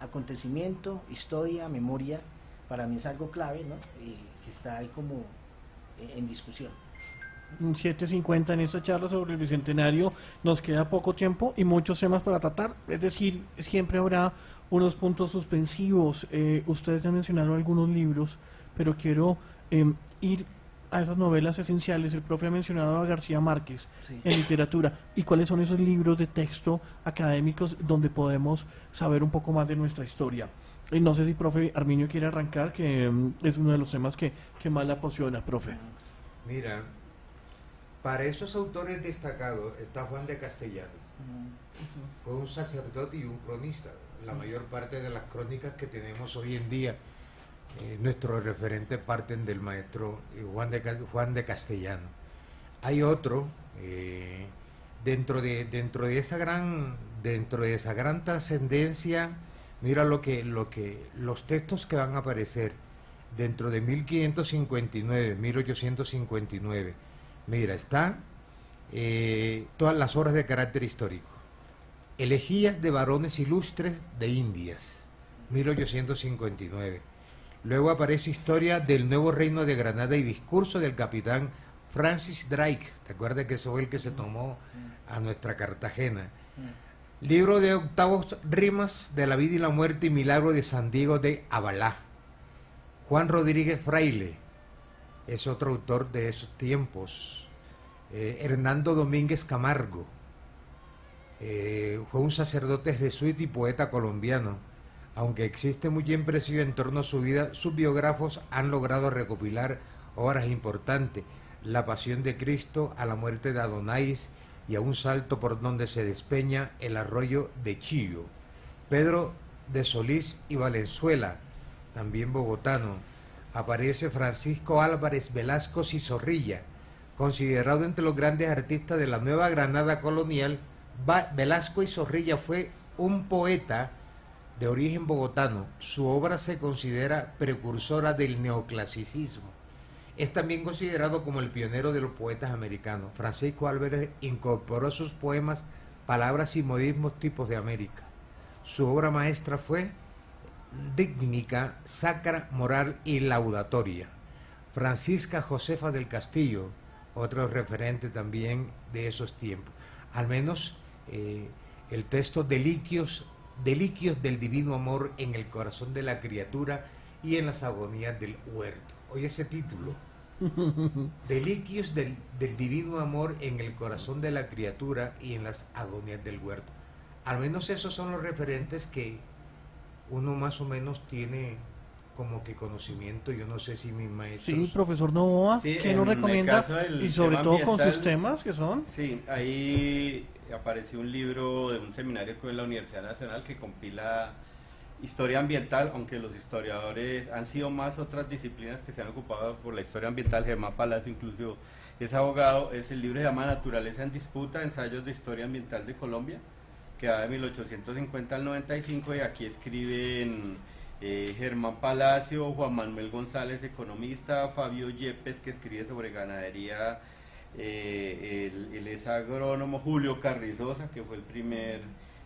acontecimiento, historia, memoria, para mí es algo clave, ¿no? Y que está ahí como eh, en discusión. 7.50 en esta charla sobre el Bicentenario. Nos queda poco tiempo y muchos temas para tratar. Es decir, siempre habrá unos puntos suspensivos. Eh, ustedes han mencionado algunos libros, pero quiero em, ir a esas novelas esenciales. El profe ha mencionado a García Márquez en literatura. ¿Y cuáles son esos libros de texto académicos donde podemos saber un poco más de nuestra historia? Y no sé si profe Arminio quiere arrancar, que em, es uno de los temas que, que más le apasiona, profe. Mira, para esos autores destacados está Juan de Castellano. Fue un sacerdote y un cronista. La mayor parte de las crónicas que tenemos hoy en día, eh, nuestros referentes parten del maestro eh, Juan, de, Juan de Castellano. Hay otro, eh, dentro, de, dentro, de esa gran, dentro de esa gran trascendencia, mira lo que, lo que, los textos que van a aparecer dentro de 1559, 1859 Mira, está eh, todas las obras de carácter histórico. Elegías de varones ilustres de Indias, 1859. Luego aparece Historia del Nuevo Reino de Granada y discurso del capitán Francis Drake. ¿Te acuerdas que eso fue el que se tomó a nuestra Cartagena? Libro de octavos rimas de la vida y la muerte y milagro de San Diego de Abalá. Juan Rodríguez Fraile, es otro autor de esos tiempos. Eh, Hernando Domínguez Camargo eh, fue un sacerdote jesuita y poeta colombiano. Aunque existe mucha impresión en torno a su vida, sus biógrafos han logrado recopilar obras importantes. La pasión de Cristo, a la muerte de Adonais y a un salto por donde se despeña el arroyo de Chillo. Pedro de Solís y Valenzuela, también bogotano aparece Francisco Álvarez Velasco y Zorrilla, considerado entre los grandes artistas de la Nueva Granada colonial. Velasco y Zorrilla fue un poeta de origen bogotano. Su obra se considera precursora del neoclasicismo. Es también considerado como el pionero de los poetas americanos. Francisco Álvarez incorporó a sus poemas palabras y modismos tipos de América. Su obra maestra fue rítmica, sacra, moral y laudatoria. Francisca Josefa del Castillo, otro referente también de esos tiempos. Al menos eh, el texto Deliquios, Deliquios del Divino Amor en el corazón de la criatura y en las agonías del huerto. Oye ese título. Deliquios del, del Divino Amor en el corazón de la criatura y en las agonías del huerto. Al menos esos son los referentes que uno más o menos tiene como que conocimiento, yo no sé si mi maestro... Sí, profesor Novoa, ¿qué nos recomienda? Y sobre todo con sus temas que son... Sí, ahí apareció un libro de un seminario con la Universidad Nacional que compila historia ambiental, aunque los historiadores han sido más otras disciplinas que se han ocupado por la historia ambiental, Germán Palacio incluso es abogado, es el libro se llama Naturaleza en Disputa, Ensayos de Historia Ambiental de Colombia, que va de 1850 al 95 y aquí escriben eh, Germán Palacio, Juan Manuel González, economista, Fabio Yepes, que escribe sobre ganadería, eh, él, es agrónomo, Julio Carrizosa, que fue el primer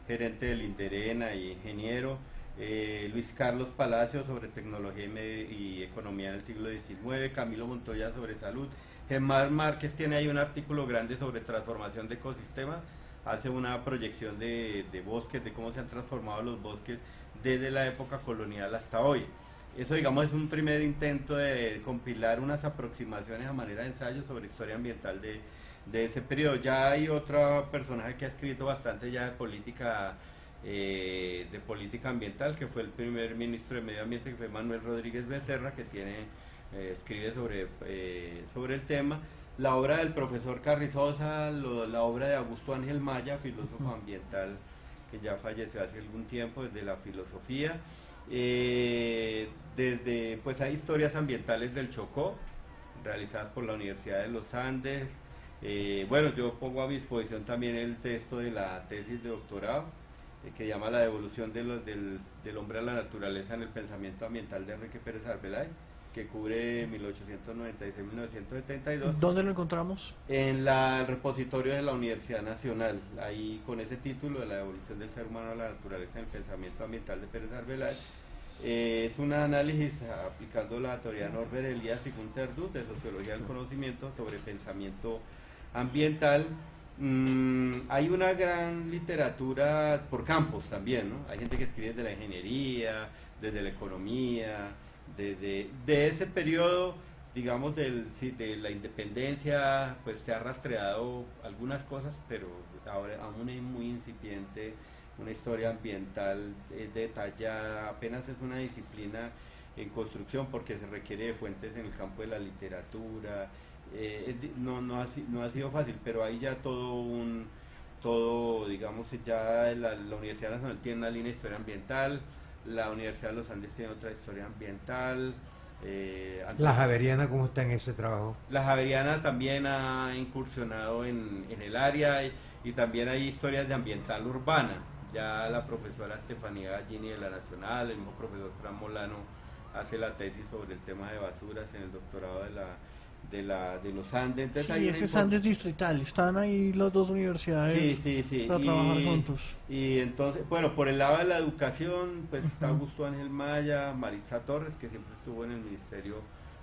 gerente del Interena y ingeniero, eh, Luis Carlos Palacio sobre tecnología y, y, economía del siglo XIX, Camilo Montoya sobre salud, Germán Márquez tiene ahí un artículo grande sobre transformación de ecosistemas, hace una proyección de, bosques, de cómo se han transformado los bosques desde la época colonial hasta hoy. Eso, digamos, es un primer intento de compilar unas aproximaciones a manera de ensayo sobre historia ambiental de, ese periodo. Ya hay otro personaje que ha escrito bastante ya de política, eh, de política ambiental, que fue el primer ministro de Medio Ambiente, que fue Manuel Rodríguez Becerra, que tiene, eh, escribe sobre, eh, sobre el tema la obra del profesor Carrizosa, la obra de Augusto Ángel Maya, filósofo ambiental que ya falleció hace algún tiempo desde la filosofía. Eh, desde, pues hay historias ambientales del Chocó, realizadas por la Universidad de los Andes. Eh, bueno, yo pongo a mi disposición también el texto de la tesis de doctorado, eh, que llama La devolución de del, del, hombre a la naturaleza en el pensamiento ambiental de Enrique Pérez Arbeláez que cubre 1896-1972. ¿Dónde lo encontramos? En la, el repositorio de la Universidad Nacional, ahí con ese título de la evolución del ser humano a la naturaleza en el pensamiento ambiental de Pérez Arbeláez. Eh, es un análisis aplicando la teoría Norbert Elias y Gunther Dutt de sociología del conocimiento sobre pensamiento ambiental. Mm, hay una gran literatura por campos también, ¿no? Hay gente que escribe desde la ingeniería, desde la economía, de, de, ese periodo, digamos, del, de la independencia, pues se ha rastreado algunas cosas, pero ahora aún es muy incipiente, una historia ambiental eh, detallada, apenas es una disciplina en construcción porque se requiere de fuentes en el campo de la literatura, eh, no, no, ha, no ha sido fácil, pero hay ya todo un, todo, digamos, ya la, la Universidad Nacional tiene una línea de historia ambiental, la Universidad de los Andes tiene otra historia ambiental. Eh, ¿La Javeriana cómo está en ese trabajo? La Javeriana también ha incursionado en, el área y, también hay historias de ambiental urbana. Ya la profesora Estefanía Gallini de la Nacional, el mismo profesor Fran Molano hace la tesis sobre el tema de basuras en el doctorado de la de, la, de los Andes. Entonces sí, ese es Andes distrital, están ahí las dos universidades sí, sí, sí. para trabajar juntos. Y entonces, bueno, por el lado de la educación, pues está Augusto Ángel Maya, Maritza Torres, que siempre estuvo en el ministerio,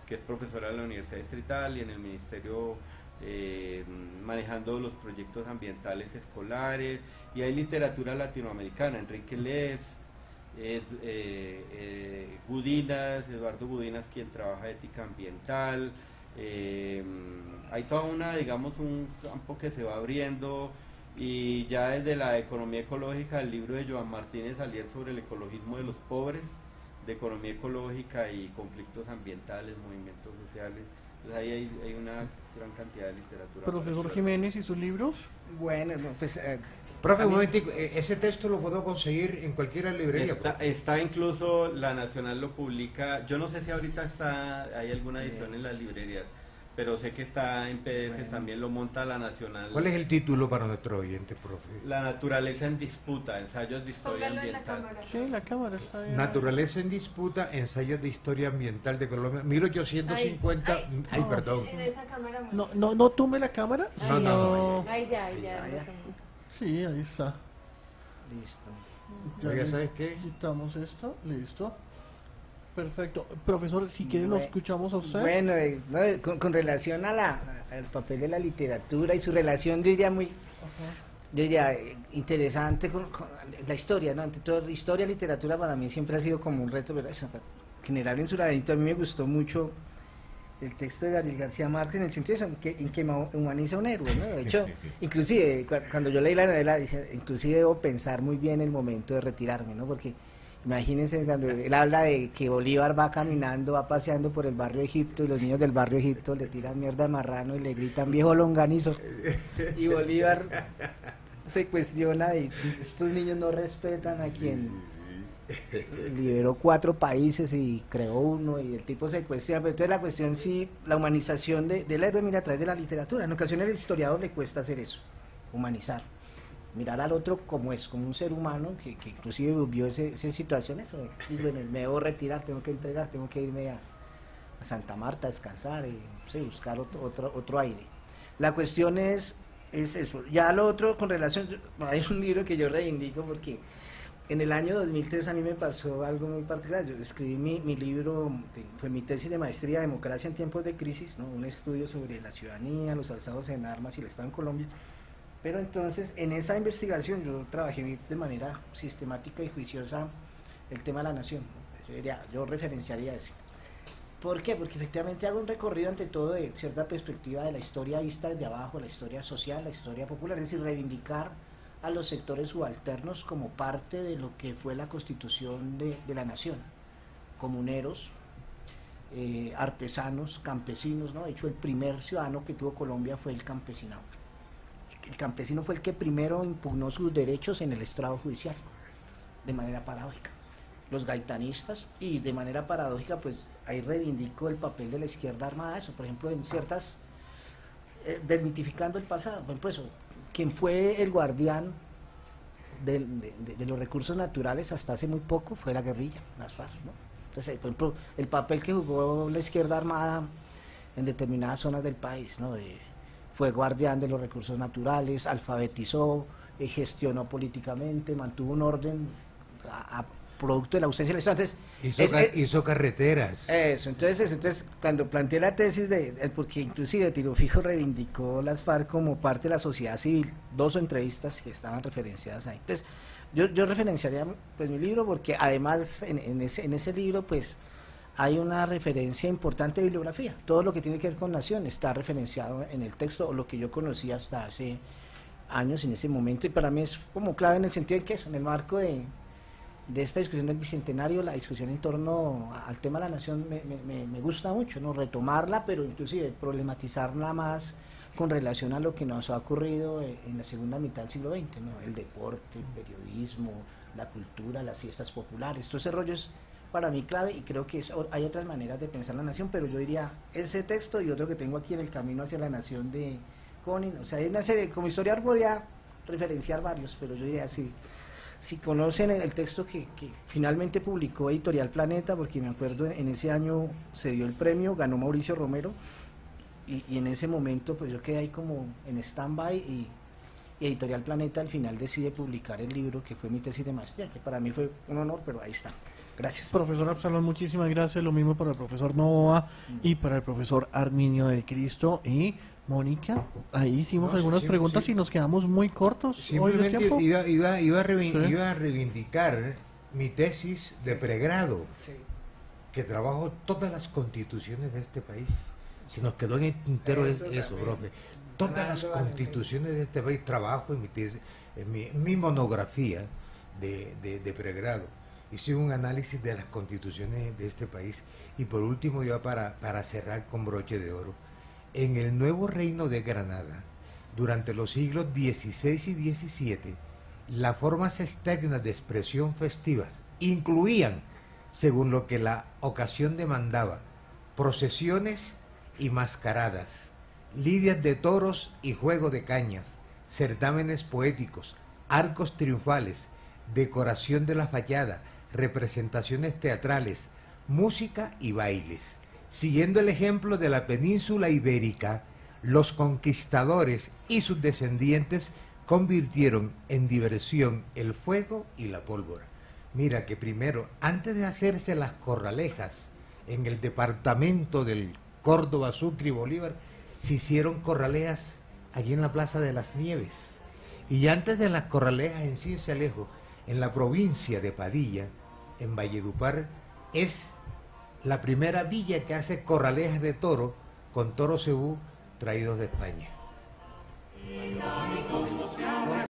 que es profesora de la Universidad Distrital y en el ministerio eh, manejando los proyectos ambientales escolares, y hay literatura latinoamericana, Enrique Leff, es eh, eh, Gudinas, Eduardo Gudinas, quien trabaja ética ambiental, eh, hay toda una, digamos, un campo que se va abriendo y ya desde la economía ecológica, el libro de Joan Martínez Alier sobre el ecologismo de los pobres, de economía ecológica y conflictos ambientales, movimientos sociales. ahí hay, una gran cantidad de literatura. Profesor Jiménez y sus libros. Bueno, pues eh, Profe, un momentico, e-, ese texto lo puedo conseguir en cualquier librería. Está, incluso, la Nacional lo publica, yo no sé si ahorita está, hay alguna edición en las librerías, pero sé que está en PDF, también lo monta la Nacional. ¿Cuál es el título para nuestro oyente, profe? La naturaleza en disputa, ensayos de historia ambiental. sí, la cámara está bien. Naturaleza en disputa, ensayos de historia ambiental de Colombia, 1850, ay, perdón. no, no, no tome la cámara. No, no, Ahí ya, ahí ya. Sí, ahí está. Listo. Ya ¿sabes qué? Quitamos esto, listo. Perfecto. Profesor, si quiere lo escuchamos a usted. Bueno, eh, con, relación a la, al papel de la literatura y su relación, yo diría muy, yo diría eh, interesante con, la historia, ¿no? Ante todo, historia, literatura para mí siempre ha sido como un reto, pero eso, general en su laberinto a mí me gustó mucho el texto de Gabriel García Márquez en el sentido en que, en que humaniza a un héroe, ¿no? De hecho, inclusive cuando yo leí la novela, dice, inclusive debo pensar muy bien el momento de retirarme, ¿no? Porque imagínense cuando él habla de que Bolívar va caminando, va paseando por el barrio Egipto y los niños del barrio Egipto le tiran mierda al marrano y le gritan viejo longanizo y Bolívar se cuestiona y estos niños no respetan a quien liberó cuatro países y creó uno y el tipo se cuestiona, pero entonces la cuestión sí, la humanización de, del héroe mira a través de la literatura, en ocasiones al historiador le cuesta hacer eso, humanizar, mirar al otro como es, como un ser humano que, inclusive vivió esas situaciones, bueno, me debo retirar, tengo que entregar, tengo que irme a, Santa Marta a descansar y buscar otro, otro, otro aire. La cuestión es, es eso. Ya lo otro con relación, hay un libro que yo reivindico porque en el año 2003 a mí me pasó algo muy particular. Yo escribí mi, libro, fue mi tesis de maestría Democracia en tiempos de crisis, ¿no? un estudio sobre la ciudadanía, los alzados en armas y el Estado en Colombia. Pero entonces, en esa investigación yo trabajé de manera sistemática y juiciosa el tema de la nación. Yo, diría, yo referenciaría eso. ¿Por qué? Porque efectivamente hago un recorrido ante todo de cierta perspectiva de la historia vista desde abajo, la historia social, la historia popular, es decir, reivindicar a los sectores subalternos como parte de lo que fue la constitución de, la nación, comuneros, eh, artesanos, campesinos, ¿no? De hecho, el primer ciudadano que tuvo Colombia fue el campesinado. El campesino fue el que primero impugnó sus derechos en el estrado judicial, de manera paradójica. Los gaitanistas, y de manera paradójica, pues ahí reivindico el papel de la izquierda armada, eso, por ejemplo, en ciertas, eh, desmitificando el pasado, por ejemplo, eso, quien fue el guardián de, los recursos naturales hasta hace muy poco fue la guerrilla, las FARC. ¿no? Entonces, por ejemplo, el papel que jugó la izquierda armada en determinadas zonas del país, ¿no? fue guardián de los recursos naturales, alfabetizó, eh, gestionó políticamente, mantuvo un orden producto de la ausencia del Estado. Entonces, hizo, carreteras. Eso, entonces, entonces cuando planteé la tesis de, porque inclusive Tiro Fijo reivindicó las FARC como parte de la sociedad civil, dos entrevistas que estaban referenciadas ahí. Entonces, yo, yo referenciaría pues mi libro porque además en, en, ese, en ese libro pues hay una referencia importante de bibliografía. Todo lo que tiene que ver con nación está referenciado en el texto o lo que yo conocí hasta hace años en ese momento y para mí es como clave en el sentido de que eso, en el marco de, de esta discusión del Bicentenario, la discusión en torno al tema de la nación me, me, me gusta mucho, ¿no? retomarla, pero inclusive problematizarla más con relación a lo que nos ha ocurrido en la segunda mitad del siglo XX, ¿no? el deporte, el periodismo, la cultura, las fiestas populares, todo ese rollo es para mí clave y creo que hay otras maneras de pensar la nación, pero yo diría ese texto y otro que tengo aquí en el camino hacia la nación de Conin, o sea, hay una serie, como historiador podría referenciar varios, pero yo diría así si conocen el, texto que, finalmente publicó Editorial Planeta, porque me acuerdo en, ese año se dio el premio, ganó Mauricio Romero, y, en ese momento pues yo quedé ahí como en stand-by y, Editorial Planeta al final decide publicar el libro que fue mi tesis de maestría, que para mí fue un honor, pero ahí está. Gracias. Profesor Absalón, muchísimas gracias. Lo mismo para el profesor Novoa y para el profesor Arminio del Cristo. Y Mónica, ahí hicimos algunas preguntas y nos quedamos muy cortos. Simplemente iba, iba, iba, a reivindicar mi tesis de pregrado, que trabajo todas las constituciones de este país. Si nos quedó en el tintero eso, eso profe. Todas las constituciones de este país trabajo en mi tesis, en mi, monografía de, de, pregrado. Hice un análisis de las constituciones de este país y por último, yo para, para cerrar con broche de oro, en el nuevo reino de Granada, durante los siglos XVI y XVII, las formas externas de expresión festivas incluían, según lo que la ocasión demandaba, procesiones y mascaradas, lidias de toros y juego de cañas, certámenes poéticos, arcos triunfales, decoración de la fachada, representaciones teatrales, música y bailes. Siguiendo el ejemplo de la península ibérica, los conquistadores y sus descendientes convirtieron en diversión el fuego y la pólvora. Mira que primero, antes de hacerse las corralejas en el departamento del Córdoba, Sucre y Bolívar, se hicieron corralejas allí en la Plaza de las Nieves. Y antes de las corralejas en Cincelejo, en la provincia de Padilla, en Valledupar, es la primera villa que hace corralejas de toro con toro cebú traídos de España.